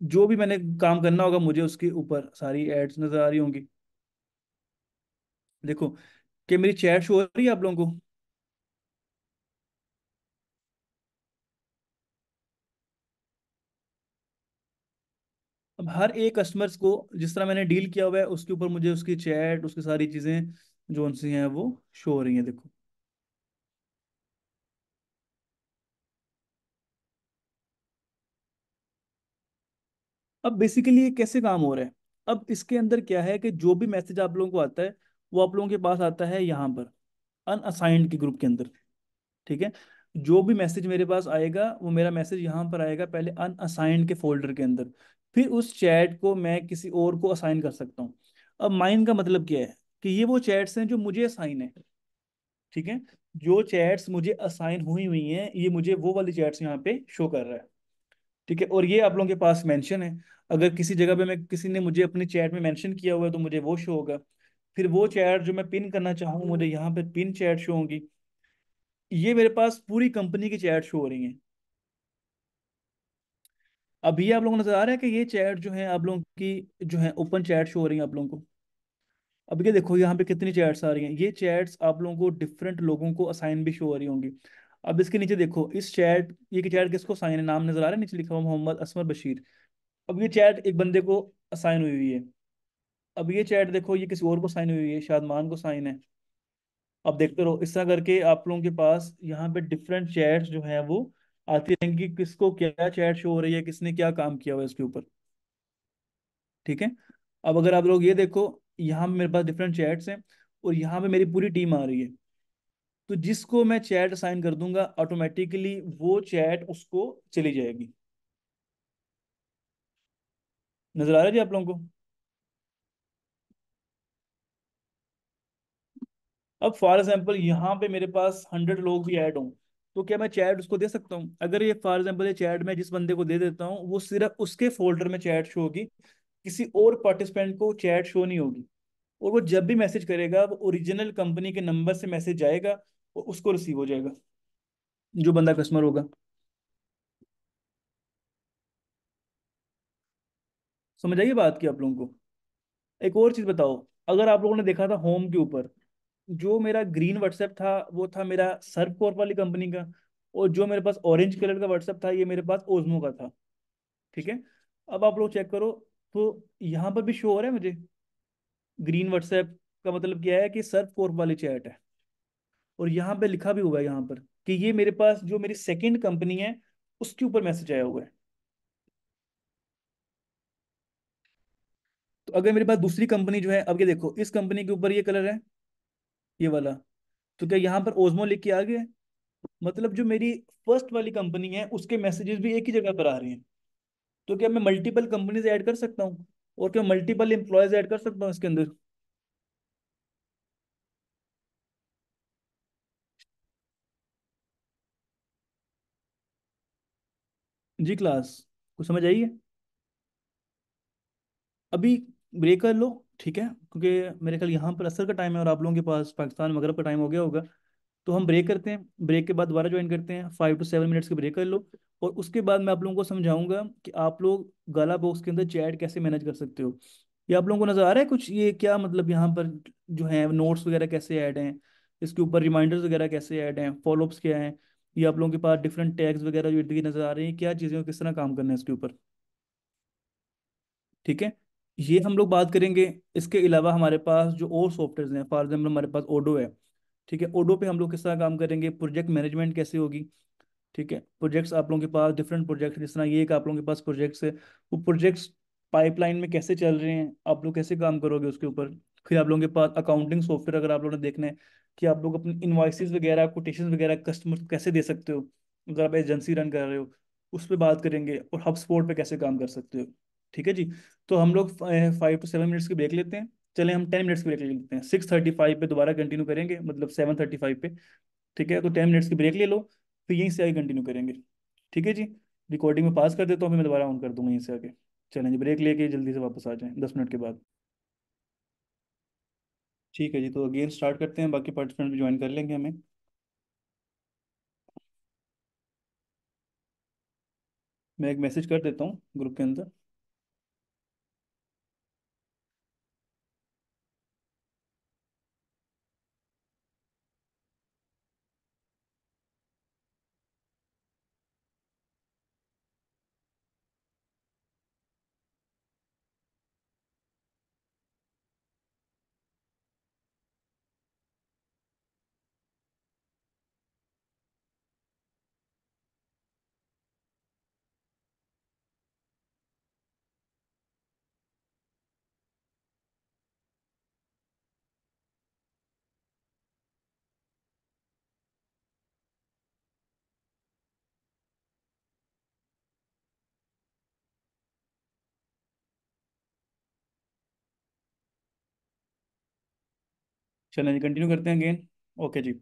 जो भी मैंने काम करना होगा मुझे उसके ऊपर सारी एड्स नज़र आ रही होंगी। देखो कि मेरी चैट शो हो रही है आप लोगों को? अब हर एक कस्टमर्स को जिस तरह मैंने डील किया हुआ है, उसके ऊपर मुझे उसकी चैट उसकी सारी चीज़ें जो उनसे हैं वो शो हो रही हैं, देखो। अब बेसिकली ये कैसे काम हो रहा है? अब इसके अंदर क्या है कि जो भी मैसेज आप लोगों को आता है, वो आप लोगों के पास आता है यहाँ पर अनअसाइंड के ग्रुप के अंदर, ठीक है? जो भी मैसेज मेरे पास आएगा, वो मेरा मैसेज यहाँ पर आएगा पहले अनअसाइंड के फोल्डर के अंदर। फिर उस चैट को मैं किसी और को असाइन कर सकता हूँ। अब माइन का मतलब क्या है कि ये वो चैट्स हैं जो मुझे असाइन है, ठीक है? जो चैट्स मुझे असाइन हुई हुई हैं, ये मुझे वो वाली चैट्स यहाँ पे शो कर रहा है। ठीक है? और ये आप लोगों के पास मेंशन है। अगर किसी जगह पे मैं, किसी ने मुझे अपनी चैट में मेंशन किया हुआ है तो मुझे वो शो होगा। फिर वो चैट जो मैं पिन करना चाहूँ, मुझे यहाँ पे पिन चैट शो होगी। ये मेरे पास पूरी कंपनी की चैट शो हो रही है। अब ये आप लोगों को नज़र आ रहा है कि ये चैट जो है, आप लोगों की जो है ओपन चैट शो हो रही है आप लोगों को। अब ये देखो, यहाँ पे कितनी चैट्स आ रही हैं। ये चैट्स आप लोगों को डिफरेंट लोगों को असाइन भी शो हो रही होंगी। अब इसके नीचे देखो, इस चैट, ये की चैट किसको साइन है? नाम नज़र आ रहा है, नीचे लिखा हुआ मोहम्मद असमर बशीर। अब ये चैट एक बंदे को असाइन हुई हुई है। अब ये चैट देखो, ये किसी और को साइन हुई हुई है शादमान को साइन है। अब देखते रहो, इस तरह करके आप लोगों के पास यहाँ पे डिफरेंट चैट्स जो है वो आती रहेंगी किसको क्या चैट शो हो रही है, किसने क्या काम किया हुआ है इसके ऊपर। ठीक है? अब अगर आप लोग ये देखो, यहाँ मेरे पास डिफरेंट चैट्स हैं, और यहाँ पे मेरी पूरी टीम आ रही है। तो जिसको मैं चैट असाइन कर दूँगा ऑटोमेटिकली वो चैट उसको चली जाएगी। नज़र आ रहा है जी आप लोगों को? अब फॉर एग्ज़ाम्पल यहाँ पे मेरे पास हंड्रेड लोग भी ऐड हों तो क्या मैं चैट उसको दे सकता हूँ? अगर ये फॉर एग्ज़ाम्पल ये चैट मैं जिस बंदे को दे देता हूँ, वो सिर्फ़ उसके फोल्डर में चैट शो होगी, किसी और पार्टिसिपेंट को चैट शो नहीं होगी। और वो जब भी मैसेज करेगा, वो ओरिजिनल कंपनी के नंबर से मैसेज जाएगा उसको रिसीव हो जाएगा, जो बंदा कस्टमर होगा। समझ आइए बात की आप लोगों को। एक और चीज़ बताओ, अगर आप लोगों ने देखा था होम के ऊपर, जो मेरा ग्रीन व्हाट्सएप था, वो था मेरा सर्फ कॉर्प वाली कंपनी का, और जो मेरे पास ऑरेंज कलर का व्हाट्सएप था, ये मेरे पास ओजमो का था। ठीक है? अब आप लोग चेक करो तो यहाँ पर भी शो हो रहा है मुझे? ग्रीन व्हाट्सएप का मतलब क्या है कि सर्फ कॉर्प वाली चैट है। और यहाँ पे लिखा भी हुआ है यहाँ पर कि ये मेरे पास जो मेरी सेकंड कंपनी है, उसके ऊपर मैसेज आया हुआ है। तो अगर मेरे पास दूसरी कंपनी जो है, अब ये देखो, इस कंपनी के ऊपर ये कलर है, ये वाला। तो क्या यहाँ पर ओजमो लिख के आ गया मतलब जो मेरी फ़र्स्ट वाली कंपनी है, उसके मैसेजेस भी एक ही जगह पर आ रहे हैं। तो क्या मैं मल्टीपल कंपनीज़ ऐड कर सकता हूँ? और क्या मल्टीपल एम्प्लॉयज़ ऐड कर सकता हूँ इसके अंदर? जी क्लास, कुछ समझ आई है? अभी ब्रेक कर लो, ठीक है? क्योंकि मेरे ख्याल यहाँ पर असर का टाइम है और आप लोगों के पास पाकिस्तान मगरब का टाइम हो गया होगा। तो हम ब्रेक करते हैं। ब्रेक के बाद दोबारा ज्वाइन करते हैं। फाइव टू सेवन मिनट्स के ब्रेक कर लो। और उसके बाद मैं आप लोगों को समझाऊँगा कि आप लोग गाला बॉक्स के अंदर चैट कैसे मैनेज कर सकते हो। ये आप लोगों को नज़र आ रहा है कुछ? ये क्या मतलब यहाँ पर जो है नोट्स वगैरह कैसे ऐड हैं? इसके ऊपर रिमाइंडर्स वगैरह कैसे ऐड हैं? फॉलोअप्स क्या हैं? ये आप लोगों के पास डिफरेंट टैग्स वगैरह जो इर्द नज़र आ रही हैं, क्या चीज़ें किस तरह काम करना है इसके ऊपर? ठीक है? ये हम लोग बात करेंगे इसके अलावा हमारे पास जो और सॉफ्टवेयर हैं फॉर एग्ज़ाम्पल हमारे पास ओडो है। ठीक है? ओडो पे हम लोग किस तरह काम करेंगे? प्रोजेक्ट मैनेजमेंट कैसे होगी? ठीक है? प्रोजेक्ट्स आप लोगों के पास डिफरेंट प्रोजेक्ट जिस तरह ये एक आप लोगों के पास प्रोजेक्ट्स है। वो प्रोजेक्ट्स पाइपलाइन में कैसे चल रहे हैं? आप लोग कैसे काम करोगे उसके ऊपर? फिर आप लोगों के पास अकाउंटिंग सॉफ्टवेयर अगर आप लोगों ने देखना है कि आप लोग अपनी इन्वाइसेस वगैरह कोटेशन वगैरह कस्टमर को कैसे दे सकते हो? अगर आप एजेंसी रन कर रहे हो, उस पर बात करेंगे और हब स्पोर्ट पर कैसे काम कर सकते हो? ठीक है जी? तो हम लोग फाइव टू सेवन मिनट्स की ब्रेक लेते हैं। चले, हम टेन मिनट्स की ब्रेक ले लेते हैं। सिक्स थर्टी फाइव पे दोबारा कंटिन्यू करेंगे मतलब सेवन थर्टी फाइव पे। ठीक है? तो टेन मिनट्स की ब्रेक ले लो, फिर यहीं से आगे कंटिन्यू करेंगे। ठीक है जी? रिकॉर्डिंग में पास कर देता हूँ, फिर मैं दोबारा ऑन कर दूँगा यहीं से आगे। चलें जी ब्रेक लेके जल्दी से वापस आ जाएँ, दस मिनट के बाद। ठीक है जी तो अगेन स्टार्ट करते हैं, बाकी पार्टिसिपेंट भी ज्वाइन कर लेंगे हमें। मैं एक मैसेज कर देता हूँ ग्रुप के अंदर। चलें कंटिन्यू करते हैं अगेन ओके जी.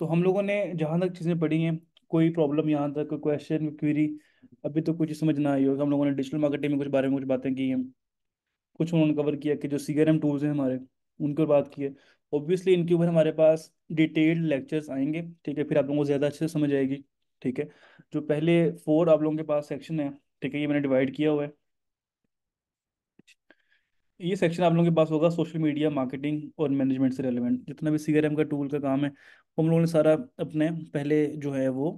तो हम लोगों ने जहाँ तक चीज़ें पढ़ी हैं, कोई प्रॉब्लम यहाँ तक, कोई क्वेश्चन क्वेरी अभी तो कुछ समझ ना आई होगा हम लोगों ने डिजिटल मार्केटिंग में कुछ बारे में कुछ बातें की हैं। कुछ उन्होंने कवर किया कि जो सी आर एम टूल्स हैं हमारे, उनके बात की है। ऑब्वियसली इनके ऊपर हमारे पास डिटेल्ड लेक्चर्स आएँगे, ठीक है? फिर आप लोगों को ज़्यादा अच्छे से समझ आएगी, ठीक है? जो पहले फोर आप लोगों के पास सेक्शन है, ठीक है? ये मैंने डिवाइड किया हुआ है। ये सेक्शन आप लोगों के पास होगा सोशल मीडिया मार्केटिंग और मैनेजमेंट से रेलेवेंट जितना भी सीआरएम का टूल का काम है, हम लोगों ने सारा अपने पहले जो है वो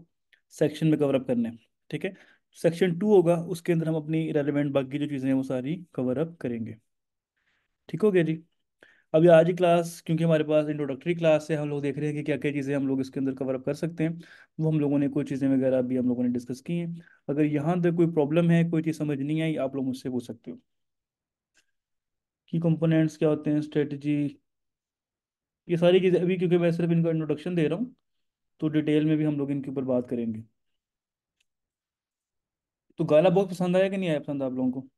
सेक्शन में कवर अप करने हैं, ठीक है? सेक्शन टू होगा, उसके अंदर हम अपनी रेलिवेंट बाकी जो चीज़ें हैं वो सारी कवर अप करेंगे। ठीक हो गया जी? अभी आज ही क्लास क्योंकि हमारे पास इंट्रोडक्टरी क्लास है, हम लोग देख रहे हैं कि क्या क्या चीज़ें हम लोग इसके अंदर कवर अप कर सकते हैं। वो हम लोगों ने कोई चीज़ें वगैरह अभी हम लोगों ने डिस्कस की हैं। अगर यहाँ तक कोई प्रॉब्लम है, कोई चीज़ समझ नहीं आई, आप लोग मुझसे पूछ सकते हो। की कंपोनेंट्स क्या होते हैं स्ट्रेटजी ये सारी चीज़ें अभी क्योंकि मैं सिर्फ़ इनका इंट्रोडक्शन दे रहा हूँ तो डिटेल में भी हम लोग इनके ऊपर बात करेंगे। तो गाला बहुत पसंद आया कि नहीं आया पसंद आप लोगों को?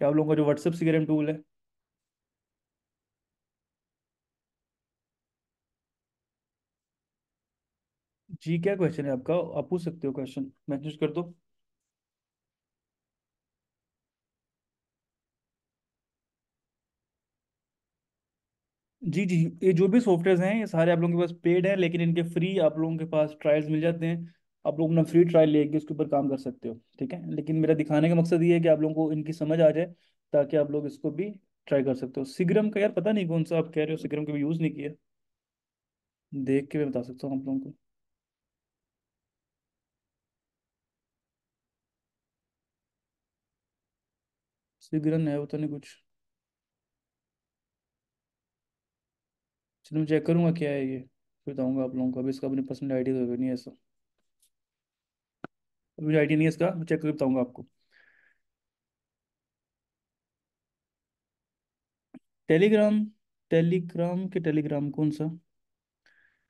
क्या आप लोगों का जो व्हाट्सएप सीआरएम टूल है? जी, क्या क्वेश्चन है आपका? आप पूछ सकते हो क्वेश्चन मैसेज कर दो। जी जी, ये जो भी सॉफ्टवेयर हैं, ये सारे आप लोगों के पास पेड हैं, लेकिन इनके फ्री आप लोगों के पास ट्रायल्स मिल जाते हैं। आप लोग अपना फ्री ट्रायल लेके उसके ऊपर काम कर सकते हो, ठीक है? लेकिन मेरा दिखाने का मकसद ये है कि आप लोगों को इनकी समझ आ जाए, ताकि आप लोग इसको भी ट्राई कर सकते हो। सिग्रम का यार पता नहीं कौन सा आप कह रहे हो सिग्रम कभी यूज़ नहीं किया। देख के मैं बता सकता हूँ आप लोगों को। सिग्रम है, पता नहीं कुछ। चलो मैं चेक करूँगा क्या है ये। फिर बताऊँगा आप लोगों को। अभी इसका अपनी पर्सनल आइडिया तो नहीं है ऐसा। अभी आइडिया नहीं है इसका, मैं चेक करके बताऊँगा आपको। टेलीग्राम टेलीग्राम के टेलीग्राम कौन सा?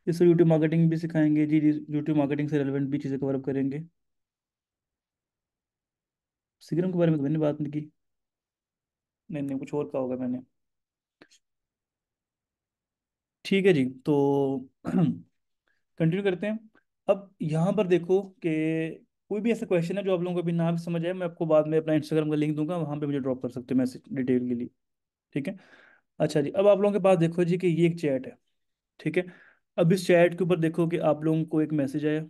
इससे यूट्यूब मार्केटिंग भी सिखाएँगे जी जी यूट्यूब मार्केटिंग से रेलेवेंट भी चीज़ें कवर अप करेंगे। सीरम के बारे में तो मैंने बात नहीं की। नहीं नहीं, कुछ और कहा होगा मैंने। ठीक है जी तो कंटिन्यू करते हैं। अब यहाँ पर देखो कि कोई भी ऐसा क्वेश्चन है जो आप लोगों को अभी ना भी समझ आए, मैं आपको बाद में अपना इंस्टाग्राम का लिंक दूँगा, वहाँ पे मुझे ड्रॉप कर सकते हो मैसेज डिटेल के लिए। ठीक है? अच्छा जी, अब आप लोगों के पास देखो जी कि ये एक चैट है। ठीक है? अब इस चैट के ऊपर देखो कि आप लोगों को एक मैसेज आया।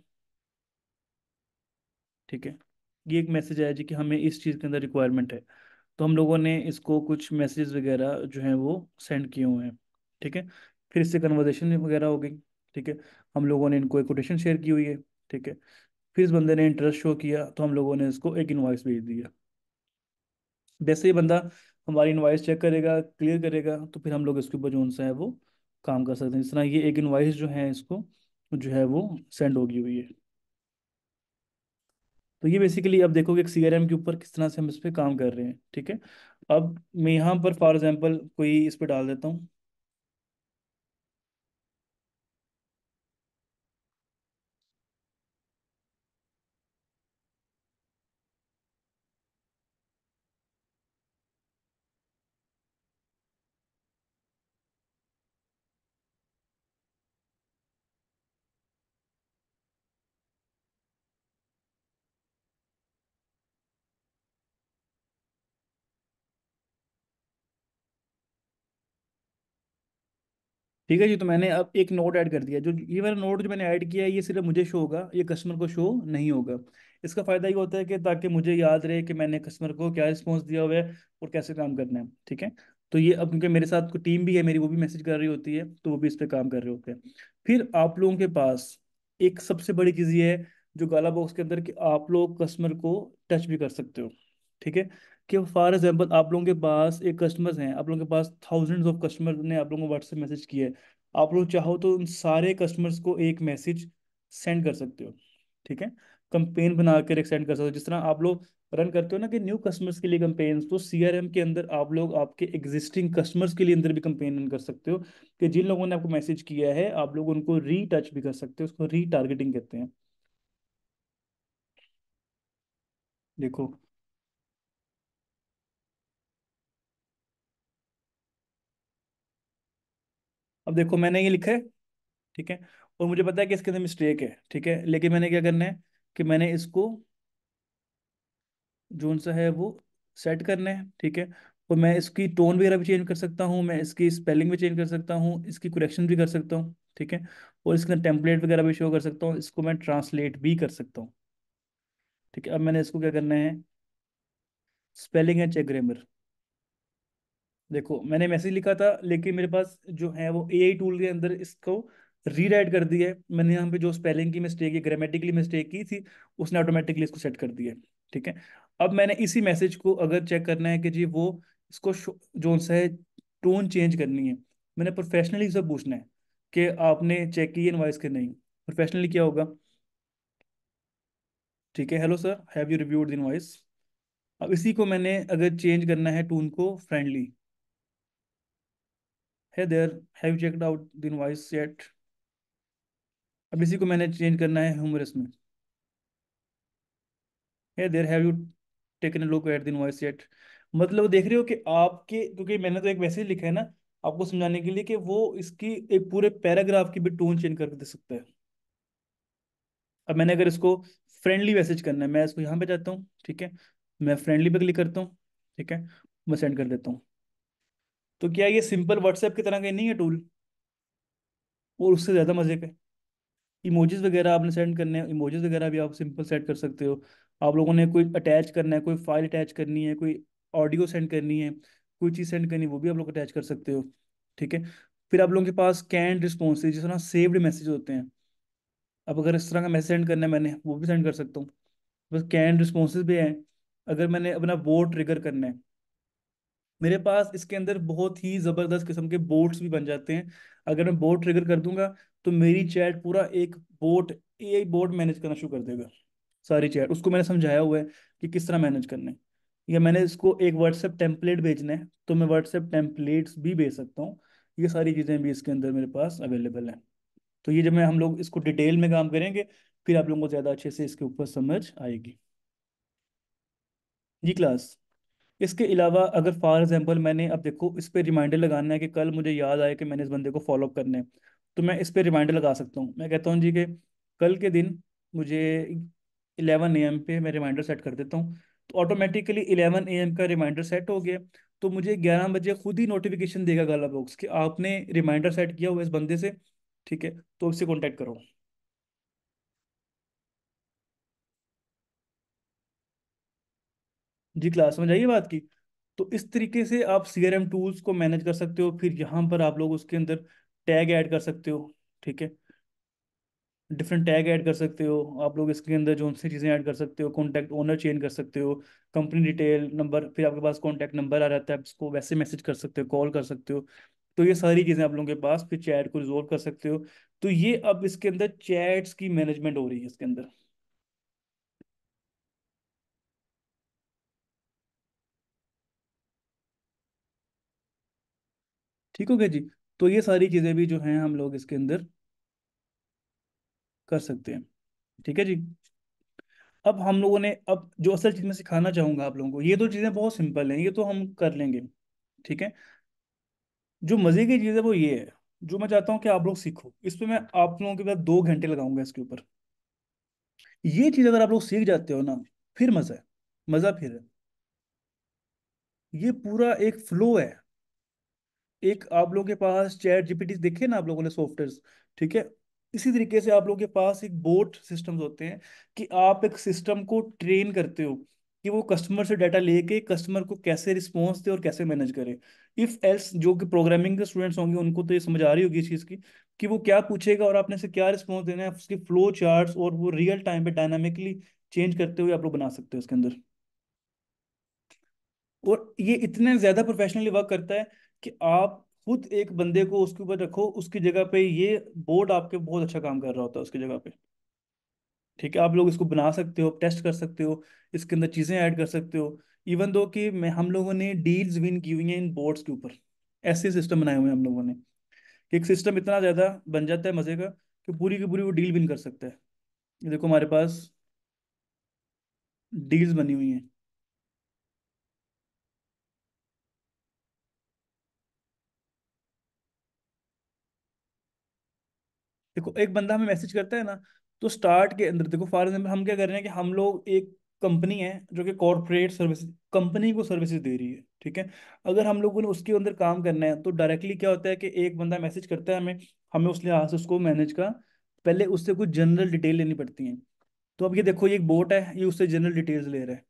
ठीक है? ये एक मैसेज आया जी कि हमें इस चीज़ के अंदर रिक्वायरमेंट है। तो हम लोगों ने इसको कुछ मैसेज वगैरह जो हैं वो सेंड किए हुए हैं। ठीक है? फिर इससे कन्वर्जेशन वगैरह हो गई, ठीक है? हम लोगों ने इनको एक कोटेशन शेयर की हुई है, ठीक है? फिर इस बंदे ने इंटरेस्ट शो किया तो हम लोगों ने इसको एक इनवॉइस भेज दिया। जैसे ही बंदा हमारी इनवॉइस चेक करेगा क्लियर करेगा तो फिर हम लोग इसके ऊपर जो सा है वो काम कर सकते हैं। जिस तरह ये एक इनवॉइस जो है इसको, जो है वो सेंड होगी हुई है। तो ये बेसिकली अब देखोगे एक सीआरएम के ऊपर किस तरह से हम इस पर काम कर रहे हैं, ठीक है? अब मैं यहाँ पर फॉर एग्ज़ाम्पल कोई इस पर डाल देता हूँ। ठीक है जी तो मैंने अब एक नोट ऐड कर दिया। जो, ये वाला नोट जो मैंने ऐड किया है, ये सिर्फ़ मुझे शो होगा, ये कस्टमर को शो नहीं होगा। इसका फ़ायदा ये होता है कि ताकि मुझे याद रहे कि मैंने कस्टमर को क्या रिस्पॉन्स दिया हुआ है और कैसे काम करना है, ठीक है? तो ये अब क्योंकि मेरे साथ कोई टीम भी है मेरी, वो भी मैसेज कर रही होती है तो वो भी इस पर काम कर रहे होते हैं। फिर आप लोगों के पास एक सबसे बड़ी चीज़ ये है, जो गाला बॉक्स के अंदर कि आप लोग कस्टमर को टच भी कर सकते हो। ठीक है, कि फॉर एग्ज़ाम्पल आप लोगों के पास एक कस्टमर्स हैं, आप लोगों के पास थाउजेंड्स ऑफ़ कस्टमर ने आप लोगों को व्हाट्सएप मैसेज किया है, आप लोग चाहो तो उन सारे कस्टमर्स को एक मैसेज सेंड कर सकते हो, ठीक है? कंपेन बनाकर एक सेंड कर सकते हो, जिस तरह आप लोग रन करते हो ना कि न्यू कस्टमर्स के लिए कंपेन तो सीआरएम के अंदर आप लोग आपके एग्जिस्टिंग कस्टमर्स के लिए अंदर भी कंपेन रन कर सकते हो, कि जिन लोगों ने आपको मैसेज किया है, आप लोग उनको रीटच भी कर सकते हो, उसको री टारगेटिंग कहते हैं। देखो अब देखो मैंने ये लिखा है, ठीक है? और मुझे पता है कि इसके अंदर मिस्टेक है, ठीक है? लेकिन मैंने क्या करना है कि मैंने इसको जोन सा है वो सेट करना है, ठीक है? और मैं इसकी टोन वगैरह भी चेंज कर सकता हूँ, मैं इसकी स्पेलिंग भी चेंज कर सकता हूँ, इसकी करेक्शन भी कर सकता हूँ, ठीक है? और इसके अंदर टेम्पलेट वगैरह भी शो कर सकता हूँ, इसको मैं ट्रांसलेट भी कर सकता हूँ, ठीक है? अब मैंने इसको क्या करना है? स्पेलिंग एंड चेक ग्रामर देखो, मैंने मैसेज लिखा था, लेकिन मेरे पास जो है वो एआई टूल के अंदर इसको रीराइट कर दिया है। मैंने यहाँ पे जो स्पेलिंग की मिस्टेक है ग्रामेटिकली मिस्टेक की थी, उसने ऑटोमेटिकली इसको सेट कर दिया है, ठीक है? अब मैंने इसी मैसेज को अगर चेक करना है कि जी वो इसको जो सा है टोन चेंज करनी है, मैंने प्रोफेशनली से पूछना है कि आपने चेक की इनवाइस के नहीं? प्रोफेशनली क्या होगा? ठीक है hello sir have you reviewed the invoice अब इसी को मैंने अगर चेंज करना है टोन को friendly hey there have checked out the invoice yet अब इसी को मैंने चेंज करना है ह्यूमरस में। Hey there have you taken a look at the invoice yet मतलब देख रहे हो कि आपके, क्योंकि मैंने तो एक मैसेज लिखा है ना, आपको समझाने के लिए कि वो इसकी एक पूरे पैराग्राफ की भी टोन चेंज करके दे सकता है। अब मैंने अगर इसको फ्रेंडली मैसेज करना है, मैं इसको यहाँ पे जाता हूँ, ठीक है? मैं फ्रेंडली पे क्लिक करता हूँ, ठीक है? मैं सेंड कर देता हूँ। तो क्या ये सिंपल व्हाट्सएप की तरह का नहीं है टूल और उससे ज़्यादा मज़े का इमोजेस वगैरह आपने सेंड करने हैं इमोजेस वगैरह भी आप सिंपल सेट कर सकते हो। आप लोगों ने कोई अटैच करना है, कोई फ़ाइल अटैच करनी है, कोई ऑडियो सेंड करनी है, कोई चीज़ सेंड करनी है, वो भी आप लोग अटैच कर सकते हो, ठीक है? फिर आप लोगों के पास कैंड रिस्पॉन्स जिस तरह सेव्ड मैसेज होते हैं। अब अगर इस तरह का मैसेज सेंड करना है, मैंने वो भी सेंड कर सकता हूँ। बस कैंड रिस्पॉन्सेज भी हैं। अगर मैंने अपना वोट ट्रिगर करना है मेरे पास इसके अंदर बहुत ही ज़बरदस्त किस्म के बोट्स भी बन जाते हैं। अगर मैं बोट ट्रिगर कर दूँगा तो मेरी चैट पूरा एक बोट ए बोट मैनेज करना शुरू कर देगा। सारी चैट, उसको मैंने समझाया हुआ है कि किस तरह मैनेज करना है। या मैंने इसको एक व्हाट्सएप टेम्पलेट भेजना है तो मैं व्हाट्सएप टेम्पलेट्स भी भेज सकता हूँ। ये सारी चीज़ें भी इसके अंदर मेरे पास अवेलेबल हैं। तो ये जब मैं हम लोग इसको डिटेल में काम करेंगे, फिर आप लोगों को ज़्यादा अच्छे से इसके ऊपर समझ आएगी। जी क्लास इसके अलावा अगर फॉर एग्ज़ाम्पल मैंने, अब देखो इस पर रिमाइंडर लगाना है कि कल मुझे याद आए कि मैंने इस बंदे को फॉलो अप करना है तो मैं इस पर रिमाइंडर लगा सकता हूँ। मैं कहता हूँ जी कि कल के दिन मुझे इलेवन ए एम पे मैं रिमाइंडर सेट कर देता हूँ तो ऑटोमेटिकली इलेवन ए एम का रिमाइंडर सेट हो गया तो मुझे ग्यारह बजे खुद ही नोटिफिकेशन देगा गाला बॉक्स कि आपने रिमाइंडर सेट किया हुआ इस बंदे से, ठीक है तो उससे कांटेक्ट करो। जी क्लास में जाइए बात की? तो इस तरीके से आप सीआरएम टूल्स को मैनेज कर सकते हो, फिर यहाँ पर आप लोग उसके अंदर टैग ऐड कर सकते हो, ठीक है? डिफरेंट टैग ऐड कर सकते हो, आप लोग इसके अंदर जो सी चीज़ें ऐड कर सकते हो कॉन्टैक्ट ओनर चेंज कर सकते हो कंपनी डिटेल नंबर फिर आपके पास कॉन्टैक्ट नंबर आ जाता है, आप इसको वैसे मैसेज कर सकते हो कॉल कर सकते हो। तो ये सारी चीज़ें आप लोगों के पास, फिर चैट को रिजोल्व कर सकते हो। तो ये अब इसके अंदर चैट्स की मैनेजमेंट हो रही है इसके अंदर। ठीक हो गया जी? तो ये सारी चीज़ें भी जो हैं हम लोग इसके अंदर कर सकते हैं। ठीक है जी? अब हम लोगों ने, अब जो असल चीज़ मैं सिखाना चाहूँगा आप लोगों को, ये तो चीज़ें बहुत सिंपल हैं, ये तो हम कर लेंगे। ठीक है? जो मज़े की चीज़ है वो ये है, जो मैं चाहता हूँ कि आप लोग सीखो। इस पर मैं आप लोगों के पास दो घंटे लगाऊँगा इसके ऊपर। ये चीज़ अगर आप लोग सीख जाते हो ना, फिर मज़ा है, मज़ा फिर है। ये पूरा एक फ्लो है। एक आप लोगों के पास चैट जीपीटी देखे ना आप लोगों ने सॉफ्टवेयर ठीक है? इसी तरीके से आप लोगों के पास एक बोट सिस्टम्स होते हैं कि आप एक सिस्टम को ट्रेन करते हो कि वो कस्टमर से डाटा लेके कस्टमर को कैसे रिस्पॉन्स दे और कैसे मैनेज करे। इफ़ एल्स जो कि प्रोग्रामिंग के स्टूडेंट्स होंगे उनको तो ये समझ आ रही होगी इस चीज़ की कि वो क्या पूछेगा और आपने से क्या रिस्पॉन्स देना है, उसके फ्लो चार्ट्स और वो रियल टाइम पे डायनामिकली चेंज करते हुए आप लोग बना सकते हो उसके अंदर। और ये इतने ज़्यादा प्रोफेशनली वर्क करता है कि आप खुद एक बंदे को उसके ऊपर रखो, उसकी जगह पे ये बोर्ड आपके बहुत अच्छा काम कर रहा होता है उसकी जगह पे। ठीक है, आप लोग इसको बना सकते हो, टेस्ट कर सकते हो, इसके अंदर चीज़ें ऐड कर सकते हो इवन दो कि मैं, हम लोगों ने डील्स विन की हुई हैं इन बोर्ड्स के ऊपर। ऐसे सिस्टम बनाए हुए हैं हम लोगों ने। कि एक सिस्टम इतना ज़्यादा बन जाता है मज़े का कि पूरी की पूरी वो डील विन कर सकता है। देखो हमारे पास डील्स बनी हुई हैं। देखो, एक बंदा हमें मैसेज करता है ना तो स्टार्ट के अंदर देखो फॉर एग्ज़ाम्पल हम क्या कर रहे हैं कि हम लोग एक कंपनी है जो कि कॉरपोरेट सर्विस कंपनी को सर्विसेज़ दे रही है, ठीक है? अगर हम लोगों ने उसके अंदर काम करना है तो डायरेक्टली क्या होता है कि एक बंदा मैसेज करता है हमें हमें उस लिहाज से उसको मैनेज का, पहले उससे कुछ जनरल डिटेल लेनी पड़ती है। तो अब ये देखो, ये एक बोट है, ये उससे जनरल डिटेल्स ले रहा है।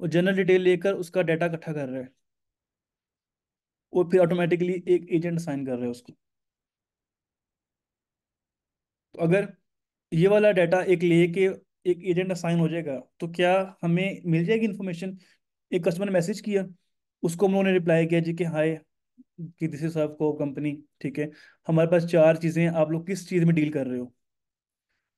और जनरल डिटेल लेकर उसका डाटा इकट्ठा कर रहा है। और फिर ऑटोमेटिकली एक एजेंट साइन कर रहा है उसको। तो अगर ये वाला डाटा एक ले के एक एजेंट असाइन हो जाएगा तो क्या हमें मिल जाएगी इन्फॉर्मेशन एक कस्टमर ने मैसेज किया, उसको हम लोगों ने रिप्लाई किया जी कि हाय कि दिस इज़ को कंपनी ठीक है? हमारे पास चार चीज़ें आप लोग किस चीज़ में डील कर रहे हो?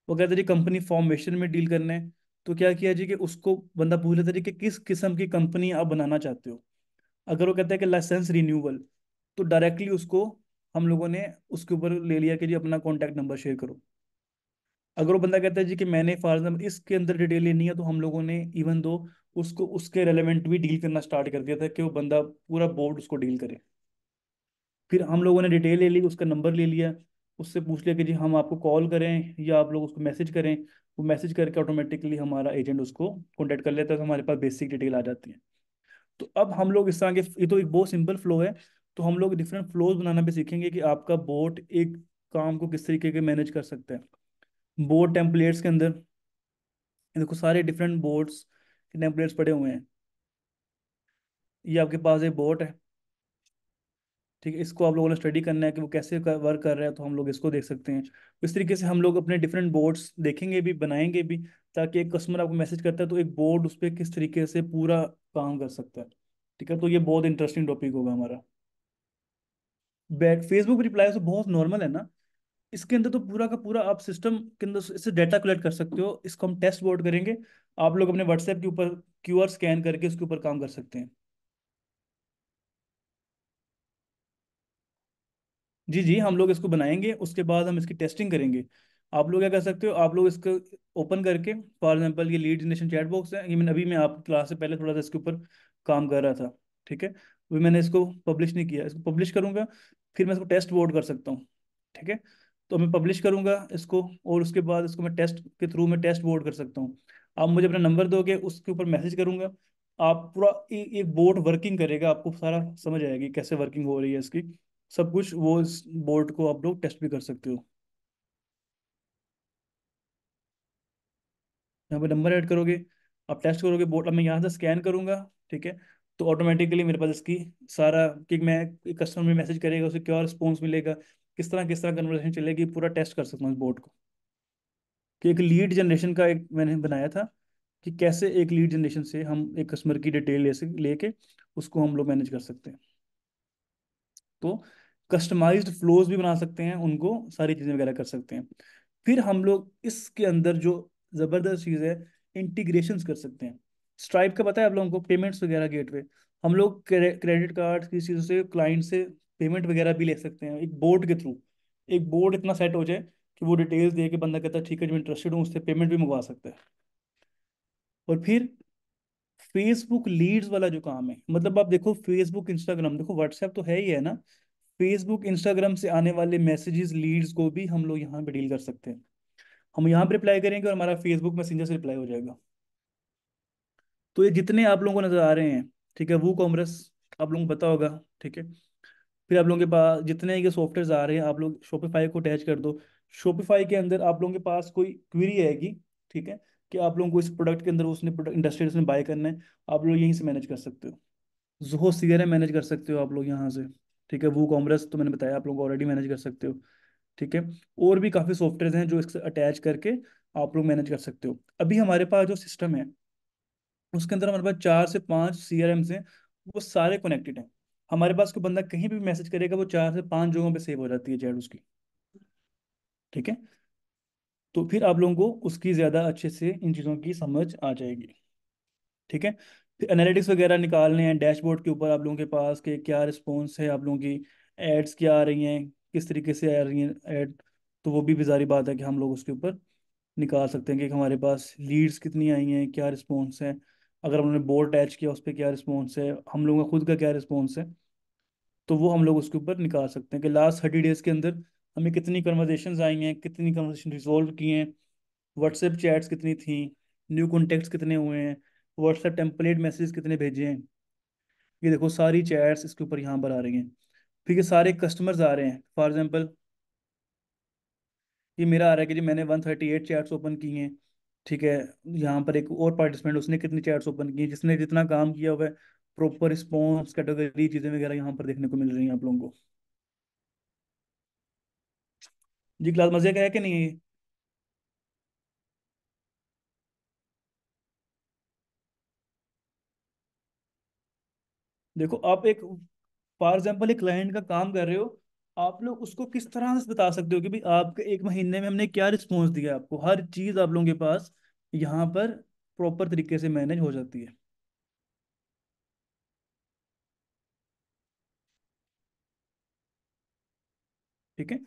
वो कहते जी कंपनी फॉर्मेशन में डील करना है। तो क्या किया जी कि उसको बंदा पूछ लेता जी कि, किस किस्म की कंपनी आप बनाना चाहते हो? अगर वो कहता है कि लाइसेंस रिन्यूअल तो डायरेक्टली उसको हम लोगों ने उसके ऊपर ले लिया कि जी अपना कॉन्टैक्ट नंबर शेयर करो। अगर वो बंदा कहता है जी कि मैंने फॉर एग्ज़ाम्पल इसके अंदर डिटेल लेनी है तो हम लोगों ने इवन दो उसको, उसके रेलेवेंट भी डील करना स्टार्ट कर दिया था कि वो बंदा पूरा बोर्ड उसको डील करे। फिर हम लोगों ने डिटेल ले ली, उसका नंबर ले लिया, उससे पूछ लिया कि जी हम आपको कॉल करें या आप लोग उसको मैसेज करें, वो मैसेज करके ऑटोमेटिकली हमारा एजेंट उसको कॉन्टेक्ट कर लेता है तो हमारे पास बेसिक डिटेल आ जाती है। तो अब हम लोग इस तरह के, ये तो एक बहुत सिंपल फ्लो है तो हम लोग डिफरेंट फ्लोज बनाना भी सीखेंगे कि आपका बोट एक काम को किस तरीके के मैनेज कर सकता है। बोर्ड टेम्पलेट्स के अंदर देखो सारे डिफरेंट बोर्ड्स के टेम्पलेट्स पड़े हुए हैं। ये आपके पास एक बोट है ठीक है इसको आप लोगों ने स्टडी करना है कि वो कैसे कर, वर्क कर रहा है तो हम लोग इसको देख सकते हैं। इस तरीके से हम लोग अपने डिफरेंट बोर्ड्स देखेंगे भी बनाएँगे भी ताकि एक कस्टमर आपको मैसेज करता है तो एक बोर्ड उस पर किस तरीके से पूरा काम कर सकता है। ठीक है तो ये बहुत इंटरेस्टिंग टॉपिक होगा हमारा। बैक फेसबुक रिप्लाई तो बहुत नॉर्मल है ना, इसके अंदर तो पूरा का पूरा आप सिस्टम के अंदर इससे डाटा कलेक्ट कर सकते हो, इसको हम टेस्ट बोर्ड करेंगे, आप लोग अपने व्हाट्सएप के ऊपर क्यूआर स्कैन करके इसके ऊपर काम कर सकते हैं। जी जी, हम लोग इसको बनाएँगे, उसके बाद हम इसकी टेस्टिंग करेंगे। आप लोग क्या कर सकते हो, आप लोग इसको ओपन करके फॉर एग्जांपल ये लीड जनरेशन चैट बॉक्स है, ये मैंने अभी मैं आप क्लास से पहले थोड़ा सा इसके ऊपर काम कर रहा था, ठीक है? अभी मैंने इसको पब्लिश नहीं किया। इसको पब्लिश करूँगा, फिर मैं इसको टेस्ट बोर्ड कर सकता हूँ, ठीक है? तो मैं पब्लिश करूँगा इसको और उसके बाद इसको मैं टेस्ट के थ्रू मैं टेस्ट बोर्ड कर सकता हूँ। आप मुझे अपना नंबर दोगे, उसके ऊपर मैसेज करूँगा। आप पूरा एक बोर्ड वर्किंग करेगा, आपको सारा समझ आएगी कैसे वर्किंग हो रही है इसकी। सब कुछ वो इस बोर्ड को आप लोग टेस्ट भी कर सकते हो। यहाँ पे नंबर ऐड करोगे, आप टेस्ट करोगे बोर्ड अब मैं यहाँ से स्कैन करूँगा, ठीक है? तो ऑटोमेटिकली मेरे पास इसकी सारा कि मैं कस्टमर में मैसेज करेगा, उसे क्या रिस्पॉन्स मिलेगा, किस तरह किस तरह कन्वर्सेशन चलेगी, पूरा टेस्ट कर सकता हूँ इस बोर्ड को। कि एक लीड जनरेशन का एक मैंने बनाया था कि कैसे एक लीड जनरेशन से हम एक कस्टमर की डिटेल ले लेके उसको हम लोग मैनेज कर सकते हैं। तो कस्टमाइज्ड फ्लोज भी बना सकते हैं, उनको सारी चीज़ें वगैरह कर सकते हैं। फिर हम लोग इसके अंदर जो ज़बरदस्त चीज़ है इंटीग्रेशन कर सकते हैं। स्ट्राइप का पता है आप लोगों को पेमेंट्स वगैरह गेटवे हम लोग क्रेडिट कार्ड किसी चीज़ों से क्लाइंट से पेमेंट वगैरह भी ले सकते हैं, एक बोर्ड के थ्रू एक बोर्ड इतना सेट हो जाए कि वो डिटेल्स दे के बंदा कहता है, ठीक है जो इंटरेस्टेड हूँ, उससे पेमेंट भी मंगवा सकता है। और फिर फेसबुक लीड्स वाला जो काम है मतलब आप देखो फेसबुक इंस्टाग्राम देखो व्हाट्सएप तो है ही है ना। फेसबुक इंस्टाग्राम से आने वाले मैसेजेस लीड्स को भी हम लोग यहाँ पे डील कर सकते हैं। हम यहाँ पे रिप्लाई करेंगे और हमारा फेसबुक मैसेंजर से रिप्लाई हो जाएगा। तो ये जितने आप लोगों को नज़र आ रहे हैं, ठीक है, वो कॉमर्स आप लोगों को पता होगा, ठीक है। फिर आप लोगों के पास जितने ये सॉफ्टवेयर आ रहे हैं, आप लोग शॉपिफाई को अटैच कर दो। शॉपिफाई के अंदर आप लोगों के पास कोई क्वेरी आएगी, ठीक है, कि आप लोगों को इस प्रोडक्ट के अंदर उसने इंडस्ट्री उसने बाय करना है, आप लोग यहीं से मैनेज कर सकते हो। जोहो सीआरएम मैनेज कर सकते हो आप लोग यहाँ से, ठीक है, वो कॉमर्स तो मैंने बताया, आप लोग ऑलरेडी मैनेज कर सकते हो, ठीक है। और भी काफ़ी सॉफ्टवेयर हैं जो इससे अटैच करके आप लोग मैनेज कर सकते हो। अभी हमारे पास जो सिस्टम है उसके अंदर हमारे पास चार से पाँच सी आर एम्स हैं, वो सारे कनेक्टेड हैं। हमारे पास कोई बंदा कहीं भी मैसेज करेगा, वो चार से पाँच जगहों पे सेव हो जाती है चैट उसकी। ठीक है? तो फिर आप लोगों को उसकी ज़्यादा अच्छे से इन चीज़ों की समझ आ जाएगी। ठीक है? फिर एनालिटिक्स वगैरह निकालने हैं डैशबोर्ड के ऊपर आप लोगों के पास के क्या रिस्पॉन्स है, आप लोगों की एड्स क्या आ रही हैं, किस तरीके से आ रही हैं एड तो वो भी बेजारी बात है कि हम लोग उसके ऊपर निकाल सकते हैं कि हमारे पास लीड्स कितनी आई हैं, क्या रिस्पॉन्स है अगर उन्होंने बोर्ड अटैच किया उस पर क्या रिस्पॉन्स है, हम लोगों का खुद का क्या रिस्पॉन्स है तो वो हम लोग उसके ऊपर निकाल सकते हैं कि लास्ट थर्टी डेज़ के अंदर हमें कितनी कन्वर्जेशन आई हैं, कितनी कन्वर्जेशन रिजोल्व की हैं व्हाट्सएप चैट्स कितनी थी न्यू कॉन्टेक्ट्स कितने हुए हैं व्हाट्सएप टेम्पलेट मैसेज कितने भेजे हैं। ये देखो, सारी चैट्स इसके ऊपर यहाँ पर आ रही हैं। फिर ये सारे कस्टमर्स आ रहे हैं। फॉर एग्जांपल ये मेरा आ रहा है कि जी मैंने one thirty eight chats open की हैं। ठीक है, यहाँ पर एक और पार्टिसिपेंट उसने कितनी चैट्स ओपन की, जिसने जितना काम किया हुआ है प्रॉपर रिस्पॉन्स कैटेगरी चीज़ें वगैरह यहाँ पर देखने को मिल रही हैं आप लोगों को। जी, क्लास मज़े का है कि नहीं? है देखो, आप एक फॉर एग्ज़ाम्पल एक क्लाइंट का काम कर रहे हो आप लोग उसको किस तरह से बता सकते हो कि भाई आपके एक महीने में हमने क्या रिस्पॉन्स दिया आपको? हर चीज़ आप लोगों के पास यहाँ पर प्रॉपर तरीके से मैनेज हो जाती है। ठीक है?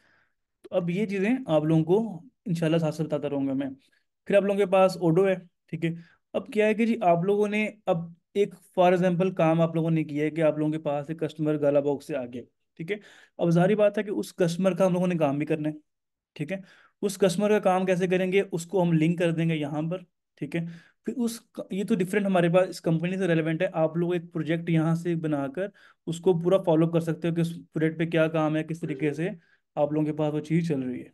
तो अब ये चीज़ें आप लोगों को इंशाल्लाह साथ साथ बताता रहूँगा मैं। फिर आप लोगों के पास ओडो है, ठीक है? अब क्या है कि जी आप लोगों ने अब एक फॉर एग्जांपल काम आप लोगों ने किया है कि आप लोगों के पास एक कस्टमर गाला बॉक्स से आ गया ठीक है? अब जारी बात है कि उस कस्टमर का हम लोगों ने काम भी करना है, ठीक है? उस कस्टमर का काम कैसे करेंगे, उसको हम लिंक कर देंगे यहाँ पर, ठीक है? फिर उस ये तो डिफरेंट हमारे पास, इस कंपनी से रेलेवेंट है। आप लोग एक प्रोजेक्ट यहाँ से बनाकर उसको पूरा फॉलो कर सकते हो कि उस प्रोजेक्ट पे क्या काम है, किस तरीके से आप लोगों के पास वो चीज़ चल रही है।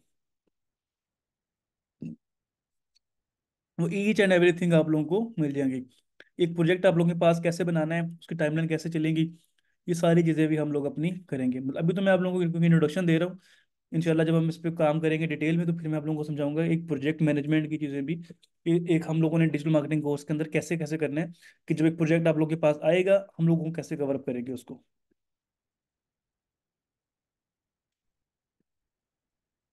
वो ईच एंड एवरीथिंग आप लोगों को मिल जाएँगी। एक प्रोजेक्ट आप लोगों के पास कैसे बनाना है, उसकी टाइमलाइन कैसे चलेगी ये सारी चीज़ें भी हम लोग अपनी करेंगे। मतलब अभी तो मैं आप लोगों को इंट्रोडक्शन दे रहा हूँ, इंशाल्लाह जब हम इस पर काम करेंगे डिटेल में तो फिर मैं आप लोगों को समझाऊँगा एक प्रोजेक्ट मैनेजमेंट की चीज़ें भी। एक हम लोगों ने डिजिटल मार्केटिंग कोर्स के अंदर कैसे कैसे करना है, कि जब एक प्रोजेक्ट आप लोग के पास आएगा, हम लोगों को कैसे कवर अप करेंगे उसको।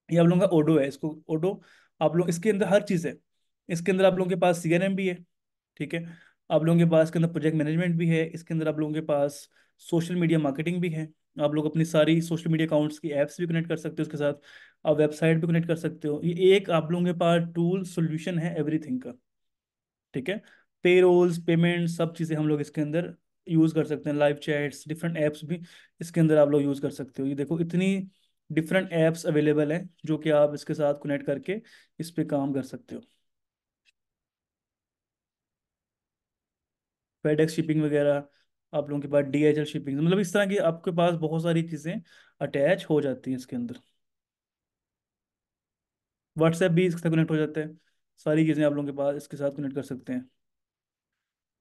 ये आप लोगों का ओडो है, इसको ओडो आप लोग, इसके अंदर हर चीज़ है। इसके अंदर आप लोगों के पास सीआरएम भी है, ठीक है। आप लोगों के पास इसके अंदर प्रोजेक्ट मैनेजमेंट भी है, इसके अंदर आप लोगों के पास सोशल मीडिया मार्केटिंग भी है। आप लोग अपनी सारी सोशल मीडिया अकाउंट्स की एप्स भी कनेक्ट कर सकते हो उसके साथ। आप वेबसाइट भी कनेक्ट कर सकते हो। ये एक आप लोगों के पास टूल सोल्यूशन है एवरीथिंग का। ठीक है? पे रोल्स पेमेंट सब चीज़ें हम लोग इसके अंदर यूज़ कर सकते हैं। लाइव चैट्स डिफरेंट एप्स भी इसके अंदर आप लोग यूज़ कर सकते हो। ये देखो, इतनी डिफरेंट ऐप्स अवेलेबल हैं जो कि आप इसके साथ कनेक्ट करके इस पर काम कर सकते हो। फेडेक्स शिपिंग वगैरह आप लोगों के पास डीएचएल शिपिंग मतलब इस तरह की आपके पास बहुत सारी चीज़ें अटैच हो जाती हैं इसके अंदर। व्हाट्सएप भी इसके साथ कनेक्ट हो जाता है। सारी चीज़ें आप लोगों के पास इसके साथ कनेक्ट कर सकते हैं।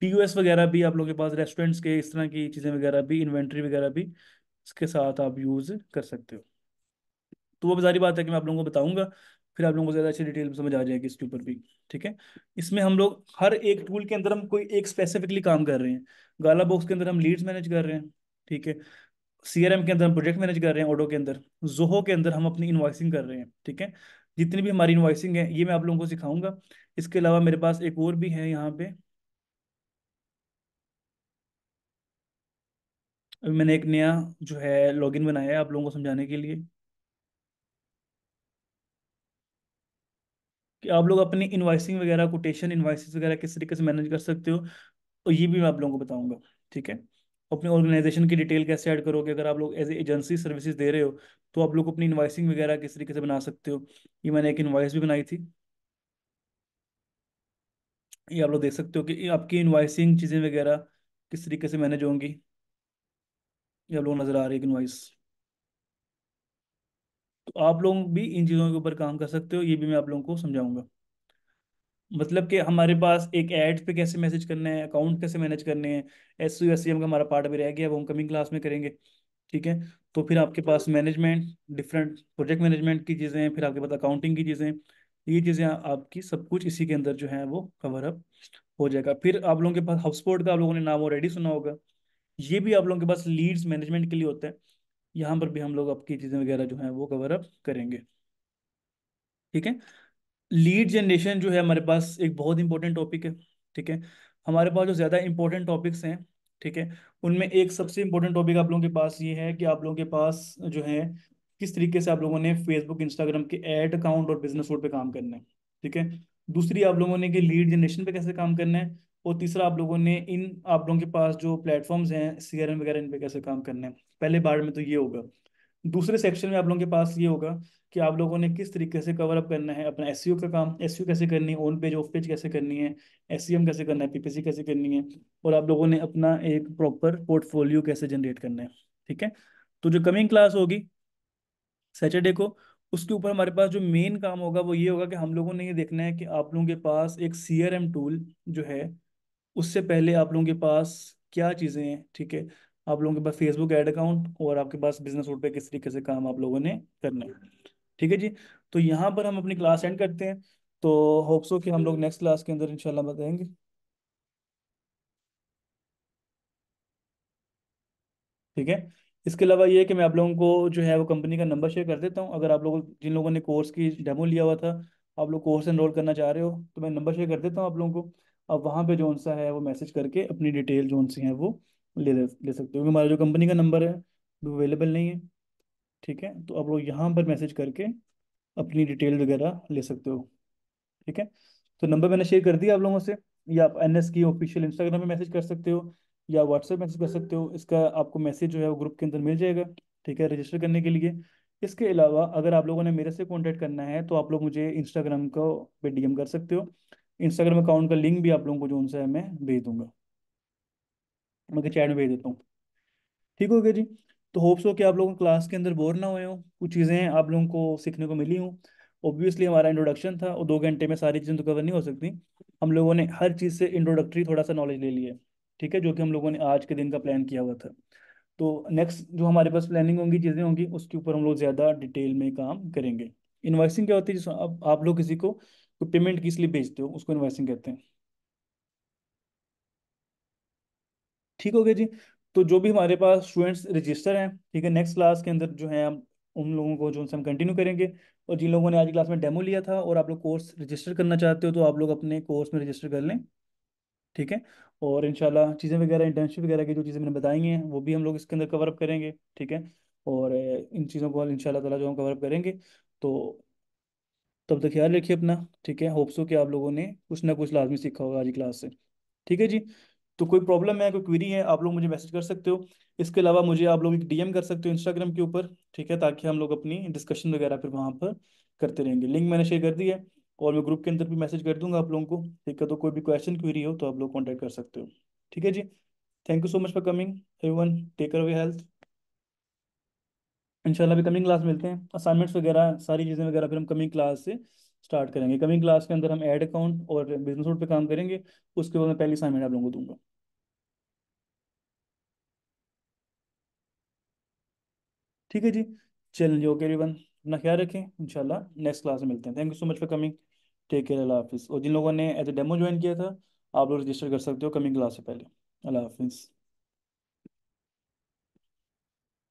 पीओएस वगैरह भी आप लोगों के पास रेस्टोरेंट्स के इस तरह की चीज़ें वगैरह भी इन्वेंट्री वगैरह भी इसके साथ आप यूज़ कर सकते हो। तो वो सारी बात है कि मैं आप लोगों को बताऊँगा। फिर आप लोगों को ज़्यादा अच्छी डिटेल में समझ आ जाएगी इसके ऊपर भी, ठीक है? इसमें हम लोग हर एक टूल के अंदर हम कोई एक स्पेसिफिकली काम कर रहे हैं। गाला बॉक्स के अंदर हम लीड्स मैनेज कर रहे हैं, ठीक है? सीआरएम के अंदर हम प्रोजेक्ट मैनेज कर रहे हैं ऑडो के अंदर। जोहो के अंदर हम अपनी इन्वॉइसिंग कर रहे हैं, ठीक है? जितनी भी हमारी इन्वॉइसिंग है, ये मैं आप लोगों को सिखाऊँगा। इसके अलावा मेरे पास एक और भी है यहाँ पे। अभी मैंने एक नया जो है लॉगिन बनाया है आप लोगों को समझाने के लिए। आप लोग अपनी इन्वाइसिंग वगैरह कोटेशन इन्वाइसेस वगैरह किस तरीके से मैनेज कर सकते हो, और ये भी मैं आप लोगों को बताऊँगा, ठीक है? अपने ऑर्गेनाइजेशन की डिटेल कैसे ऐड करोगे? अगर आप लोग एज एजेंसी सर्विसेज़ दे रहे हो तो आप लोग अपनी इन्वाइसिंग वगैरह किस तरीके से बना सकते हो? ये मैंने एक इन्वाइस भी बनाई थी। ये आप लोग देख सकते हो कि आपकी इन्वाइसिंग चीज़ें वगैरह किस तरीके से मैनेज होंगी। ये आप लोग नज़र आ रही है इन्वाइस तो आप लोग भी इन चीज़ों के ऊपर काम कर सकते हो, ये भी मैं आप लोगों को समझाऊँगा। मतलब कि हमारे पास एक एड्स पे कैसे मैसेज करना है अकाउंट कैसे मैनेज करने हैं एस यू एस का हमारा पार्ट भी रह गया, वो हम कमिंग क्लास में करेंगे, ठीक है? तो फिर आपके पास मैनेजमेंट डिफरेंट प्रोजेक्ट मैनेजमेंट की चीज़ें, फिर आपके पास अकाउंटिंग की चीज़ें, ये चीज़ें आपकी सब कुछ इसी के अंदर जो है वो कवर अप हो जाएगा। फिर आप लोगों के पास हाउसपोर्ट का आप लोगों ने नाम ऑलरेडी सुना होगा। ये भी आप लोगों के पास लीड्स मैनेजमेंट के लिए होता है। यहाँ पर भी हम लोग आपकी चीज़ें वगैरह जो है वो कवर अप करेंगे। ठीक है? लीड जनरेशन जो है हमारे पास एक बहुत इंपॉर्टेंट टॉपिक है, ठीक है? हमारे पास जो ज़्यादा इंपॉर्टेंट टॉपिक्स हैं, ठीक है? उनमें एक सबसे इंपॉर्टेंट टॉपिक आप लोगों के पास ये है कि आप लोगों के पास जो है किस तरीके से आप लोगों ने फेसबुक इंस्टाग्राम के एड अकाउंट और बिज़नेस रोड पे काम करना है, ठीक है? दूसरी आप लोगों ने कि लीड जनरेशन पे कैसे काम करना है और तीसरा आप लोगों ने इन, आप लोगों के पास जो प्लेटफॉर्म्स हैं सीआरएम वगैरह इन पे कैसे काम करना है? पहले बार में तो ये होगा। दूसरे सेक्शन में आप लोगों के पास ये होगा कि आप लोगों ने किस तरीके से कवर अप करना है अपना एस का काम। एस कैसे करनी है? ऑन पेज ऑफ़ पेज कैसे करनी है? एस कैसे करना है? पीपीसी कैसे करनी है? और आप लोगों ने अपना एक प्रॉपर पोर्टफोलियो कैसे जनरेट करना है, ठीक है? तो जो कमिंग क्लास होगी सैटरडे को, उसके ऊपर हमारे पास जो मेन काम होगा वो ये होगा कि हम लोगों ने ये देखना है कि आप लोगों के पास एक सीआरएम टूल जो है उससे पहले आप लोगों के पास क्या चीज़ें हैं? ठीक है, आप लोगों के पास फेसबुक एड अकाउंट और आपके पास बिज़नेस रोड पे किस तरीके से काम आप लोगों ने करना है। ठीक है जी तो यहाँ पर हम अपनी क्लास एंड करते हैं। तो होप्सो कि हम लोग नेक्स्ट क्लास के अंदर इंशाल्लाह बताएँगे। ठीक है, इसके अलावा ये है कि मैं आप लोगों को जो है वो कंपनी का नंबर शेयर कर देता हूँ। अगर आप लोग, जिन लोगों ने कोर्स की डेमो लिया हुआ था, आप लोग कोर्स एनरोल करना चाह रहे हो तो मैं नंबर शेयर कर देता हूँ आप लोगों को। अब वहाँ पे जो सा है वो मैसेज करके अपनी डिटेल जो सी है वो ले ले सकते हो। क्योंकि हमारा जो कंपनी का नंबर है, वो अवेलेबल नहीं है, ठीक है? तो आप लोग यहाँ पर मैसेज करके अपनी डिटेल वगैरह ले सकते हो, ठीक है? तो नंबर मैंने शेयर कर दिया आप लोगों से। या आप एन एस की ऑफिशियल इंस्टाग्राम पे मैसेज कर सकते हो, या व्हाट्सएप मैसेज कर सकते हो। इसका आपको मैसेज जो है वो ग्रुप के अंदर मिल जाएगा, ठीक है? रजिस्टर करने के लिए। इसके अलावा अगर आप लोगों ने मेरे से कॉन्टैक्ट करना है तो आप लोग मुझे इंस्टाग्राम को पे डीएम कर सकते हो। इंस्टाग्राम अकाउंट का लिंक भी आप लोगों को जो उनसे मैं भेज दूँगा। मैं चैट में भेज देता हूँ। ठीक हो गया जी? तो होप्स हो कि आप लोगों क्लास के अंदर बोर ना हुए हो। कुछ चीज़ें आप लोगों को सीखने को मिली हूँ। ऑब्वियसली हमारा इंट्रोडक्शन था और दो घंटे में सारी चीज़ें तो कवर नहीं हो सकती। हम लोगों ने हर चीज़ से इंट्रोडक्टरी थोड़ा सा नॉलेज ले लिया। ठीक है? जो कि हम लोगों ने आज के दिन का प्लान किया हुआ था। तो नेक्स्ट जो हमारे पास प्लानिंग होंगी चीज़ें होंगी उसके ऊपर हम लोग ज़्यादा डिटेल में काम करेंगे। इन्वाइसिंग क्या होती है? आप, आप लोग किसी को पेमेंट किस लिए भेजते हो? उसको इन्वाइसिंग कहते हैं। ठीक हो गया जी? तो जो भी हमारे पास स्टूडेंट्स रजिस्टर हैं, ठीक है नेक्स्ट क्लास के अंदर जो है हम, उन लोगों को जो हम कंटिन्यू करेंगे। और जिन लोगों ने आज क्लास में डेमो लिया था और आप लोग कोर्स रजिस्टर करना चाहते हो तो आप लोग अपने कोर्स में रजिस्टर कर लें। ठीक है? और इंशाल्लाह चीज़ें वगैरह इंटर्नशिप वगैरह की जो चीज़ें मैंने बताई हैं, वो भी हम लोग इसके अंदर कवर अप करेंगे। ठीक है? और, इन चीज़ों को इंशाल्लाह ताला जो हम कवर अप करेंगे तो तब तक ख्याल रखिए अपना, ठीक है? होप्स कि आप लोगों ने कुछ ना कुछ लाजमी सीखा होगा आज की क्लास से। ठीक है जी? तो कोई प्रॉब्लम है, कोई क्वेरी है, आप लोग मुझे मैसेज कर सकते हो। इसके अलावा मुझे आप लोग एक डीएम कर सकते हो इंस्टाग्राम के ऊपर, ठीक है? ताकि हम लोग अपनी डिस्कशन वगैरह फिर वहाँ पर करते रहेंगे। लिंक मैंने शेयर कर दी है और मैं ग्रुप के अंदर भी मैसेज कर दूँगा आप लोगों को, ठीक है? तो कोई भी क्वेश्चन क्वेरी हो तो आप लोग कॉन्टैक्ट कर सकते हो। ठीक है जी? Thank you so much for coming everyone take of health इंशाल्लाह भी कमिंग क्लास मिलते हैं। असाइनमेंट्स वगैरह, सारी चीज़ें वगैरह फिर हम कमिंग क्लास से स्टार्ट करेंगे। कमिंग क्लास के अंदर हम ऐड अकाउंट और बिज़नेस रूट पे काम करेंगे। उसके बाद मैं पहली असाइनमेंट आप लोगों को दूँगा। ठीक है जी। चलिए ओके एवरीवन अपना ख्याल रखें। इंशाल्लाह नेक्स्ट क्लास में मिलते हैं। Thank you so much for coming take care अल्लाह हाफिज़ और जिन लोगों ने एज ए डेमो ज्वाइन किया था, आप लोग रजिस्टर कर सकते हो कमिंग क्लास से पहले। अल्लाह हाफिज़